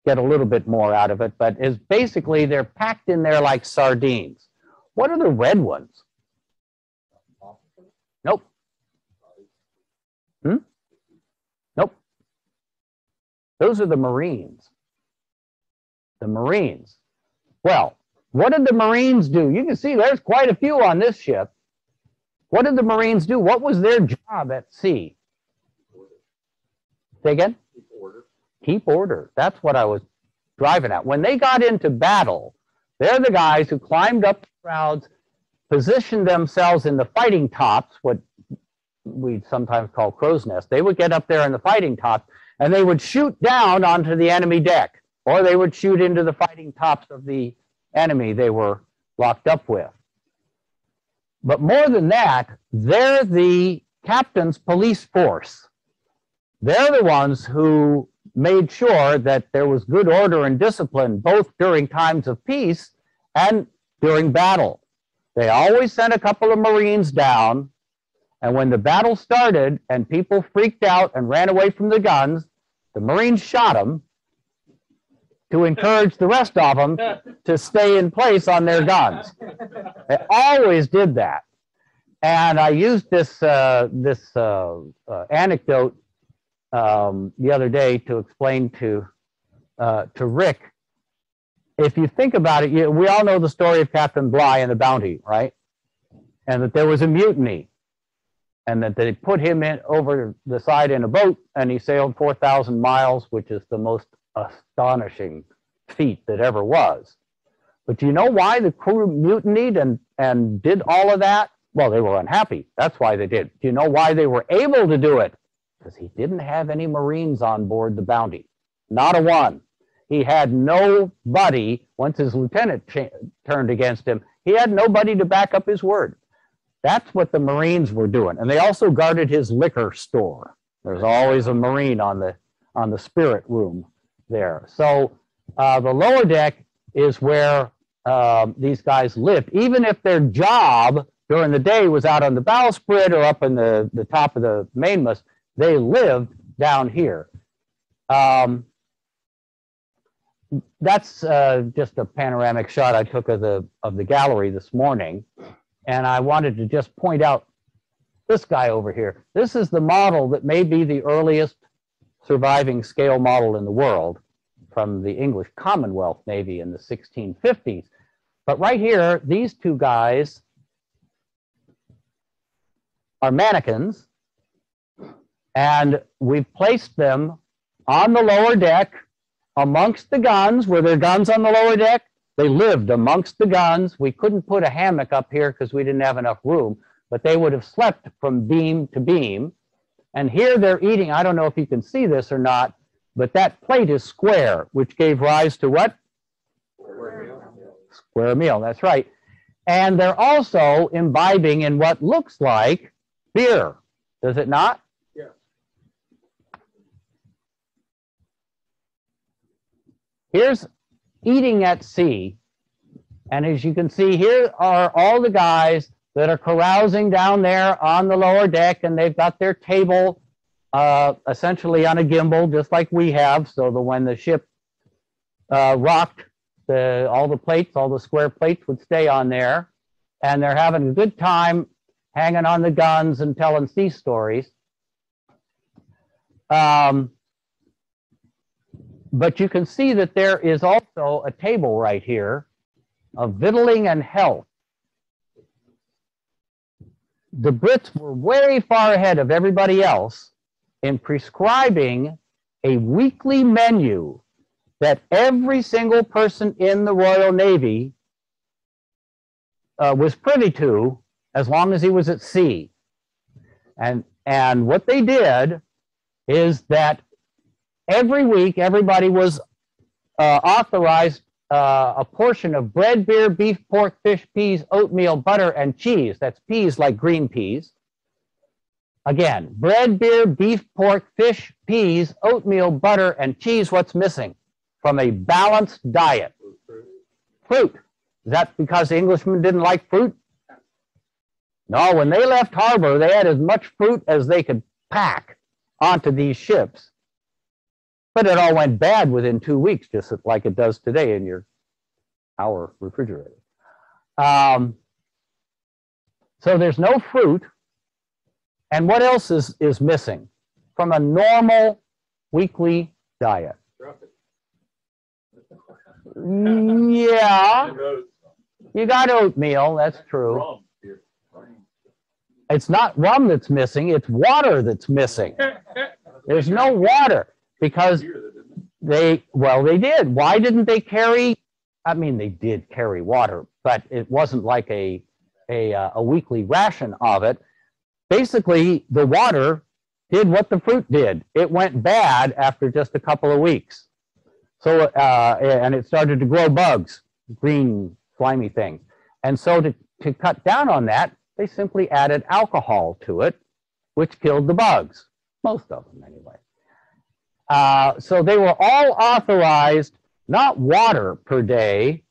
B: get a little bit more out of it, but is basically they're packed in there like sardines. What are the red ones? Nope. Hmm? Nope. Those are the Marines. The Marines. Well, what did the Marines do? You can see there's quite a few on this ship. What did the Marines do? What was their job at sea? Say again?
E: Keep order.
B: keep order. That's what I was driving at. When they got into battle, they're the guys who climbed up the shrouds, positioned themselves in the fighting tops, what we sometimes call crow's nest. They would get up there in the fighting tops and they would shoot down onto the enemy deck, or they would shoot into the fighting tops of the enemy they were locked up with. But more than that, they're the captain's police force. They're the ones who made sure that there was good order and discipline both during times of peace and during battle. They always sent a couple of Marines down, and when the battle started and people freaked out and ran away from the guns, the Marines shot them to encourage the rest of them to stay in place on their guns. They always did that. And I used this uh, this uh, uh, anecdote um, the other day to explain to uh, to Rick. If you think about it, you, we all know the story of Captain Bligh and the Bounty, right? And that there was a mutiny, and that they put him in over the side in a boat, and he sailed four thousand miles, which is the most astonishing feat that ever was. But do you know why the crew mutinied and and did all of that? Well, they were unhappy. That's why they did. Do you know why they were able to do it? because he didn't have any Marines on board the Bounty, not a one. He had nobody, once his lieutenant cha- turned against him, he had nobody to back up his word. That's what the Marines were doing. And they also guarded his liquor store. There's always a Marine on the, on the spirit room there. So uh, the lower deck is where um, these guys lived, even if their job during the day was out on the bowsprit or up in the, the top of the mainmast they lived down here. Um, that's uh, just a panoramic shot I took of the of the gallery this morning, and I wanted to just point out this guy over here. This is the model that may be the earliest surviving scale model in the world from the English Commonwealth Navy in the 1650s. But right here, these two guys are mannequins and we've placed them on the lower deck amongst the guns. Were there guns on the lower deck? They lived amongst the guns. We couldn't put a hammock up here because we didn't have enough room, but they would have slept from beam to beam. And here they're eating. I don't know if you can see this or not, but that plate is square, which gave rise to what? Square meal, that's right. And they're also imbibing in what looks like beer, does it not? Here's eating at sea. And as you can see, here are all the guys that are carousing down there on the lower deck, and they've got their table uh, essentially on a gimbal, just like we have, so that when the ship uh, rocked, the, all the plates, all the square plates would stay on there. And they're having a good time hanging on the guns and telling sea stories. Um, but you can see that there is also a table right here of victualling and health. The Brits were way far ahead of everybody else in prescribing a weekly menu that every single person in the Royal Navy uh, was privy to as long as he was at sea. And, and what they did is that every week, everybody was uh, authorized uh, a portion of bread, beer, beef, pork, fish, peas, oatmeal, butter, and cheese. That's peas like green peas. Again, bread, beer, beef, pork, fish, peas, oatmeal, butter, and cheese. What's missing from a balanced diet? Fruit. Is that because the Englishmen didn't like fruit? No, when they left harbor, they had as much fruit as they could pack onto these ships. But it all went bad within two weeks, just like it does today in your our refrigerator. Um, so there's no fruit. And what else is, is missing? from a normal weekly diet. Yeah, you got oatmeal, that's true. It's not rum that's missing, it's water that's missing. There's no water because they, well, they did. Why didn't they carry? I mean, they did carry water, but it wasn't like a, a, uh, a weekly ration of it. Basically, the water did what the fruit did. It went bad after just a couple of weeks. So, uh, and it started to grow bugs, green, slimy things. And so to, to cut down on that, they simply added alcohol to it, which killed the bugs, most of them anyway. Uh, so they were all authorized, not water per day,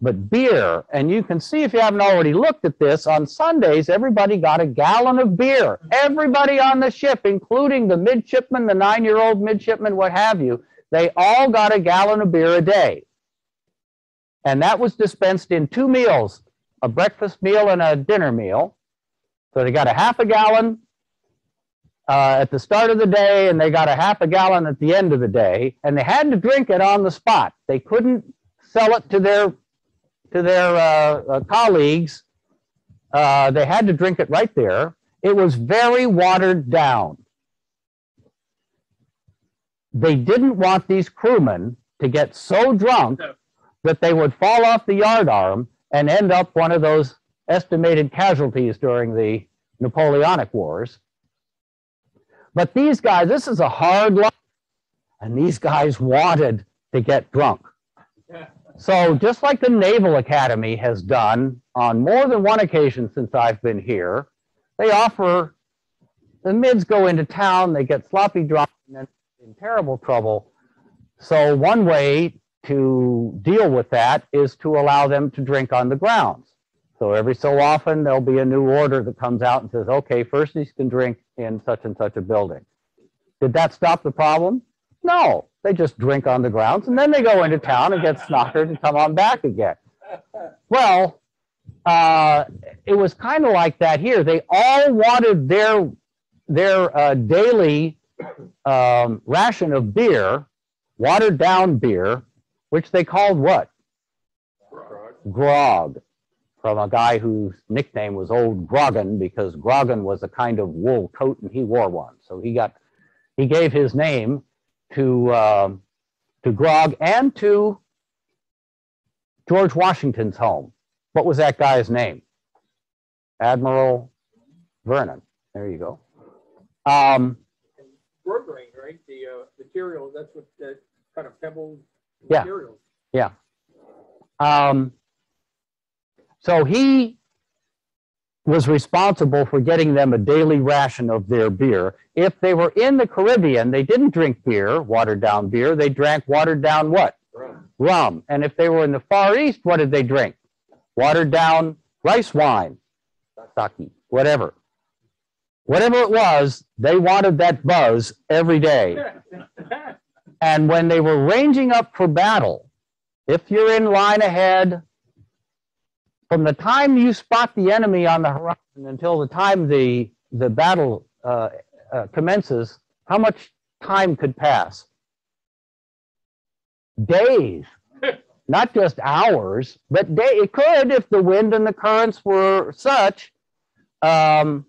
B: but beer. And you can see if you haven't already looked at this, on Sundays, everybody got a gallon of beer. Everybody on the ship, including the midshipman, the nine year old midshipman, what have you, they all got a gallon of beer a day. And that was dispensed in two meals a breakfast meal and a dinner meal. So they got a half a gallon uh, at the start of the day, and they got a half a gallon at the end of the day, and they had to drink it on the spot. They couldn't sell it to their to their uh, uh, colleagues. Uh, they had to drink it right there. It was very watered down. They didn't want these crewmen to get so drunk that they would fall off the yardarm and end up one of those estimated casualties during the Napoleonic Wars. But these guys, this is a hard life, and these guys wanted to get drunk. So just like the Naval Academy has done on more than one occasion since I've been here, they offer, the mids go into town, they get sloppy drunk, and then in terrible trouble. So one way to deal with that is to allow them to drink on the grounds. So every so often, there'll be a new order that comes out and says, okay, firsties can drink in such and such a building. Did that stop the problem? No, they just drink on the grounds and then they go into town and get snockered and come on back again. Well, uh, it was kind of like that here. They all wanted their their uh, daily um, ration of beer, watered down beer, which they called what? Grog, from a guy whose nickname was Old Grogan because Grogram was a kind of wool coat and he wore one. So he got, he gave his name to um, to Grog and to George Washington's home. What was that guy's name? Admiral Vernon. There you go. Um,
D: Berberine, right? The uh, material, that's what, that kind of pebbled
B: Yeah.
D: material.
B: Um, so he was responsible for getting them a daily ration of their beer. If they were in the Caribbean, they didn't drink beer, watered down beer. They drank watered down what? Rum. And if they were in the Far East, what did they drink? Watered down rice wine, sake, whatever. Whatever it was, they wanted that buzz every day. [LAUGHS] And when they were ranging up for battle, if you're in line ahead, from the time you spot the enemy on the horizon until the time the, the battle uh, uh, commences, how much time could pass? Days, [LAUGHS] not just hours, but day. It could if the wind and the currents were such. Um,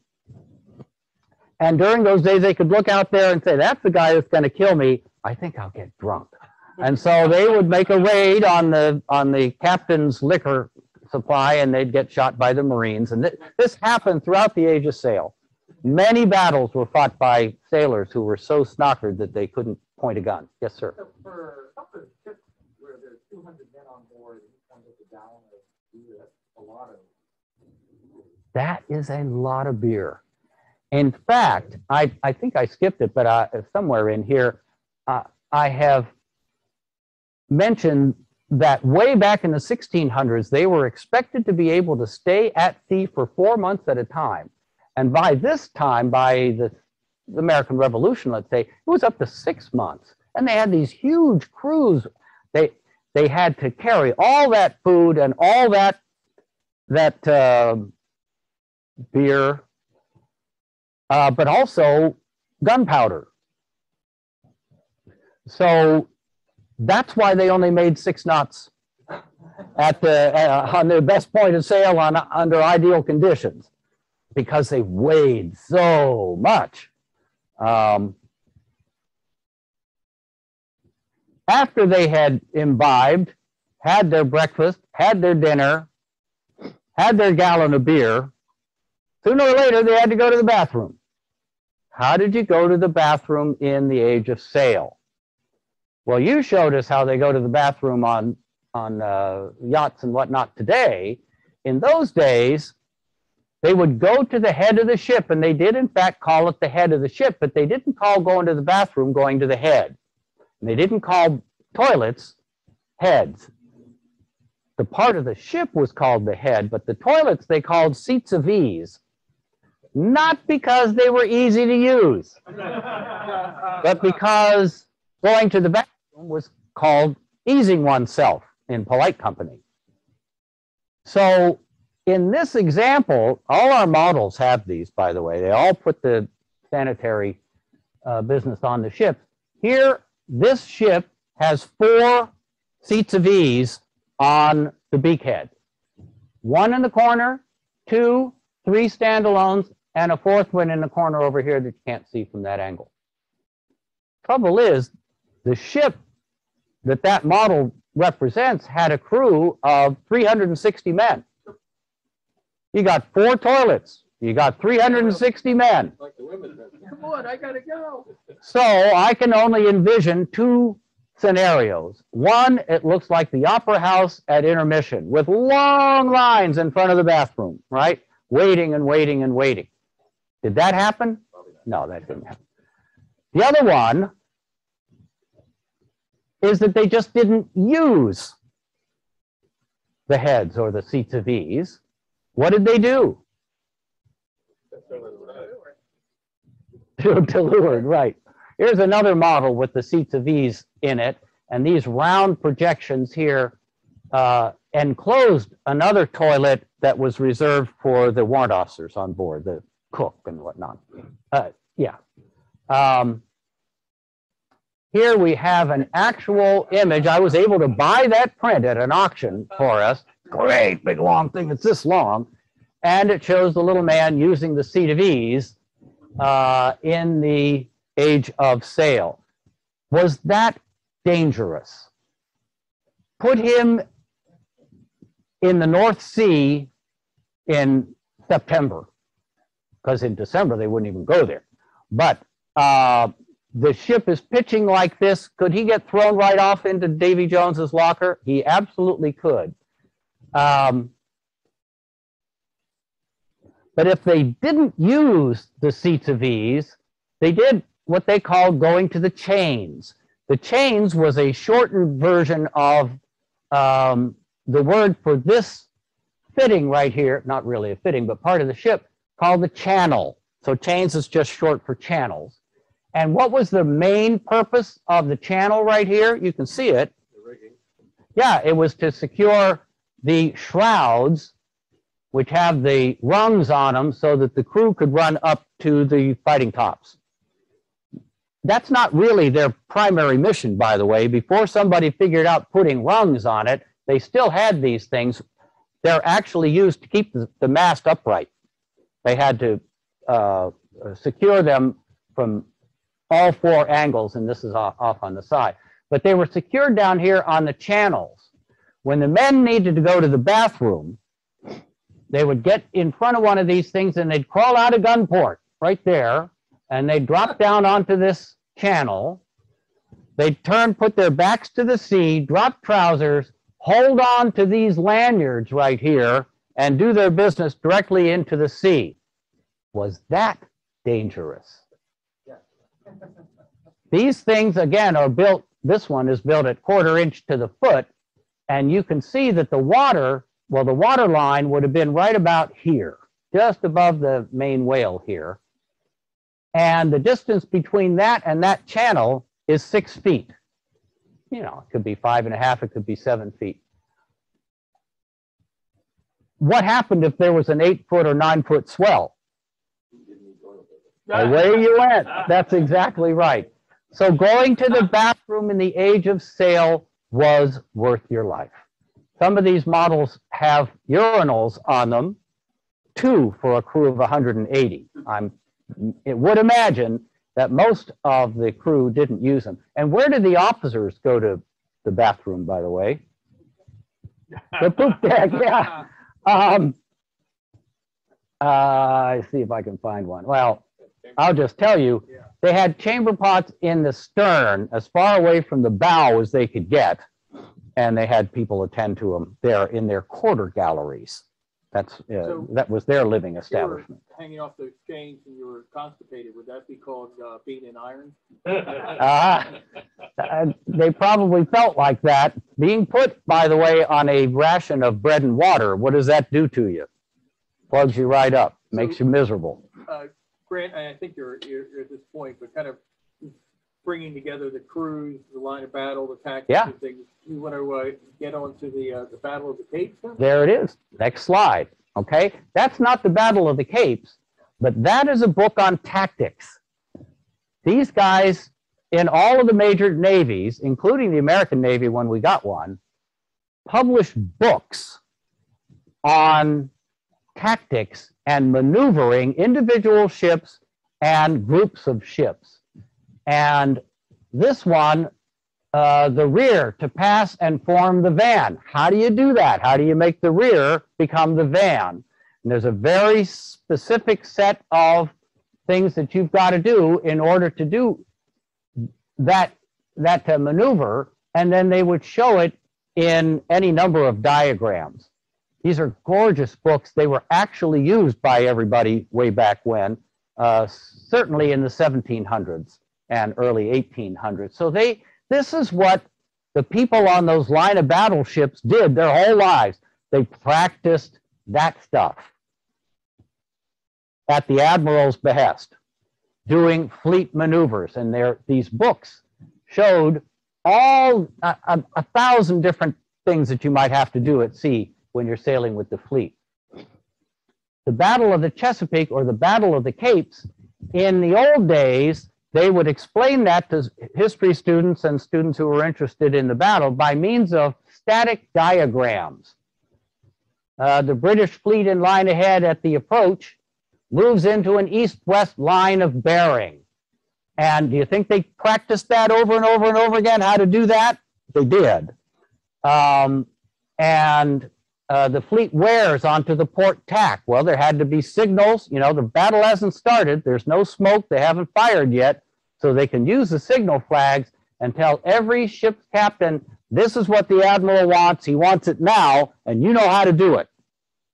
B: and during those days, they could look out there and say, "That's the guy that's going to kill me." I think I'll get drunk. And so they would make a raid on the on the captain's liquor supply, and they'd get shot by the Marines. And th- this happened throughout the age of sail. Many battles were fought by sailors who were so snockered that they couldn't point a gun. Yes, sir.
E: So for some of the ships where there's two hundred men on board, each one gets a gallon of beer, that's a lot of.
B: That is a lot of beer. In fact, I, I think I skipped it, but uh, somewhere in here, uh, I have mentioned that way back in the 1600s, they were expected to be able to stay at sea for four months at a time. And by this time, by the, the American Revolution, let's say, it was up to six months. And they had these huge crews. They, they had to carry all that food and all that, that uh, beer, uh, but also gunpowder. So that's why they only made six knots at the, uh, on their best point of sail on, under ideal conditions, because they weighed so much. Um, after they had imbibed, had their breakfast, had their dinner, had their gallon of beer, sooner or later they had to go to the bathroom. How did you go to the bathroom in the age of sail? Well, you showed us how they go to the bathroom on, on uh, yachts and whatnot today. In those days, they would go to the head of the ship, and they did, in fact, call it the head of the ship, but they didn't call going to the bathroom going to the head. And they didn't call toilets heads. The part of the ship was called the head, but the toilets they called seats of ease. Not because they were easy to use, but because going to the bathroom was called easing oneself in polite company. So in this example, all our models have these, by the way. They all put the sanitary uh, business on the ship. Here, this ship has four seats of ease on the beakhead. One in the corner, two, three standalones, and a fourth one in the corner over here that you can't see from that angle. Trouble is, the ship that that model represents had a crew of 360 men. You got four toilets. You got 360 men.
D: Come on, I gotta go.
B: So I can only envision two scenarios. One, it looks like the opera house at intermission with long lines in front of the bathroom, right? Waiting and waiting and waiting. Did that happen? No, that didn't happen. The other one is that they just didn't use the heads or the seats of ease. What did they do? To, right. Here's another model with the seats of ease in it, and these round projections here uh, enclosed another toilet that was reserved for the warrant officers on board, the cook and whatnot. Uh, yeah. Um, here we have an actual image. I was able to buy that print at an auction for us. Great big long thing. It's this long. And it shows the little man using the seat of ease uh, in the age of sail. Was that dangerous? Put him in the North Sea in September, because in December they wouldn't even go there. But uh, the ship is pitching like this. Could he get thrown right off into Davy Jones's locker? He absolutely could. Um, but if they didn't use the seats of ease, they did what they called going to the chains. The chains was a shortened version of um, the word for this fitting right here, not really a fitting, but part of the ship called the channel. So chains is just short for channels. And what was the main purpose of the channel right here? You can see it. Yeah, it was to secure the shrouds, which have the rungs on them so that the crew could run up to the fighting tops. That's not really their primary mission, by the way. Before somebody figured out putting rungs on it, they still had these things. They're actually used to keep the, mast upright. They had to uh, secure them from all four angles, and this is off, off on the side. But they were secured down here on the channels. When the men needed to go to the bathroom, they would get in front of one of these things and they'd crawl out of gun port right there, and they'd drop down onto this channel. They'd turn, put their backs to the sea, drop trousers, hold on to these lanyards right here, and do their business directly into the sea. Was that dangerous? These things, again, are built, this one is built at quarter inch to the foot, and you can see that the water, well, the water line would have been right about here, just above the main wale here. And the distance between that and that channel is six feet. You know, it could be five and a half, it could be seven feet. What happened if there was an eight foot or nine foot swell? Away you went. That's exactly right. So going to the bathroom in the age of sail was worth your life. Some of these models have urinals on them, two for a crew of 180. I'm, it would imagine that most of the crew didn't use them. And where did the officers go to the bathroom, by the way? The poop [LAUGHS] deck, yeah. Um, uh, I see if I can find one. Well, I'll just tell you, they had chamber pots in the stern, as far away from the bow as they could get. And they had people attend to them there in their quarter galleries. That's, uh,
D: So-
B: that was their living establishment.
D: Hanging off the exchange and you were constipated, would that be called, uh, being in iron?
B: Ah, [LAUGHS] uh, They probably felt like that. Being put, by the way, on a ration of bread and water, what does that do to you? Plugs you right up, makes you miserable.
D: Uh, Grant, I think you're, you're you're at this point, but kind of bringing together the crews, the line of battle, the tactics
B: Yeah.
D: and things. You want to, uh, get on to the, uh, the Battle of the Capes then?
B: There it is. Next slide. Okay, that's not the Battle of the Capes, but that is a book on tactics. These guys in all of the major navies, including the American Navy when we got one, published books on tactics and maneuvering individual ships and groups of ships. And this one, uh, the rear to pass and form the van. How do you do that? How do you make the rear become the van? And there's a very specific set of things that you've got to do in order to do that that uh, maneuver, and then they would show it in any number of diagrams. These are gorgeous books. They were actually used by everybody way back when, uh, certainly in the 1700s and early 1800s. So they this is what the people on those line of battleships did their whole lives. They practiced that stuff at the admiral's behest, doing fleet maneuvers. And there, these books showed all a, a, a thousand different things that you might have to do at sea when you're sailing with the fleet. The Battle of the Chesapeake or the Battle of the Capes, in the old days, they would explain that to history students and students who were interested in the battle by means of static diagrams. Uh, the British fleet in line ahead at the approach moves into an east-west line of bearing. And do you think they practiced that over and over and over again, how to do that? They did. Um, and uh, the fleet wears onto the port tack. Well, there had to be signals. You know, the battle hasn't started. There's no smoke. They haven't fired yet. So they can use the signal flags and tell every ship's captain, this is what the admiral wants. He wants it now, and you know how to do it.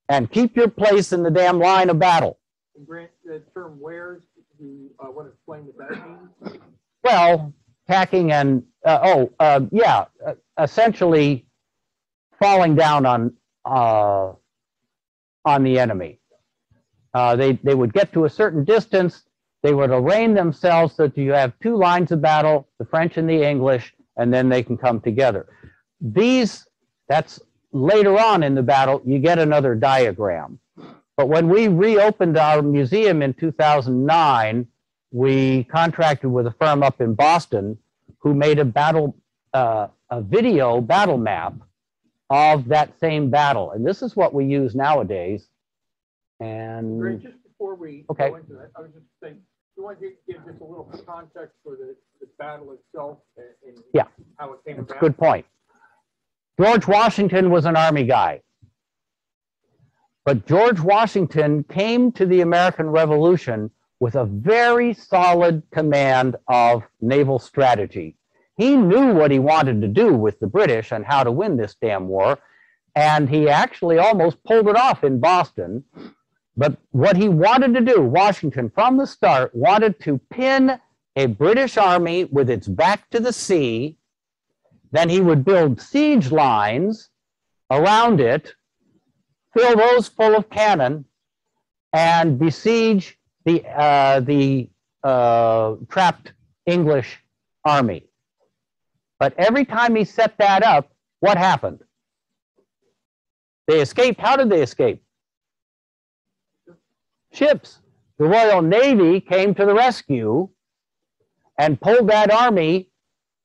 B: And keep your place in the damn line of battle.
D: And Grant, the term wears, you, uh, want to explain what that means?
B: Well, tacking and, uh, oh, uh, yeah, uh, essentially falling down on, uh, on the enemy. Uh, they, they would get to a certain distance, they would arraign themselves so that you have two lines of battle, the French and the English, and then they can come together. These, that's later on in the battle, you get another diagram. But when we reopened our museum in 2009, we contracted with a firm up in Boston who made a battle, uh, a video battle map of that same battle. And this is what we use nowadays. And
D: just before we
B: Okay.
D: go into that, I was just saying, you want to give just a little context for the, the battle itself and, and
B: Yeah.
D: how it came
B: that's
D: about?
B: good point. George Washington was an army guy. But George Washington came to the American Revolution with a very solid command of naval strategy. He knew what he wanted to do with the British and how to win this damn war. And he actually almost pulled it off in Boston. But what he wanted to do, Washington from the start wanted to pin a British army with its back to the sea. Then he would build siege lines around it, fill those full of cannon, and besiege the, uh, the uh, trapped English army. But every time he set that up, what happened? They escaped. How did they escape? Ships. the Royal Navy came to the rescue and pulled that army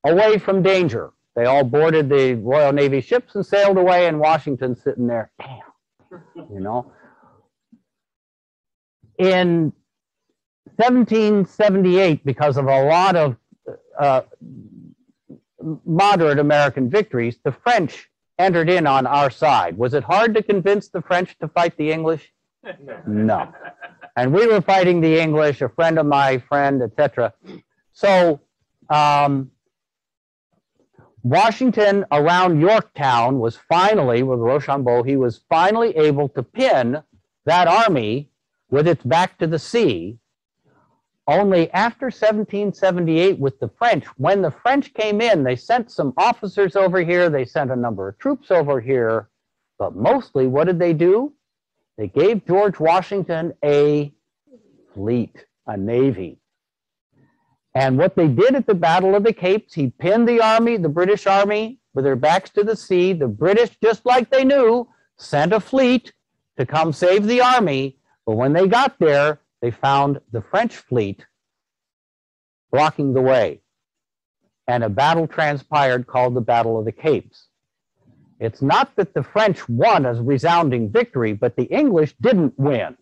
B: away from danger. They all boarded the Royal Navy ships and sailed away, and Washington sitting there, damn, you know. In 1778, because of a lot of uh, moderate American victories, the French entered in on our side. Was it hard to convince the French to fight the English? No. And we were fighting the English, a friend of my friend, etc. So um, Washington around Yorktown was finally, with Rochambeau, he was finally able to pin that army with its back to the sea. Only after 1778 with the French, when the French came in, they sent some officers over here, they sent a number of troops over here, but mostly what did they do? They gave George Washington a fleet, a navy. And what they did at the Battle of the Capes, he pinned the army, the British army, with their backs to the sea. The British, just like they knew, sent a fleet to come save the army. But when they got there, they found the French fleet blocking the way. And a battle transpired called the Battle of the Capes. It's not that the French won a resounding victory, but the English didn't win.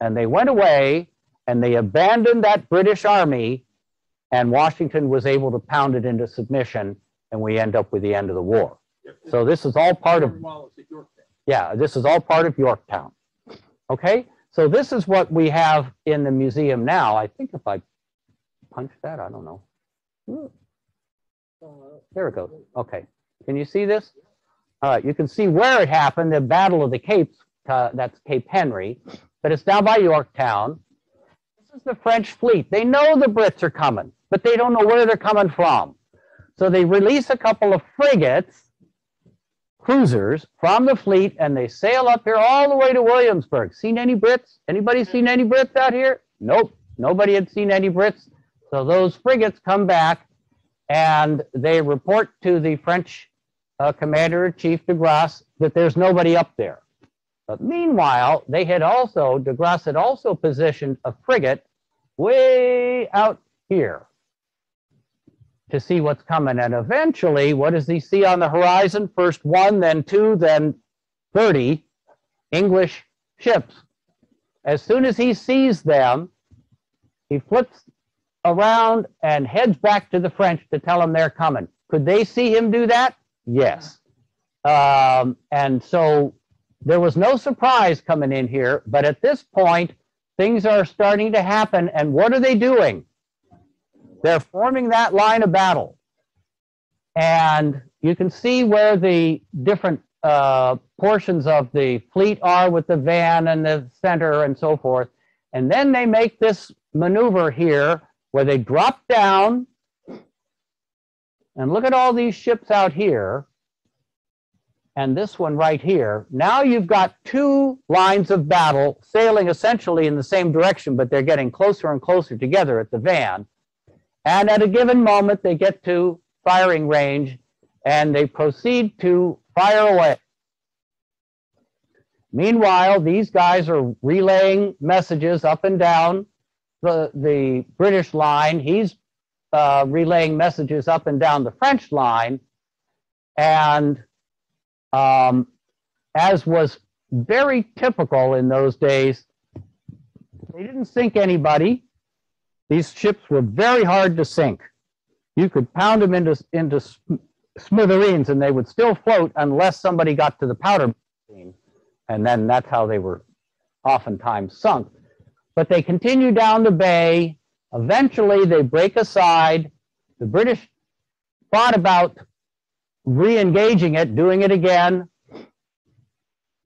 B: And they went away and they abandoned that British army, and Washington was able to pound it into submission, and we end up with the end of the war. So this is all part of
D: Wallace at Yorktown.
B: yeah, this is all part of Yorktown. Okay, so this is what we have in the museum now. I think if I punch that, I don't know. There it goes. Okay, can you see this? All right, you can see where it happened, the Battle of the Capes, uh, that's Cape Henry, but it's down by Yorktown. This is the French fleet. They know the Brits are coming, but they don't know where they're coming from. So they release a couple of frigates cruisers from the fleet and they sail up here all the way to Williamsburg. Seen any Brits? Anybody seen any Brits out here? Nope. Nobody had seen any Brits. So those frigates come back and they report to the French uh, commander in chief de Grasse that there's nobody up there. But meanwhile, they had also, de Grasse had also positioned a frigate way out here to see what's coming. And eventually, what does he see on the horizon? First one, then two, then 30 English ships. As soon as he sees them, he flips around and heads back to the French to tell them they're coming. Could they see him do that? Yes. Um, and so there was no surprise coming in here, but at this point, things are starting to happen. And what are they doing? They're forming that line of battle. And you can see where the different uh, portions of the fleet are with the van and the center and so forth. And then they make this maneuver here where they drop down and look at all these ships out here and this one right here. Now you've got two lines of battle sailing essentially in the same direction, but they're getting closer and closer together at the van. And at a given moment, they get to firing range and they proceed to fire away. Meanwhile, these guys are relaying messages up and down the, the British line. He's uh, relaying messages up and down the French line. And um, as was very typical in those days, they didn't sink anybody. These ships were very hard to sink. You could pound them into, into smithereens and they would still float unless somebody got to the powder magazine. And then that's how they were oftentimes sunk. But they continue down the bay. Eventually, they break aside. The British thought about re-engaging it, doing it again.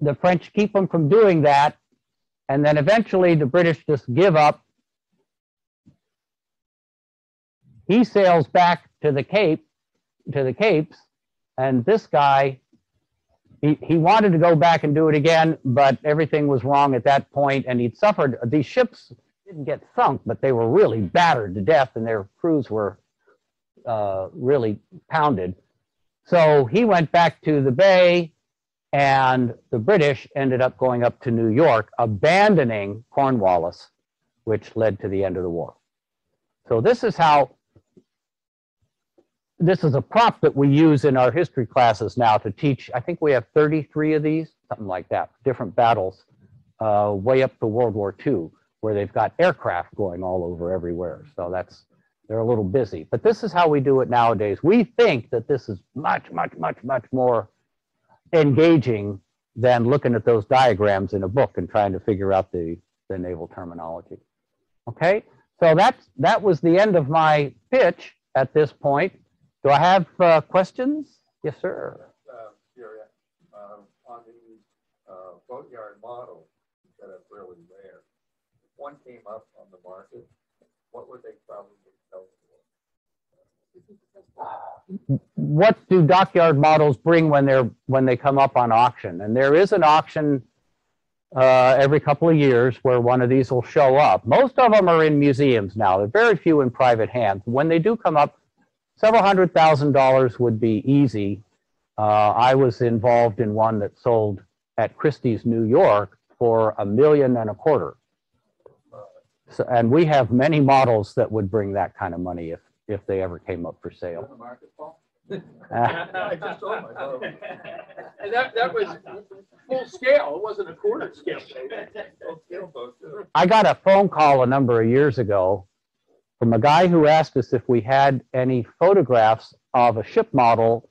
B: The French keep them from doing that. And then eventually the British just give up. He sails back to the Cape, to the Capes, and this guy, he, he wanted to go back and do it again, but everything was wrong at that point, and he'd suffered. These ships didn't get sunk, but they were really battered to death, and their crews were uh, really pounded. So he went back to the bay, and the British ended up going up to New York, abandoning Cornwallis which led to the end of the war. So this is how, this is a prop that we use in our history classes now to teach, I think we have 33 of these, something like that, different battles, uh, way up to World War II, where they've got aircraft going all over everywhere. So that's, they're a little busy. But this is how we do it nowadays. We think that this is much, much, much, much more engaging than looking at those diagrams in a book and trying to figure out the, the naval terminology. Okay, so that's, that was the end of my pitch at this point. Do I have uh, questions? Yes, sir.
E: uh, um, on the, uh, boatyard models that are really rare. If one came up on the market, what would they probably sell for?
B: what do dockyard models bring when they're when they come up on auction? And there is an auction uh, every couple of years where one of these will show up. Most of them are in museums now. There are very few in private hands. When they do come up, several hundred thousand dollars would be easy. Uh, I was involved in one that sold at Christie's, New York, for a million and a quarter. So, and we have many models that would bring that kind of money if if they ever came up for sale.
E: market, Paul? I just told myself.
D: And that, that was full scale, it wasn't a quarter scale.
E: Scale boat.
B: I got a phone call a number of years ago from a guy who asked us if we had any photographs of a ship model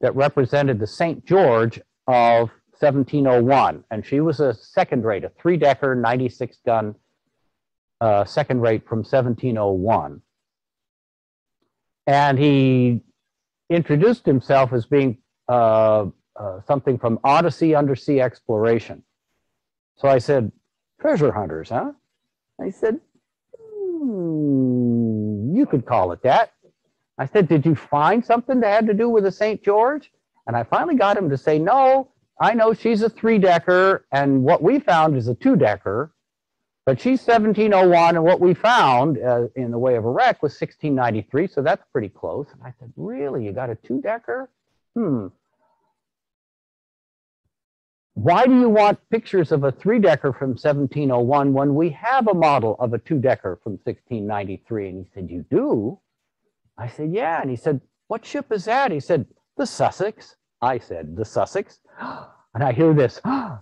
B: that represented the St. George of 1701. And she was a second rate, a three decker, 96 gun uh, second rate from 1701. And he introduced himself as being uh, uh, something from Odyssey Undersea Exploration. So I said, treasure hunters, huh? I said, "Hmm, you could call it that. I said, did you find something that had to do with the St. George? And I finally got him to say, no, I know she's a three decker and what we found is a two decker, but she's 1701 and what we found uh, in the way of a wreck was 1693. So that's pretty close. And I said, really, you got a two decker? Hmm. Why do you want pictures of a three decker from 1701 when we have a model of a two decker from 1693? And he said, You do? I said, Yeah. And he said, What ship is that? He said, The Sussex. I said, The Sussex. [GASPS] And I hear this [GASPS] on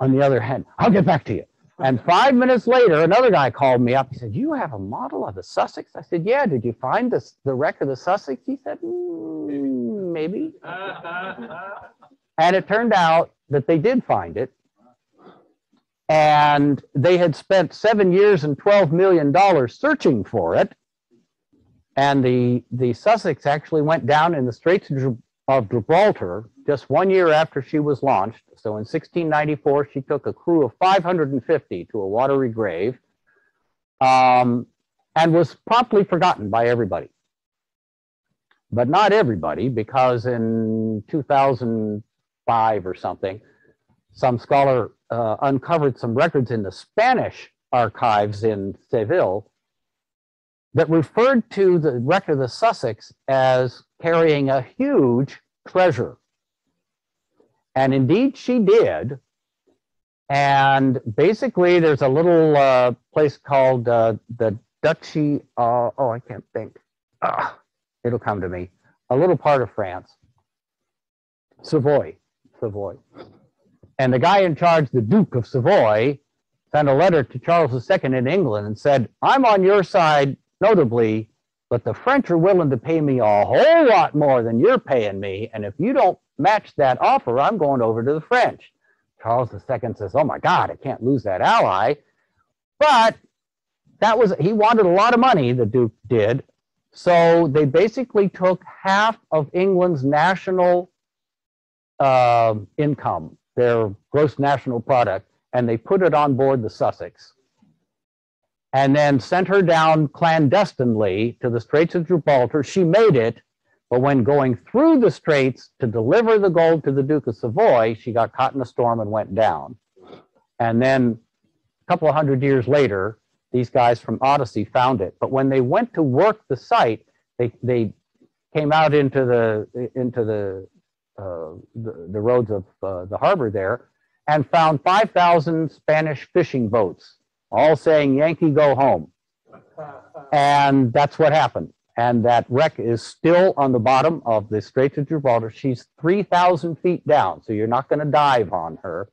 B: the other hand, I'll get back to you. And five minutes later, another guy called me up. He said, You have a model of the Sussex? I said, Yeah. Did you find this, the wreck of the Sussex? He said, "Mm, Maybe. [LAUGHS] And it turned out that they did find it. And they had spent seven years and $12 million searching for it. And the, the Sussex actually went down in the Straits of Gibraltar just one year after she was launched. So in 1694, she took a crew of 550 to a watery grave um, and was promptly forgotten by everybody. But not everybody, because in 2005 or something, some scholar uh, uncovered some records in the Spanish archives in Seville that referred to the wreck of the Sussex as carrying a huge treasure. And indeed, she did. And basically, there's a little uh, place called uh, the Duchy. Uh, oh, I can't think. Ah, it'll come to me. A little part of France, Savoy, Savoy. And the guy in charge, the Duke of Savoy, sent a letter to Charles II in England and said, I'm on your side, notably, but the French are willing to pay me a whole lot more than you're paying me. And if you don't match that offer, I'm going over to the French. Charles II says, Oh my God, I can't lose that ally. But that was, he wanted a lot of money, the Duke did. So they basically took half of England's national uh, income, their gross national product, and they put it on board the Sussex and then sent her down clandestinely to the Straits of Gibraltar. She made it, but when going through the straits to deliver the gold to the Duke of Savoy, she got caught in a storm and went down. And then a couple of hundred years later, these guys from Odyssey found it. But when they went to work the site, they, they came out into the, into the, the, the roads of uh, the harbor there and found 5,000 Spanish fishing boats all saying Yankee go home. And that's what happened. And that wreck is still on the bottom of the Straits of Gibraltar. She's 3,000 feet down, so you're not going to dive on her.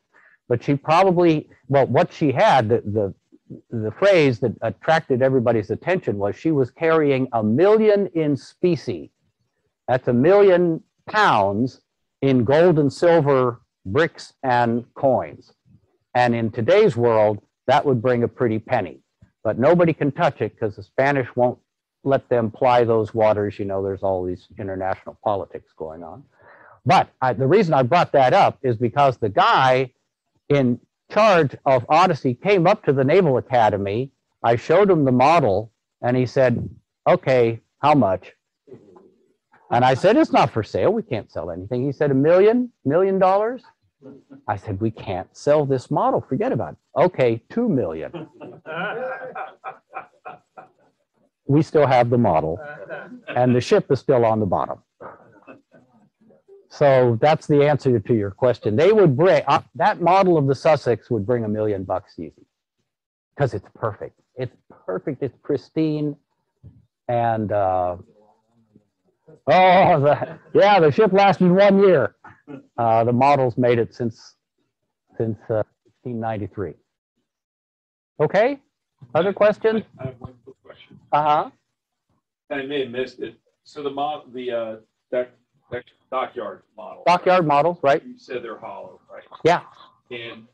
B: But she probably, well, what she had, the, the, the phrase that attracted everybody's attention was she was carrying a million in specie. That's a million pounds in gold and silver bricks and coins. And in today's world, that would bring a pretty penny. But nobody can touch it because the Spanish won't let them ply those waters. You know, there's all these international politics going on. But I, the reason I brought that up is because the guy in charge of Odyssey came up to the Naval Academy. I showed him the model and he said, okay, how much? And I said, it's not for sale. We can't sell anything. He said, a million, million dollars? I said, we can't sell this model. Forget about it. Okay, two million. We still have the model and the ship is still on the bottom. So that's the answer to your question. They would bring, uh, that model of the Sussex would bring a million bucks easy. Because it's perfect. It's perfect. It's pristine. And, uh, oh, the, yeah, the ship lasted one year. Uh, the model's made it since, since, uh, 1693. Okay, other questions?
C: I have one quick question.
B: Uh-huh.
C: I may have missed it. So the mod, the, uh, dockyard model.
B: Dockyard models, right?
C: You said they're hollow, right?
B: Yeah,
C: And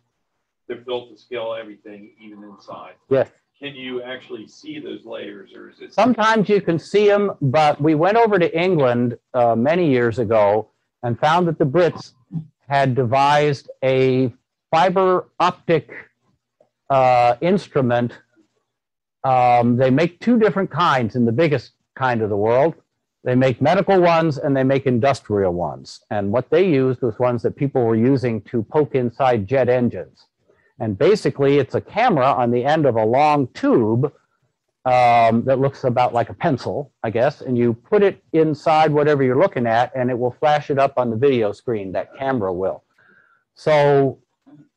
C: they're built to scale everything, even inside.
B: yes.
C: Can you actually see those layers or is it?
B: Sometimes you can see them, but we went over to England uh, many years ago and found that the Brits had devised a fiber optic uh, instrument. Um, they make two different kinds in the biggest kind of the world. They make medical ones and they make industrial ones. And what they used was ones that people were using to poke inside jet engines. And basically, it's a camera on the end of a long tube um, that looks about like a pencil, I guess, and you put it inside whatever you're looking at, and it will flash it up on the video screen. That camera will. So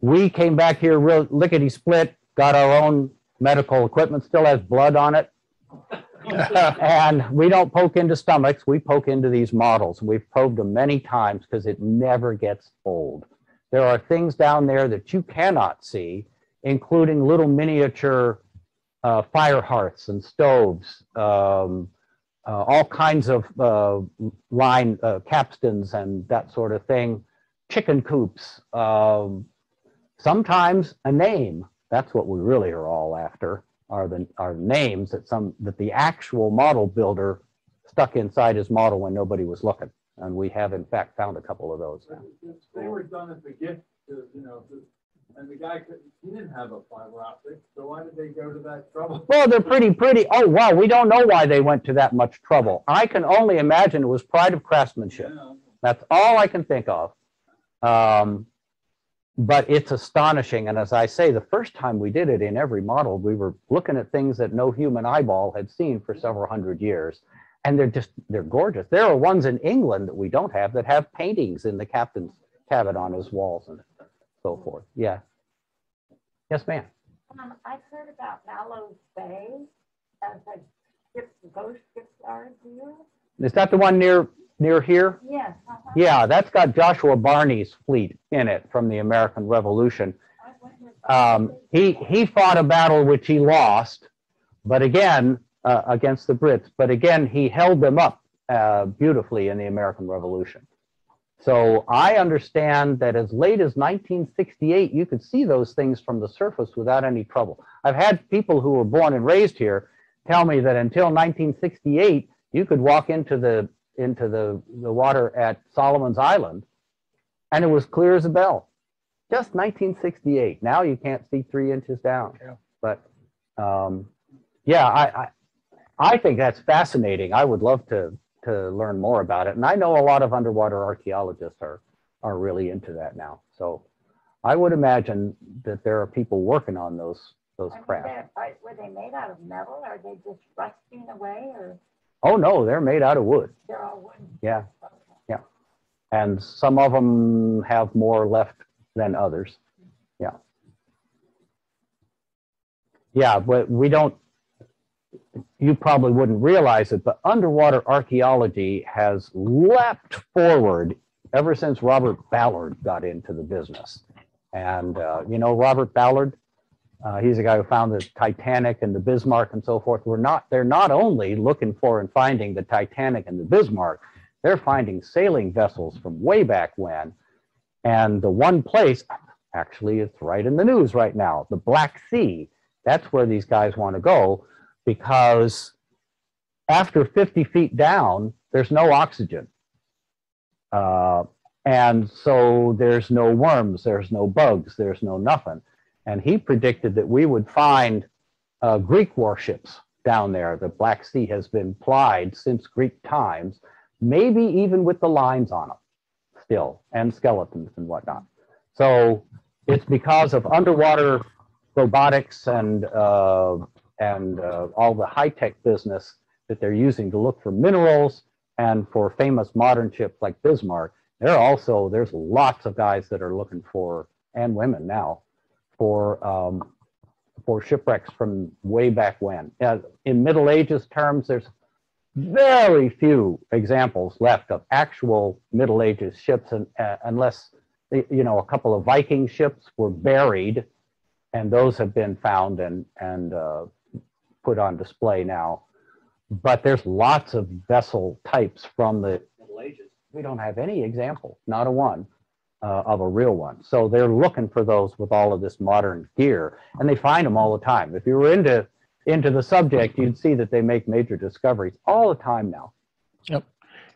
B: we came back here real lickety split, got our own medical equipment, still has blood on it. [LAUGHS] and we don't poke into stomachs, we poke into these models. We've probed them many times because it never gets old. There are things down there that you cannot see, including little miniature uh, fire hearths and stoves, um, uh, all kinds of uh, line uh, capstans and that sort of thing, chicken coops, um, sometimes a name. That's what we really are all after are the are names that some that the actual model builder stuck inside his model when nobody was looking. And we have in fact found a couple of those. now.
G: They were done as a gift to, you know, to- and the guy couldn't, he didn't have a fiber optic, so why did they go to that trouble?
B: Well, they're pretty pretty. Oh wow, we don't know why they went to that much trouble. I can only imagine it was pride of craftsmanship.
G: Yeah.
B: That's all I can think of. Um, but it's astonishing. And as I say, the first time we did it in every model, we were looking at things that no human eyeball had seen for several hundred years. And they're just, they're gorgeous. There are ones in England that we don't have that have paintings in the captain's cabin on his walls and so forth. Yeah. Yes, ma'am.
F: Um, I've heard about Mallow Bay as a ship, ghost shipyard, do?
B: Is that the one near, near here?
F: Yes. uh-huh.
B: Yeah, that's got Joshua Barney's fleet in it from the American Revolution. Um, he, he fought a battle which he lost, but again, uh, against the Brits, but again, he held them up uh, beautifully in the American Revolution. So I understand that as late as 1968, you could see those things from the surface without any trouble. I've had people who were born and raised here tell me that until 1968, you could walk into the into the, the water at Solomon's Island and it was clear as a bell. Just 1968. Now you can't see three inches down.
A: Yeah.
B: But um, yeah, I, I I think that's fascinating. I would love to to learn more about it. And I know a lot of underwater archaeologists are are really into that now. So I would imagine that there are people working on those those
F: I they're- Were they made out of metal? Are they just rusting away or
B: Oh no, they're made out of wood.
F: they're all wooden?
B: Yeah,
F: Okay.
B: and some of them have more left than others. Yeah. yeah, but we don't, you probably wouldn't realize it, but underwater archaeology has leapt forward ever since Robert Ballard got into the business. And, uh, you know, Robert Ballard, uh, he's the guy who found the Titanic and the Bismarck and so forth. We're not, they're not only looking for and finding the Titanic and the Bismarck, they're finding sailing vessels from way back when. And the one place, actually, it's right in the news right now, the Black Sea. That's where these guys want to go because after 50 feet down, there's no oxygen. Uh, and so there's no worms, there's no bugs, there's no nothing. And he predicted that we would find uh, Greek warships down there. The Black Sea has been plied since Greek times, maybe even with the lines on them still, and skeletons and whatnot. So it's because of underwater robotics and uh, and uh, all the high tech business that they're using to look for minerals and for famous modern ships like Bismarck. There are also there's lots of guys that are looking for and women now for um, for shipwrecks from way back when. Uh, in Middle Ages terms, there's very few examples left of actual Middle Ages ships, and, uh, unless you know a couple of Viking ships were buried, and those have been found and and uh, put on display now. But there's lots of vessel types from the Middle Ages. We don't have any example, not a one, uh, of a real one. So they're looking for those with all of this modern gear, and they find them all the time. If you were into into the subject, you'd see that they make major discoveries all the time now. Yep.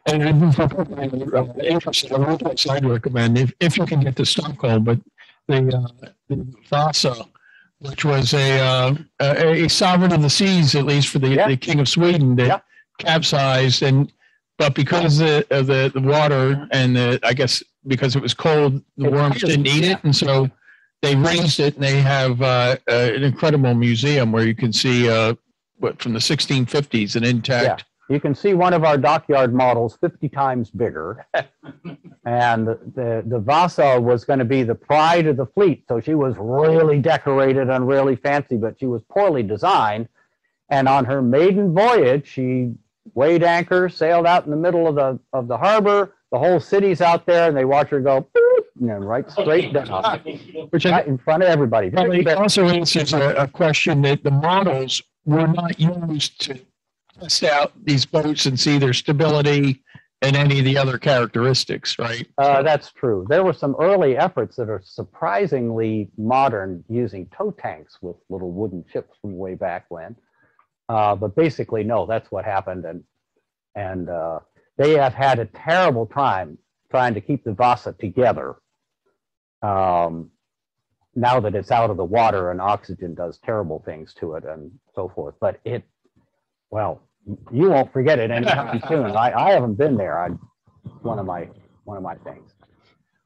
A: And if you're interested, I would I'd recommend if, if you can get to Stockholm, but the, uh, the Vasa, which was a, uh, a, a sovereign of the seas, at least for the,
B: Yeah.
A: the king of Sweden, that
B: Yeah.
A: capsized and, but because of the, of the, the water and the, I guess because it was cold, the
B: It
A: worms didn't eat it. And so they raised it and they have, uh, uh, an incredible museum where you can see, uh, what, from the sixteen fifties, an intact
B: You can see one of our dockyard models 50 times bigger. [LAUGHS] and the, the Vasa was going to be the pride of the fleet. So she was really decorated and really fancy, but she was poorly designed. And on her maiden voyage, she weighed anchor, sailed out in the middle of the, of the harbor. The whole city's out there and they watch her go boop, and then right straight down, [LAUGHS]
A: which I
B: right in front of everybody. Very
A: it also answers a, a question that the models were not used to test out these boats and see their stability and any of the other characteristics, right?
B: Uh, that's true. There were some early efforts that are surprisingly modern using tow tanks with little wooden ships from way back when. Uh, but basically, no, that's what happened. And, and uh, they have had a terrible time trying to keep the Vasa together um, now that it's out of the water and oxygen does terrible things to it and so forth. But it, well, you won't forget it anytime [LAUGHS] soon. I, I haven't been there. I, one of my one of my things.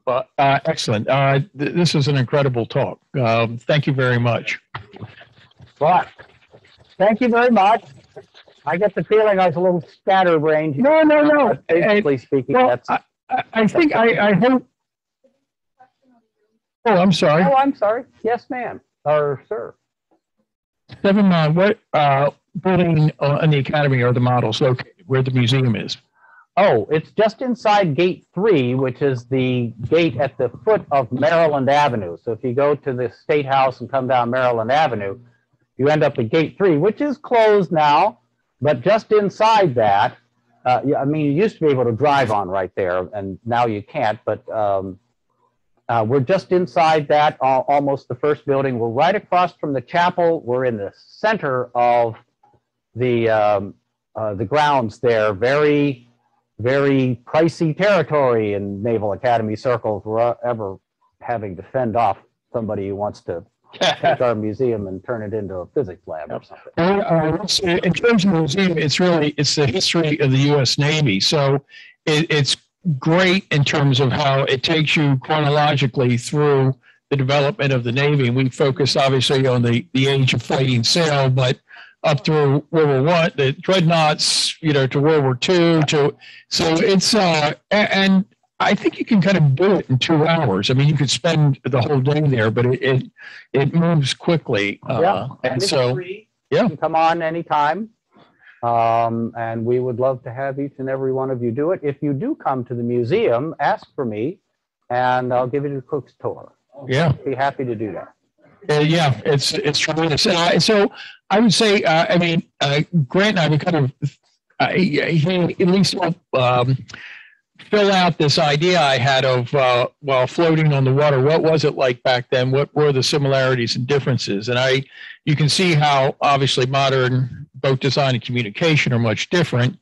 A: Well, uh, excellent. Uh, th- this is an incredible talk. Um, thank you very much.
B: But thank you very much. I get the feeling I was a little scatterbrained.
A: No, no, no.
B: But Basically speaking,
A: well,
B: that's.
A: I, I- I think I, I hope. Oh, I'm sorry.
B: Oh, I'm sorry. Yes, ma'am. Or sir.
A: Never mind. What uh, building uh, in the academy are the models located? Where the museum is?
B: Oh, it's just inside gate three, which is the gate at the foot of Maryland Avenue. So if you go to the State House and come down Maryland Avenue, you end up at gate three, which is closed now. But just inside that, uh, I mean, you used to be able to drive on right there, and now you can't. But um, uh, we're just inside that, al- almost the first building. We're right across from the chapel. We're in the center of the um, uh, the grounds there. Very very pricey territory in Naval Academy circles. We're ever having to fend off somebody who wants to take our [LAUGHS] museum and turn it into a physics lab or something.
A: Uh, it's- in terms of the museum, it's really, it's the history of the US Navy. So it, it's great in terms of how it takes you chronologically through the development of the Navy. We focus obviously on the, the age of fighting sail, but up through World War One, the dreadnoughts, you know, to World War Two, to, so it's, uh, and I think you can kind of do it in two hours. I mean, you could spend the whole day there, but it, it, it moves quickly.
B: Yeah.
A: Uh, and so,
B: You can come on anytime. Um, and we would love to have each and every one of you do it. If you do come to the museum, ask for me and I'll give you the cook's tour.
A: yeah.
B: Be happy to do that.
A: Uh, yeah, it's it's tremendous. And I, so I would say, uh, I mean, uh, Grant and I would kind of, uh, he, he at least um, fill out this idea I had of uh, while floating on the water. What was it like back then? What were the similarities and differences? And I, you can see how obviously modern boat design and communication are much different,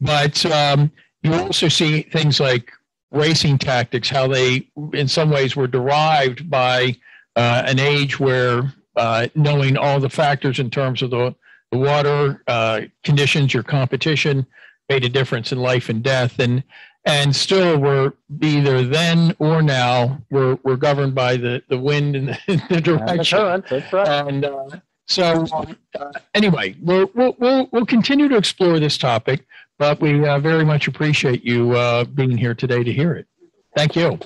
A: but um, you also see things like racing tactics, how they in some ways were derived by uh, an age where uh, knowing all the factors in terms of the, the water uh, conditions, your competition made a difference in life and death. And and still we're either then or now we're, we're governed by the, the wind and the, the
B: And the
A: direction.
B: that's right.
A: And uh, so, uh, anyway, we'll, we'll, we'll, we'll continue to explore this topic, but we uh, very much appreciate you uh, being here today to hear it. Thank you.